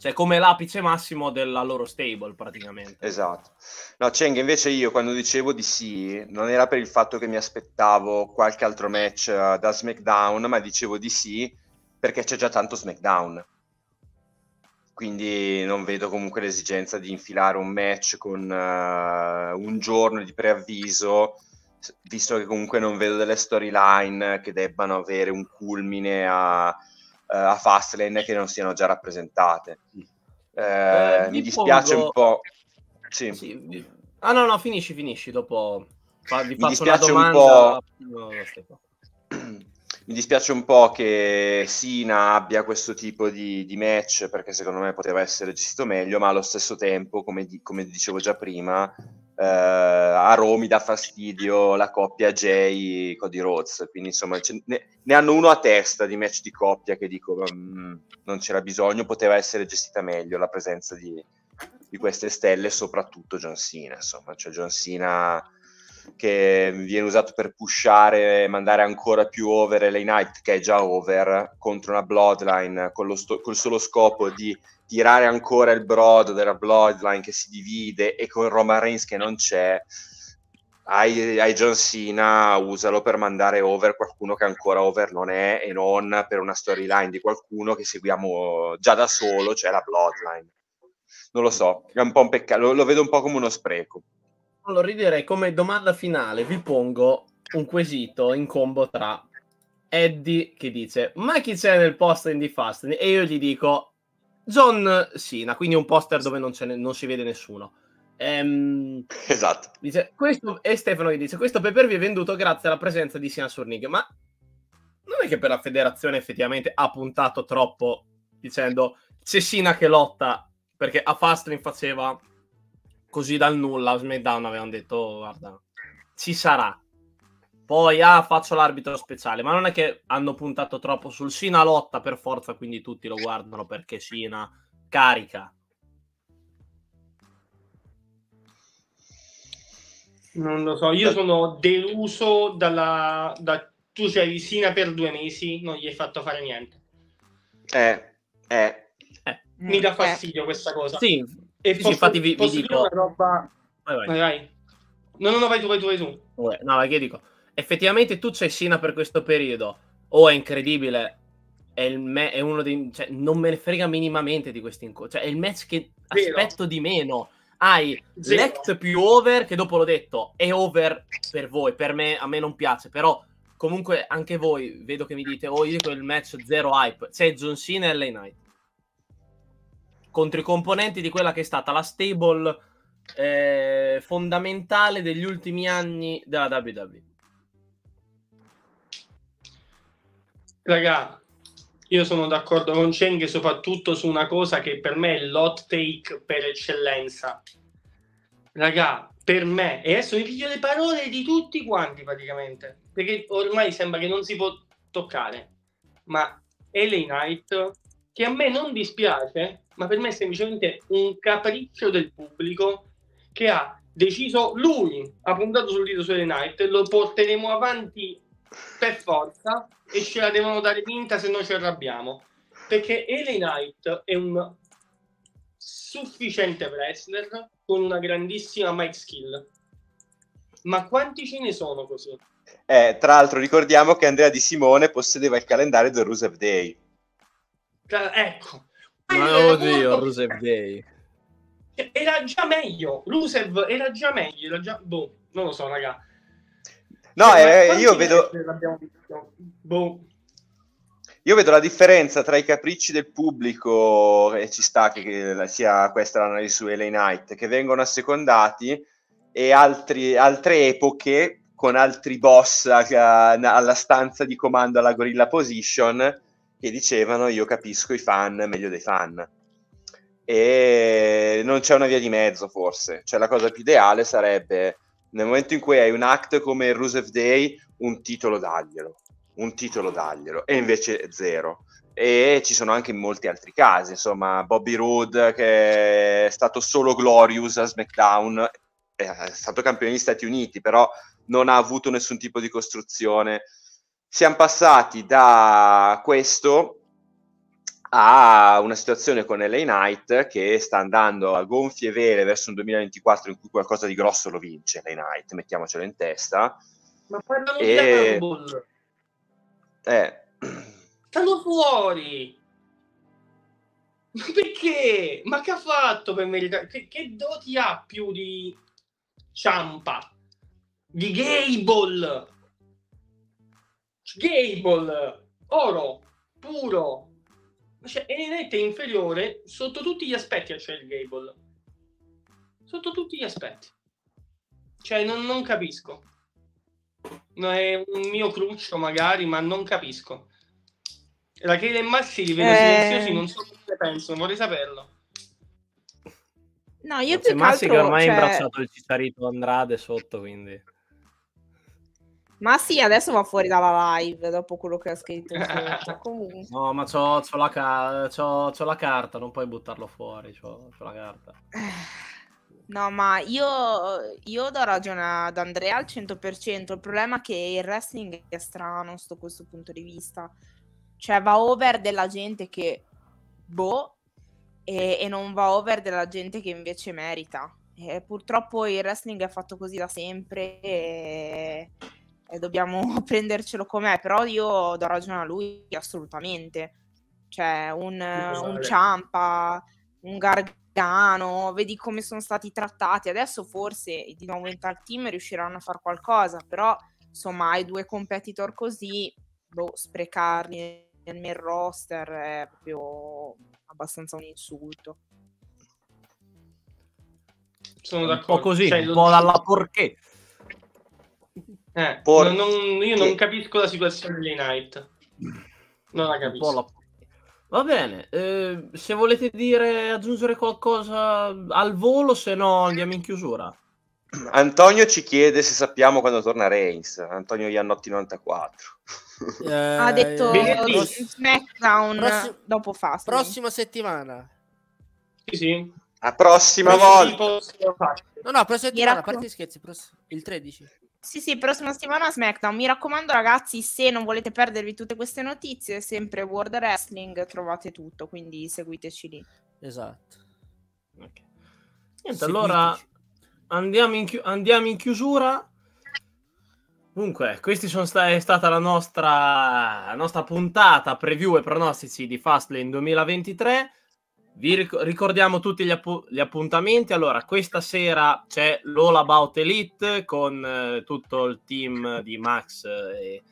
cioè come l'apice massimo della loro stable praticamente. esatto. No, Cheng, invece io quando dicevo di sì, non era per il fatto che mi aspettavo qualche altro match eh, da SmackDown, ma dicevo di sì perché c'è già tanto SmackDown. Quindi non vedo comunque l'esigenza di infilare un match con eh, un giorno di preavviso, visto che comunque non vedo delle storyline che debbano avere un culmine a, a Fastlane che non siano già rappresentate. Eh, Eh, mi dispiace pongo- un po'. Sì. Sì, Ah no, no, finisci, finisci, dopo fa- vi Mi faccio una dispiace un po'. No. Mi dispiace un po' che Sina abbia questo tipo di, di match perché secondo me poteva essere gestito meglio, ma allo stesso tempo, come, di- come dicevo già prima, eh, a Roma mi dà fastidio la coppia Jay Cody Rhodes, quindi insomma ne, ne hanno uno a testa di match di coppia che dico "Mm, non c'era bisogno, poteva essere gestita meglio la presenza di, di queste stelle, soprattutto John Cena, insomma, cioè John Cena che viene usato per pushare e mandare ancora più over LA Knight che è già over contro una Bloodline con sto- col solo scopo di tirare ancora il brodo della Bloodline che si divide e con Roman Reigns che non c'è hai, hai John Cena usalo per mandare over qualcuno che ancora over non è e non per una storyline di qualcuno che seguiamo già da solo cioè la Bloodline non lo so, è un po' un peccato, lo, lo vedo un po' come uno spreco. Allora, direi come domanda finale vi pongo un quesito in combo tra Eddie che dice ma chi c'è nel poster di Fast? E io gli dico John Cena, quindi un poster dove non, ne- non si vede nessuno. Ehm, Esatto. dice, questo, e Stefano gli dice questo pay per view è venduto grazie alla presenza di Cena su Ring, ma non è che per la federazione effettivamente ha puntato troppo dicendo c'è Cena che lotta perché a Fastlane faceva così dal nulla SmackDown avevano detto "Oh, guarda ci sarà. Poi ah faccio l'arbitro speciale. Ma non è che hanno puntato troppo sul Cena lotta per forza quindi tutti lo guardano perché Cena carica. Non lo so, io sono deluso dalla... Da... Tu c'hai Sina per due mesi, non gli hai fatto fare niente. Eh, eh, Mi dà Eh, fastidio questa cosa. sì, E sì, posso, infatti vi- vi dico- roba... vai, vai. Vai, vai. No, no, no, vai tu, vai tu, vai tu. No, perché dico, effettivamente tu c'hai Sina per questo periodo, O è incredibile, è, il me- è uno dei... Cioè, non me ne frega minimamente di questi incontri. Cioè, è il match che Vero. aspetto di meno. Hai Zero. l'ect più over, che dopo l'ho detto, è over per voi, per me, a me non piace, però comunque anche voi, vedo che mi dite, oh io dico il match zero hype, c'è John Cena e LA Knight. Contro i componenti di quella che è stata la stable eh, fondamentale degli ultimi anni della WWE. Raga, io sono d'accordo con Cheng soprattutto su una cosa che per me è l'hot take per eccellenza. Raga, per me, e adesso mi piglio le parole di tutti quanti praticamente, perché ormai sembra che non si può toccare, ma LA Knight, che a me non dispiace, ma per me è semplicemente un capriccio del pubblico che ha deciso lui, ha puntato sul dito su LA Knight, lo porteremo avanti per forza e ce la devono dare vinta se no ci arrabbiamo. Perché LA Knight è un sufficiente wrestler con una grandissima mic skill. Ma quanti ce ne sono così? Eh, tra l'altro ricordiamo che Andrea Di Simone possedeva il calendario del Rusev Day. Tra- ecco. Ma oddio, molto- Rusev Day. Cioè, Era già meglio. Rusev era già meglio. Era già... Boh, non lo so, raga. No, Cioè, eh, io vedo? Boh. io vedo la differenza tra i capricci del pubblico, e ci sta che, che sia questa l'analisi su LA Knight, che vengono assecondati, e altri- altre epoche con altri boss alla stanza di comando alla Gorilla Position che dicevano io capisco i fan meglio dei fan. E non c'è una via di mezzo forse, cioè la cosa più ideale sarebbe nel momento in cui hai un act come Rusev Day, un titolo daglielo, un titolo daglielo, e invece zero. E ci sono anche molti altri casi, insomma, Bobby Roode che è stato solo Glorious a SmackDown, è stato campione degli Stati Uniti, però non ha avuto nessun tipo di costruzione. Siamo passati da questo a una situazione con LA Knight che sta andando a gonfie vele verso un 2024 in cui qualcosa di grosso lo vince LA Knight, mettiamocelo in testa. Ma parlano E- di Rumble. Eh, Stanno fuori. Ma perché? Ma che ha fatto per meritare? Che, che doti ha più di Ciampa? Di Gable? Gable, oro, puro. Cioè, è inferiore sotto tutti gli aspetti a Chad Gable. Sotto tutti gli aspetti. Cioè, non, non capisco. No, è un mio cruccio magari, ma non capisco. Rachele e Massi li vedo Eh. silenziosi, non so cosa ne pensano, vorrei saperlo. No, io più che Massi che altro, ormai cioè, ha imbracciato il Cicciarito Andrade sotto, quindi... Massi adesso va fuori dalla live dopo quello che ha scritto. Comunque. No, ma c'ho, c'ho la, ca- c'ho- c'ho la carta, non puoi buttarlo fuori, c'ho, c'ho la carta. No, ma io, io do ragione ad Andrea al 100%. Il problema è che il wrestling è strano sotto questo punto di vista. Cioè, va over della gente che boh, e, e non va over della gente che invece merita. E purtroppo il wrestling è fatto così da sempre e, e dobbiamo prendercelo com'è. Però io do ragione a lui assolutamente. Cioè, un, un. Ciampa, un Gargano, vedi come sono stati trattati. Adesso forse di nuovo in tal team riusciranno a fare qualcosa, però insomma, hai due competitor così, boh, sprecarli nel main roster è proprio abbastanza un insulto. Sono Un d'accordo. po' così, Cioè, un po' dalla porché. Eh, Por- non- non- io non che- capisco la situazione di Night. Non la capisco. la. Va bene, eh, se volete dire, aggiungere qualcosa al volo, se no andiamo in chiusura. Antonio ci chiede se sappiamo quando torna Reigns. Antonio Iannotti 94. Eh, ha detto venerdì. in SmackDown Prossi- dopo Fastlane. Prossima settimana. Sì, sì. La prossima Questo volta. fare. No, no, prossima settimana, a parte scherzi, pross- il 13. Sì, sì, prossima settimana SmackDown. Mi raccomando, ragazzi, se non volete perdervi tutte queste notizie, sempre World Wrestling, trovate tutto, quindi seguiteci lì. Esatto. Ok. Niente, allora andiamo in, chi- andiamo in chiusura. Comunque, questa sta- è stata la nostra, la nostra puntata preview e pronostici di Fastlane 2023. Vi ric- ricordiamo tutti gli, appu- gli, appuntamenti. Allora, questa sera c'è l'All About Elite con eh, tutto il team di Max e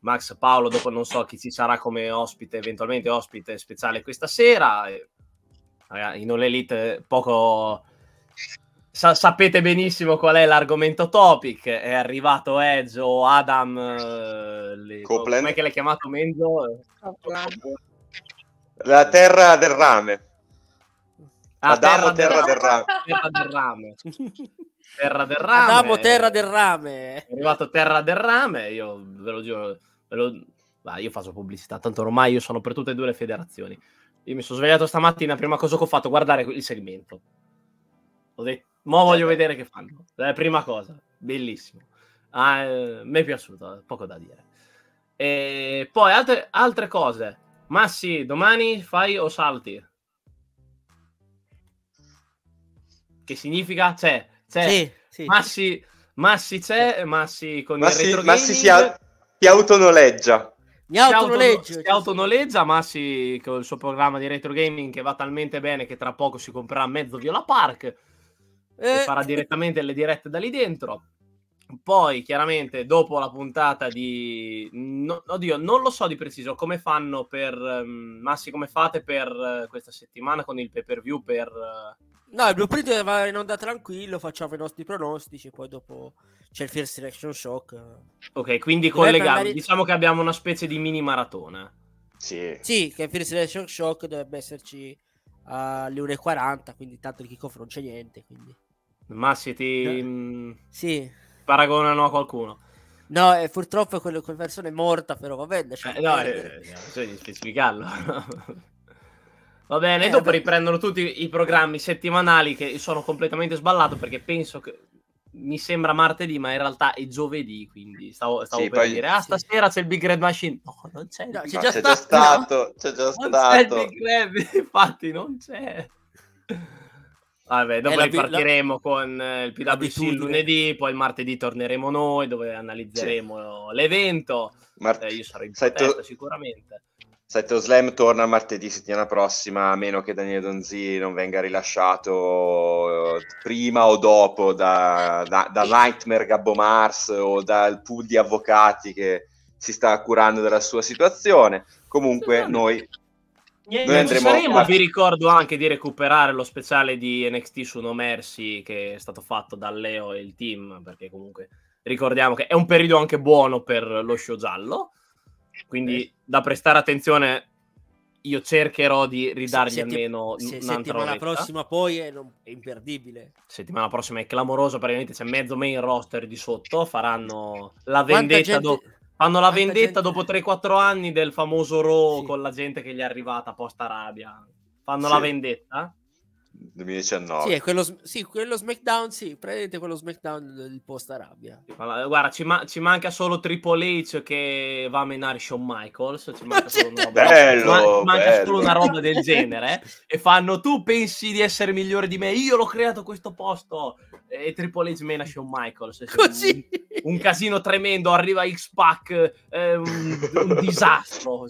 Max Paolo. Dopo non so chi ci sarà come ospite, eventualmente ospite speciale questa sera. E, in All Elite poco Sa- sapete benissimo qual è l'argomento topic. È arrivato Edge o Adam. Uh, le... Come che l'hai chiamato Menzo? La terra del rame. Ah, Adamo, terra, del, rame. Terra del rame. terra del rame. Adamo, terra del rame. È arrivato terra del rame. Io ve lo giuro. Ve lo... Bah, io faccio pubblicità, tanto ormai io sono per tutte e due le federazioni. Io mi sono svegliato stamattina, prima cosa che ho fatto, guardare il segmento. Ho detto, Mo voglio vedere che fanno. La prima cosa, bellissimo. Ah, eh, mi è piaciuto, poco da dire. E poi altre, altre cose. Massi, domani fai o salti? Che significa? C'è, c'è. Sì, sì. Massi, Massi c'è, Massi con Massi, il retro Massi si, a- si autonoleggia. Mi autonoleggio. Si autonoleggia, Massi con il suo programma di retro gaming che va talmente bene che tra poco si comprerà mezzo Viola Park eh. farà direttamente le dirette da lì dentro. Poi, chiaramente, dopo la puntata di... No, oddio, non lo so di preciso come fanno per... Um, Massi, come fate per uh, questa settimana con il pay per view per... Uh... No, il blueprint va in onda tranquillo, facciamo i nostri pronostici, poi dopo c'è il First Selection Shock. Ok, quindi collegato, magari... diciamo che abbiamo una specie di mini maratona. Sì. Sì, che il First Selection Shock dovrebbe esserci alle 1.40, quindi tanto il kickoff non c'è niente, quindi... Ma siete... No. Mm, sì. Paragonano a qualcuno. No, eh, purtroppo quella, quella persona è morta, però va bene. Eh, no, eh, bisogna di specificarlo. va bene, eh, dopo vabbè. riprendono tutti i programmi settimanali che sono completamente sballato perché penso che mi sembra martedì, ma in realtà è giovedì, quindi stavo, stavo sì, per poi... dire, ah, stasera c'è il Big Red Machine. No, non c'è. No, c'è, già, c'è stato, già stato. C'è già non stato. C'è il Big Red, infatti non c'è. Vabbè, dopo ripartiremo la... con eh, il PWC il lunedì, poi il martedì torneremo noi dove analizzeremo sì. l'evento. Mart- eh, io sarò in Saito... sicuramente. Saito Slam torna martedì settimana prossima, a meno che Daniele Donzi non venga rilasciato eh, prima o dopo da, da, da Nightmare Gabbo Mars o dal pool di avvocati che si sta curando della sua situazione. Comunque noi noi andremo saremo, vi ricordo anche di recuperare lo speciale di NXT su No Mercy che è stato fatto da Leo e il team, perché comunque ricordiamo che è un periodo anche buono per lo show giallo, quindi eh. da prestare attenzione io cercherò di ridargli Setti- almeno se, un'altra settimana oretta. prossima poi è, non, è, imperdibile settimana prossima è clamoroso praticamente c'è mezzo main roster di sotto faranno la vendetta gente... dopo Fanno la vendetta gente... dopo 3-4 anni del famoso Raw sì. con la gente che gli è arrivata post Arabia. Fanno sì. la vendetta? 2019. Sì, quello, sì, quello SmackDown, sì, prendete quello SmackDown del post Arabia. Guarda, ci, ma- ci, manca solo Triple H che va a menare Shawn Michaels. Ci manca solo una roba, bello, ma- manca bello. solo una roba del genere. e fanno, tu pensi di essere migliore di me? Io l'ho creato questo posto. E Triple H mena Shawn Michaels. Così. Un, un, casino tremendo, arriva X-Pac, eh, un, un, disastro.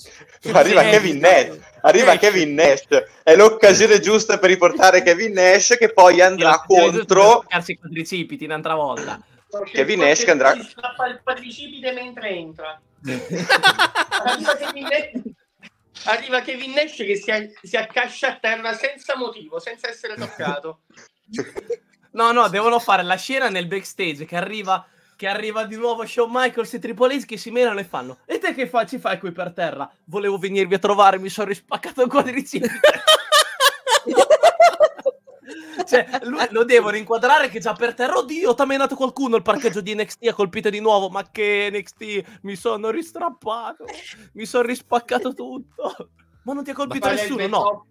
Arriva Kevin Nash. Arriva Kevin Nash. È l'occasione giusta per riportare Kevin Nash che poi andrà contro i quadricipiti un'altra volta. Kevin Nash che andrà il quadricipite mentre entra. Arriva, Kevin Nash, arriva Kevin Nash che si, si accascia a terra senza motivo senza essere toccato. No no devono fare la scena nel backstage che arriva che arriva di nuovo Shawn Michaels e Triple H che si menano e fanno e te che fa, ci fai qui per terra? Volevo venirvi a trovare, mi sono rispaccato il quadricipite cioè, lui, lo devono inquadrare che già per terra, oddio, ti ha menato qualcuno il parcheggio di NXT, ha colpito di nuovo, ma che NXT, mi sono ristrappato, mi sono rispaccato tutto. Ma non ti ha colpito nessuno, no.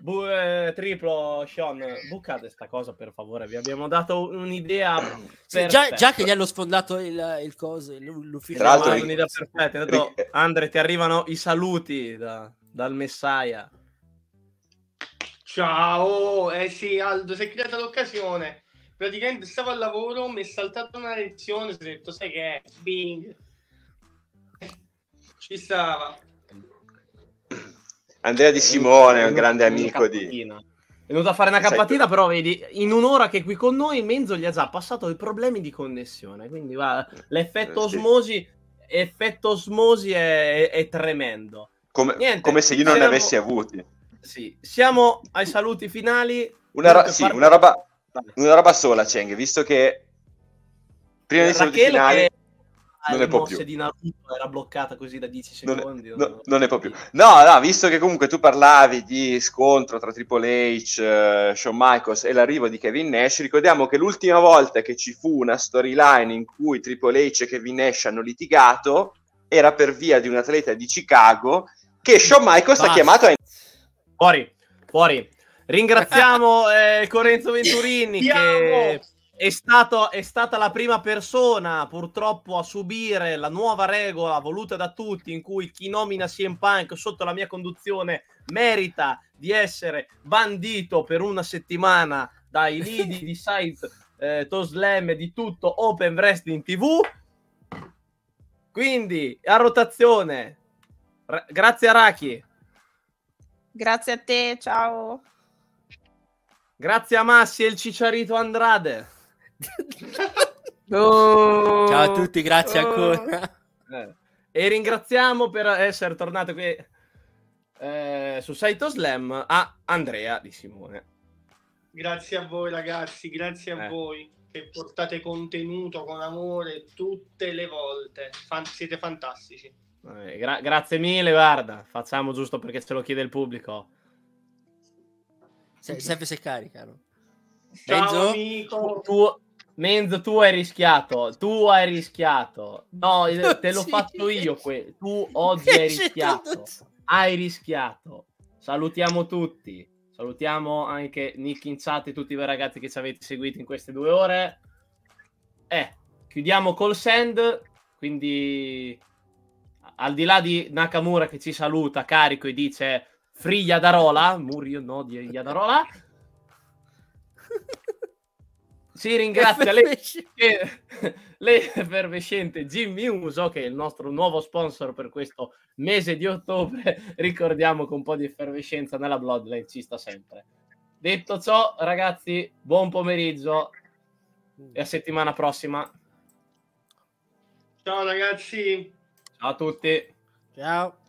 Bu- eh, triplo, Sean, bucate sta cosa per favore, vi abbiamo dato un'idea sì, già, già, che gli hanno sfondato il, il coso, l'ufficio. Tra l'altro, un'idea perfetta. Detto, Andre, ti arrivano i saluti da, dal Messiah. Ciao, eh sì, Aldo, si è creata l'occasione. praticamente stavo al lavoro, mi è saltata una lezione, ho detto, sai che è? Bing. Ci stava. Andrea Di Simone è un grande amico di... È venuto a fare una cappatina, però vedi, in un'ora che è qui con noi, Menzo gli ha già passato i problemi di connessione. Quindi va, l'effetto Eh, osmosi, effetto osmosi è, è tremendo. Come, Niente, come se io non ne avessi avuti. Sì, siamo ai saluti finali. Una, ro- sì, parte- una roba, una roba sola, Cheng, visto che prima dei saluti finali che non ne può più. di Naruto era bloccata così da 10 non, secondi. no- non ne può più. No, no, visto che comunque tu parlavi di scontro tra Triple H, eh, Shawn Michaels e l'arrivo di Kevin Nash, ricordiamo che l'ultima volta che ci fu una storyline in cui Triple H e Kevin Nash hanno litigato era per via di un atleta di Chicago che Shawn Michaels ha Basta. chiamato a Fuori, fuori. Ringraziamo eh, Corenzo Venturini che è, stato, è stata la prima persona purtroppo a subire la nuova regola voluta da tutti in cui chi nomina CM Punk sotto la mia conduzione merita di essere bandito per una settimana dai lidi di site eh, Toslam e di tutto Open Wrestling TV. Quindi a rotazione, Ra- grazie a Raki. Grazie a te, ciao. Grazie a Massi e il Cicciarito Andrade. Oh. Ciao a tutti, grazie Oh. ancora. Eh, E ringraziamo per essere tornato qui eh, su Saito Slam a Andrea Di Simone. Grazie a voi ragazzi, grazie a Eh. voi che portate contenuto con amore tutte le volte. Fan- siete fantastici. Eh, gra- grazie mille, guarda, facciamo giusto perché ce lo chiede il pubblico. Se- Serve se caricano. Ciao amico. Tu, Menzo, tu hai rischiato, tu hai rischiato. No, te l'ho fatto io. que- Tu oggi hai rischiato. Hai rischiato. Salutiamo tutti. Salutiamo anche Nick in chat e tutti voi ragazzi che ci avete seguito in queste due ore. Eh, chiudiamo col send. Quindi, al di là di Nakamura che ci saluta carico e dice Free Yadarola, Murio no di Yadarola. Si ringrazia l'effervescente Jimmy Uso, che è il nostro nuovo sponsor per questo mese di ottobre. Ricordiamo che un po' di effervescenza nella Bloodline ci sta sempre. Detto ciò, ragazzi, buon pomeriggio e a settimana prossima. Ciao ragazzi. Ciao a tutti. Ciao.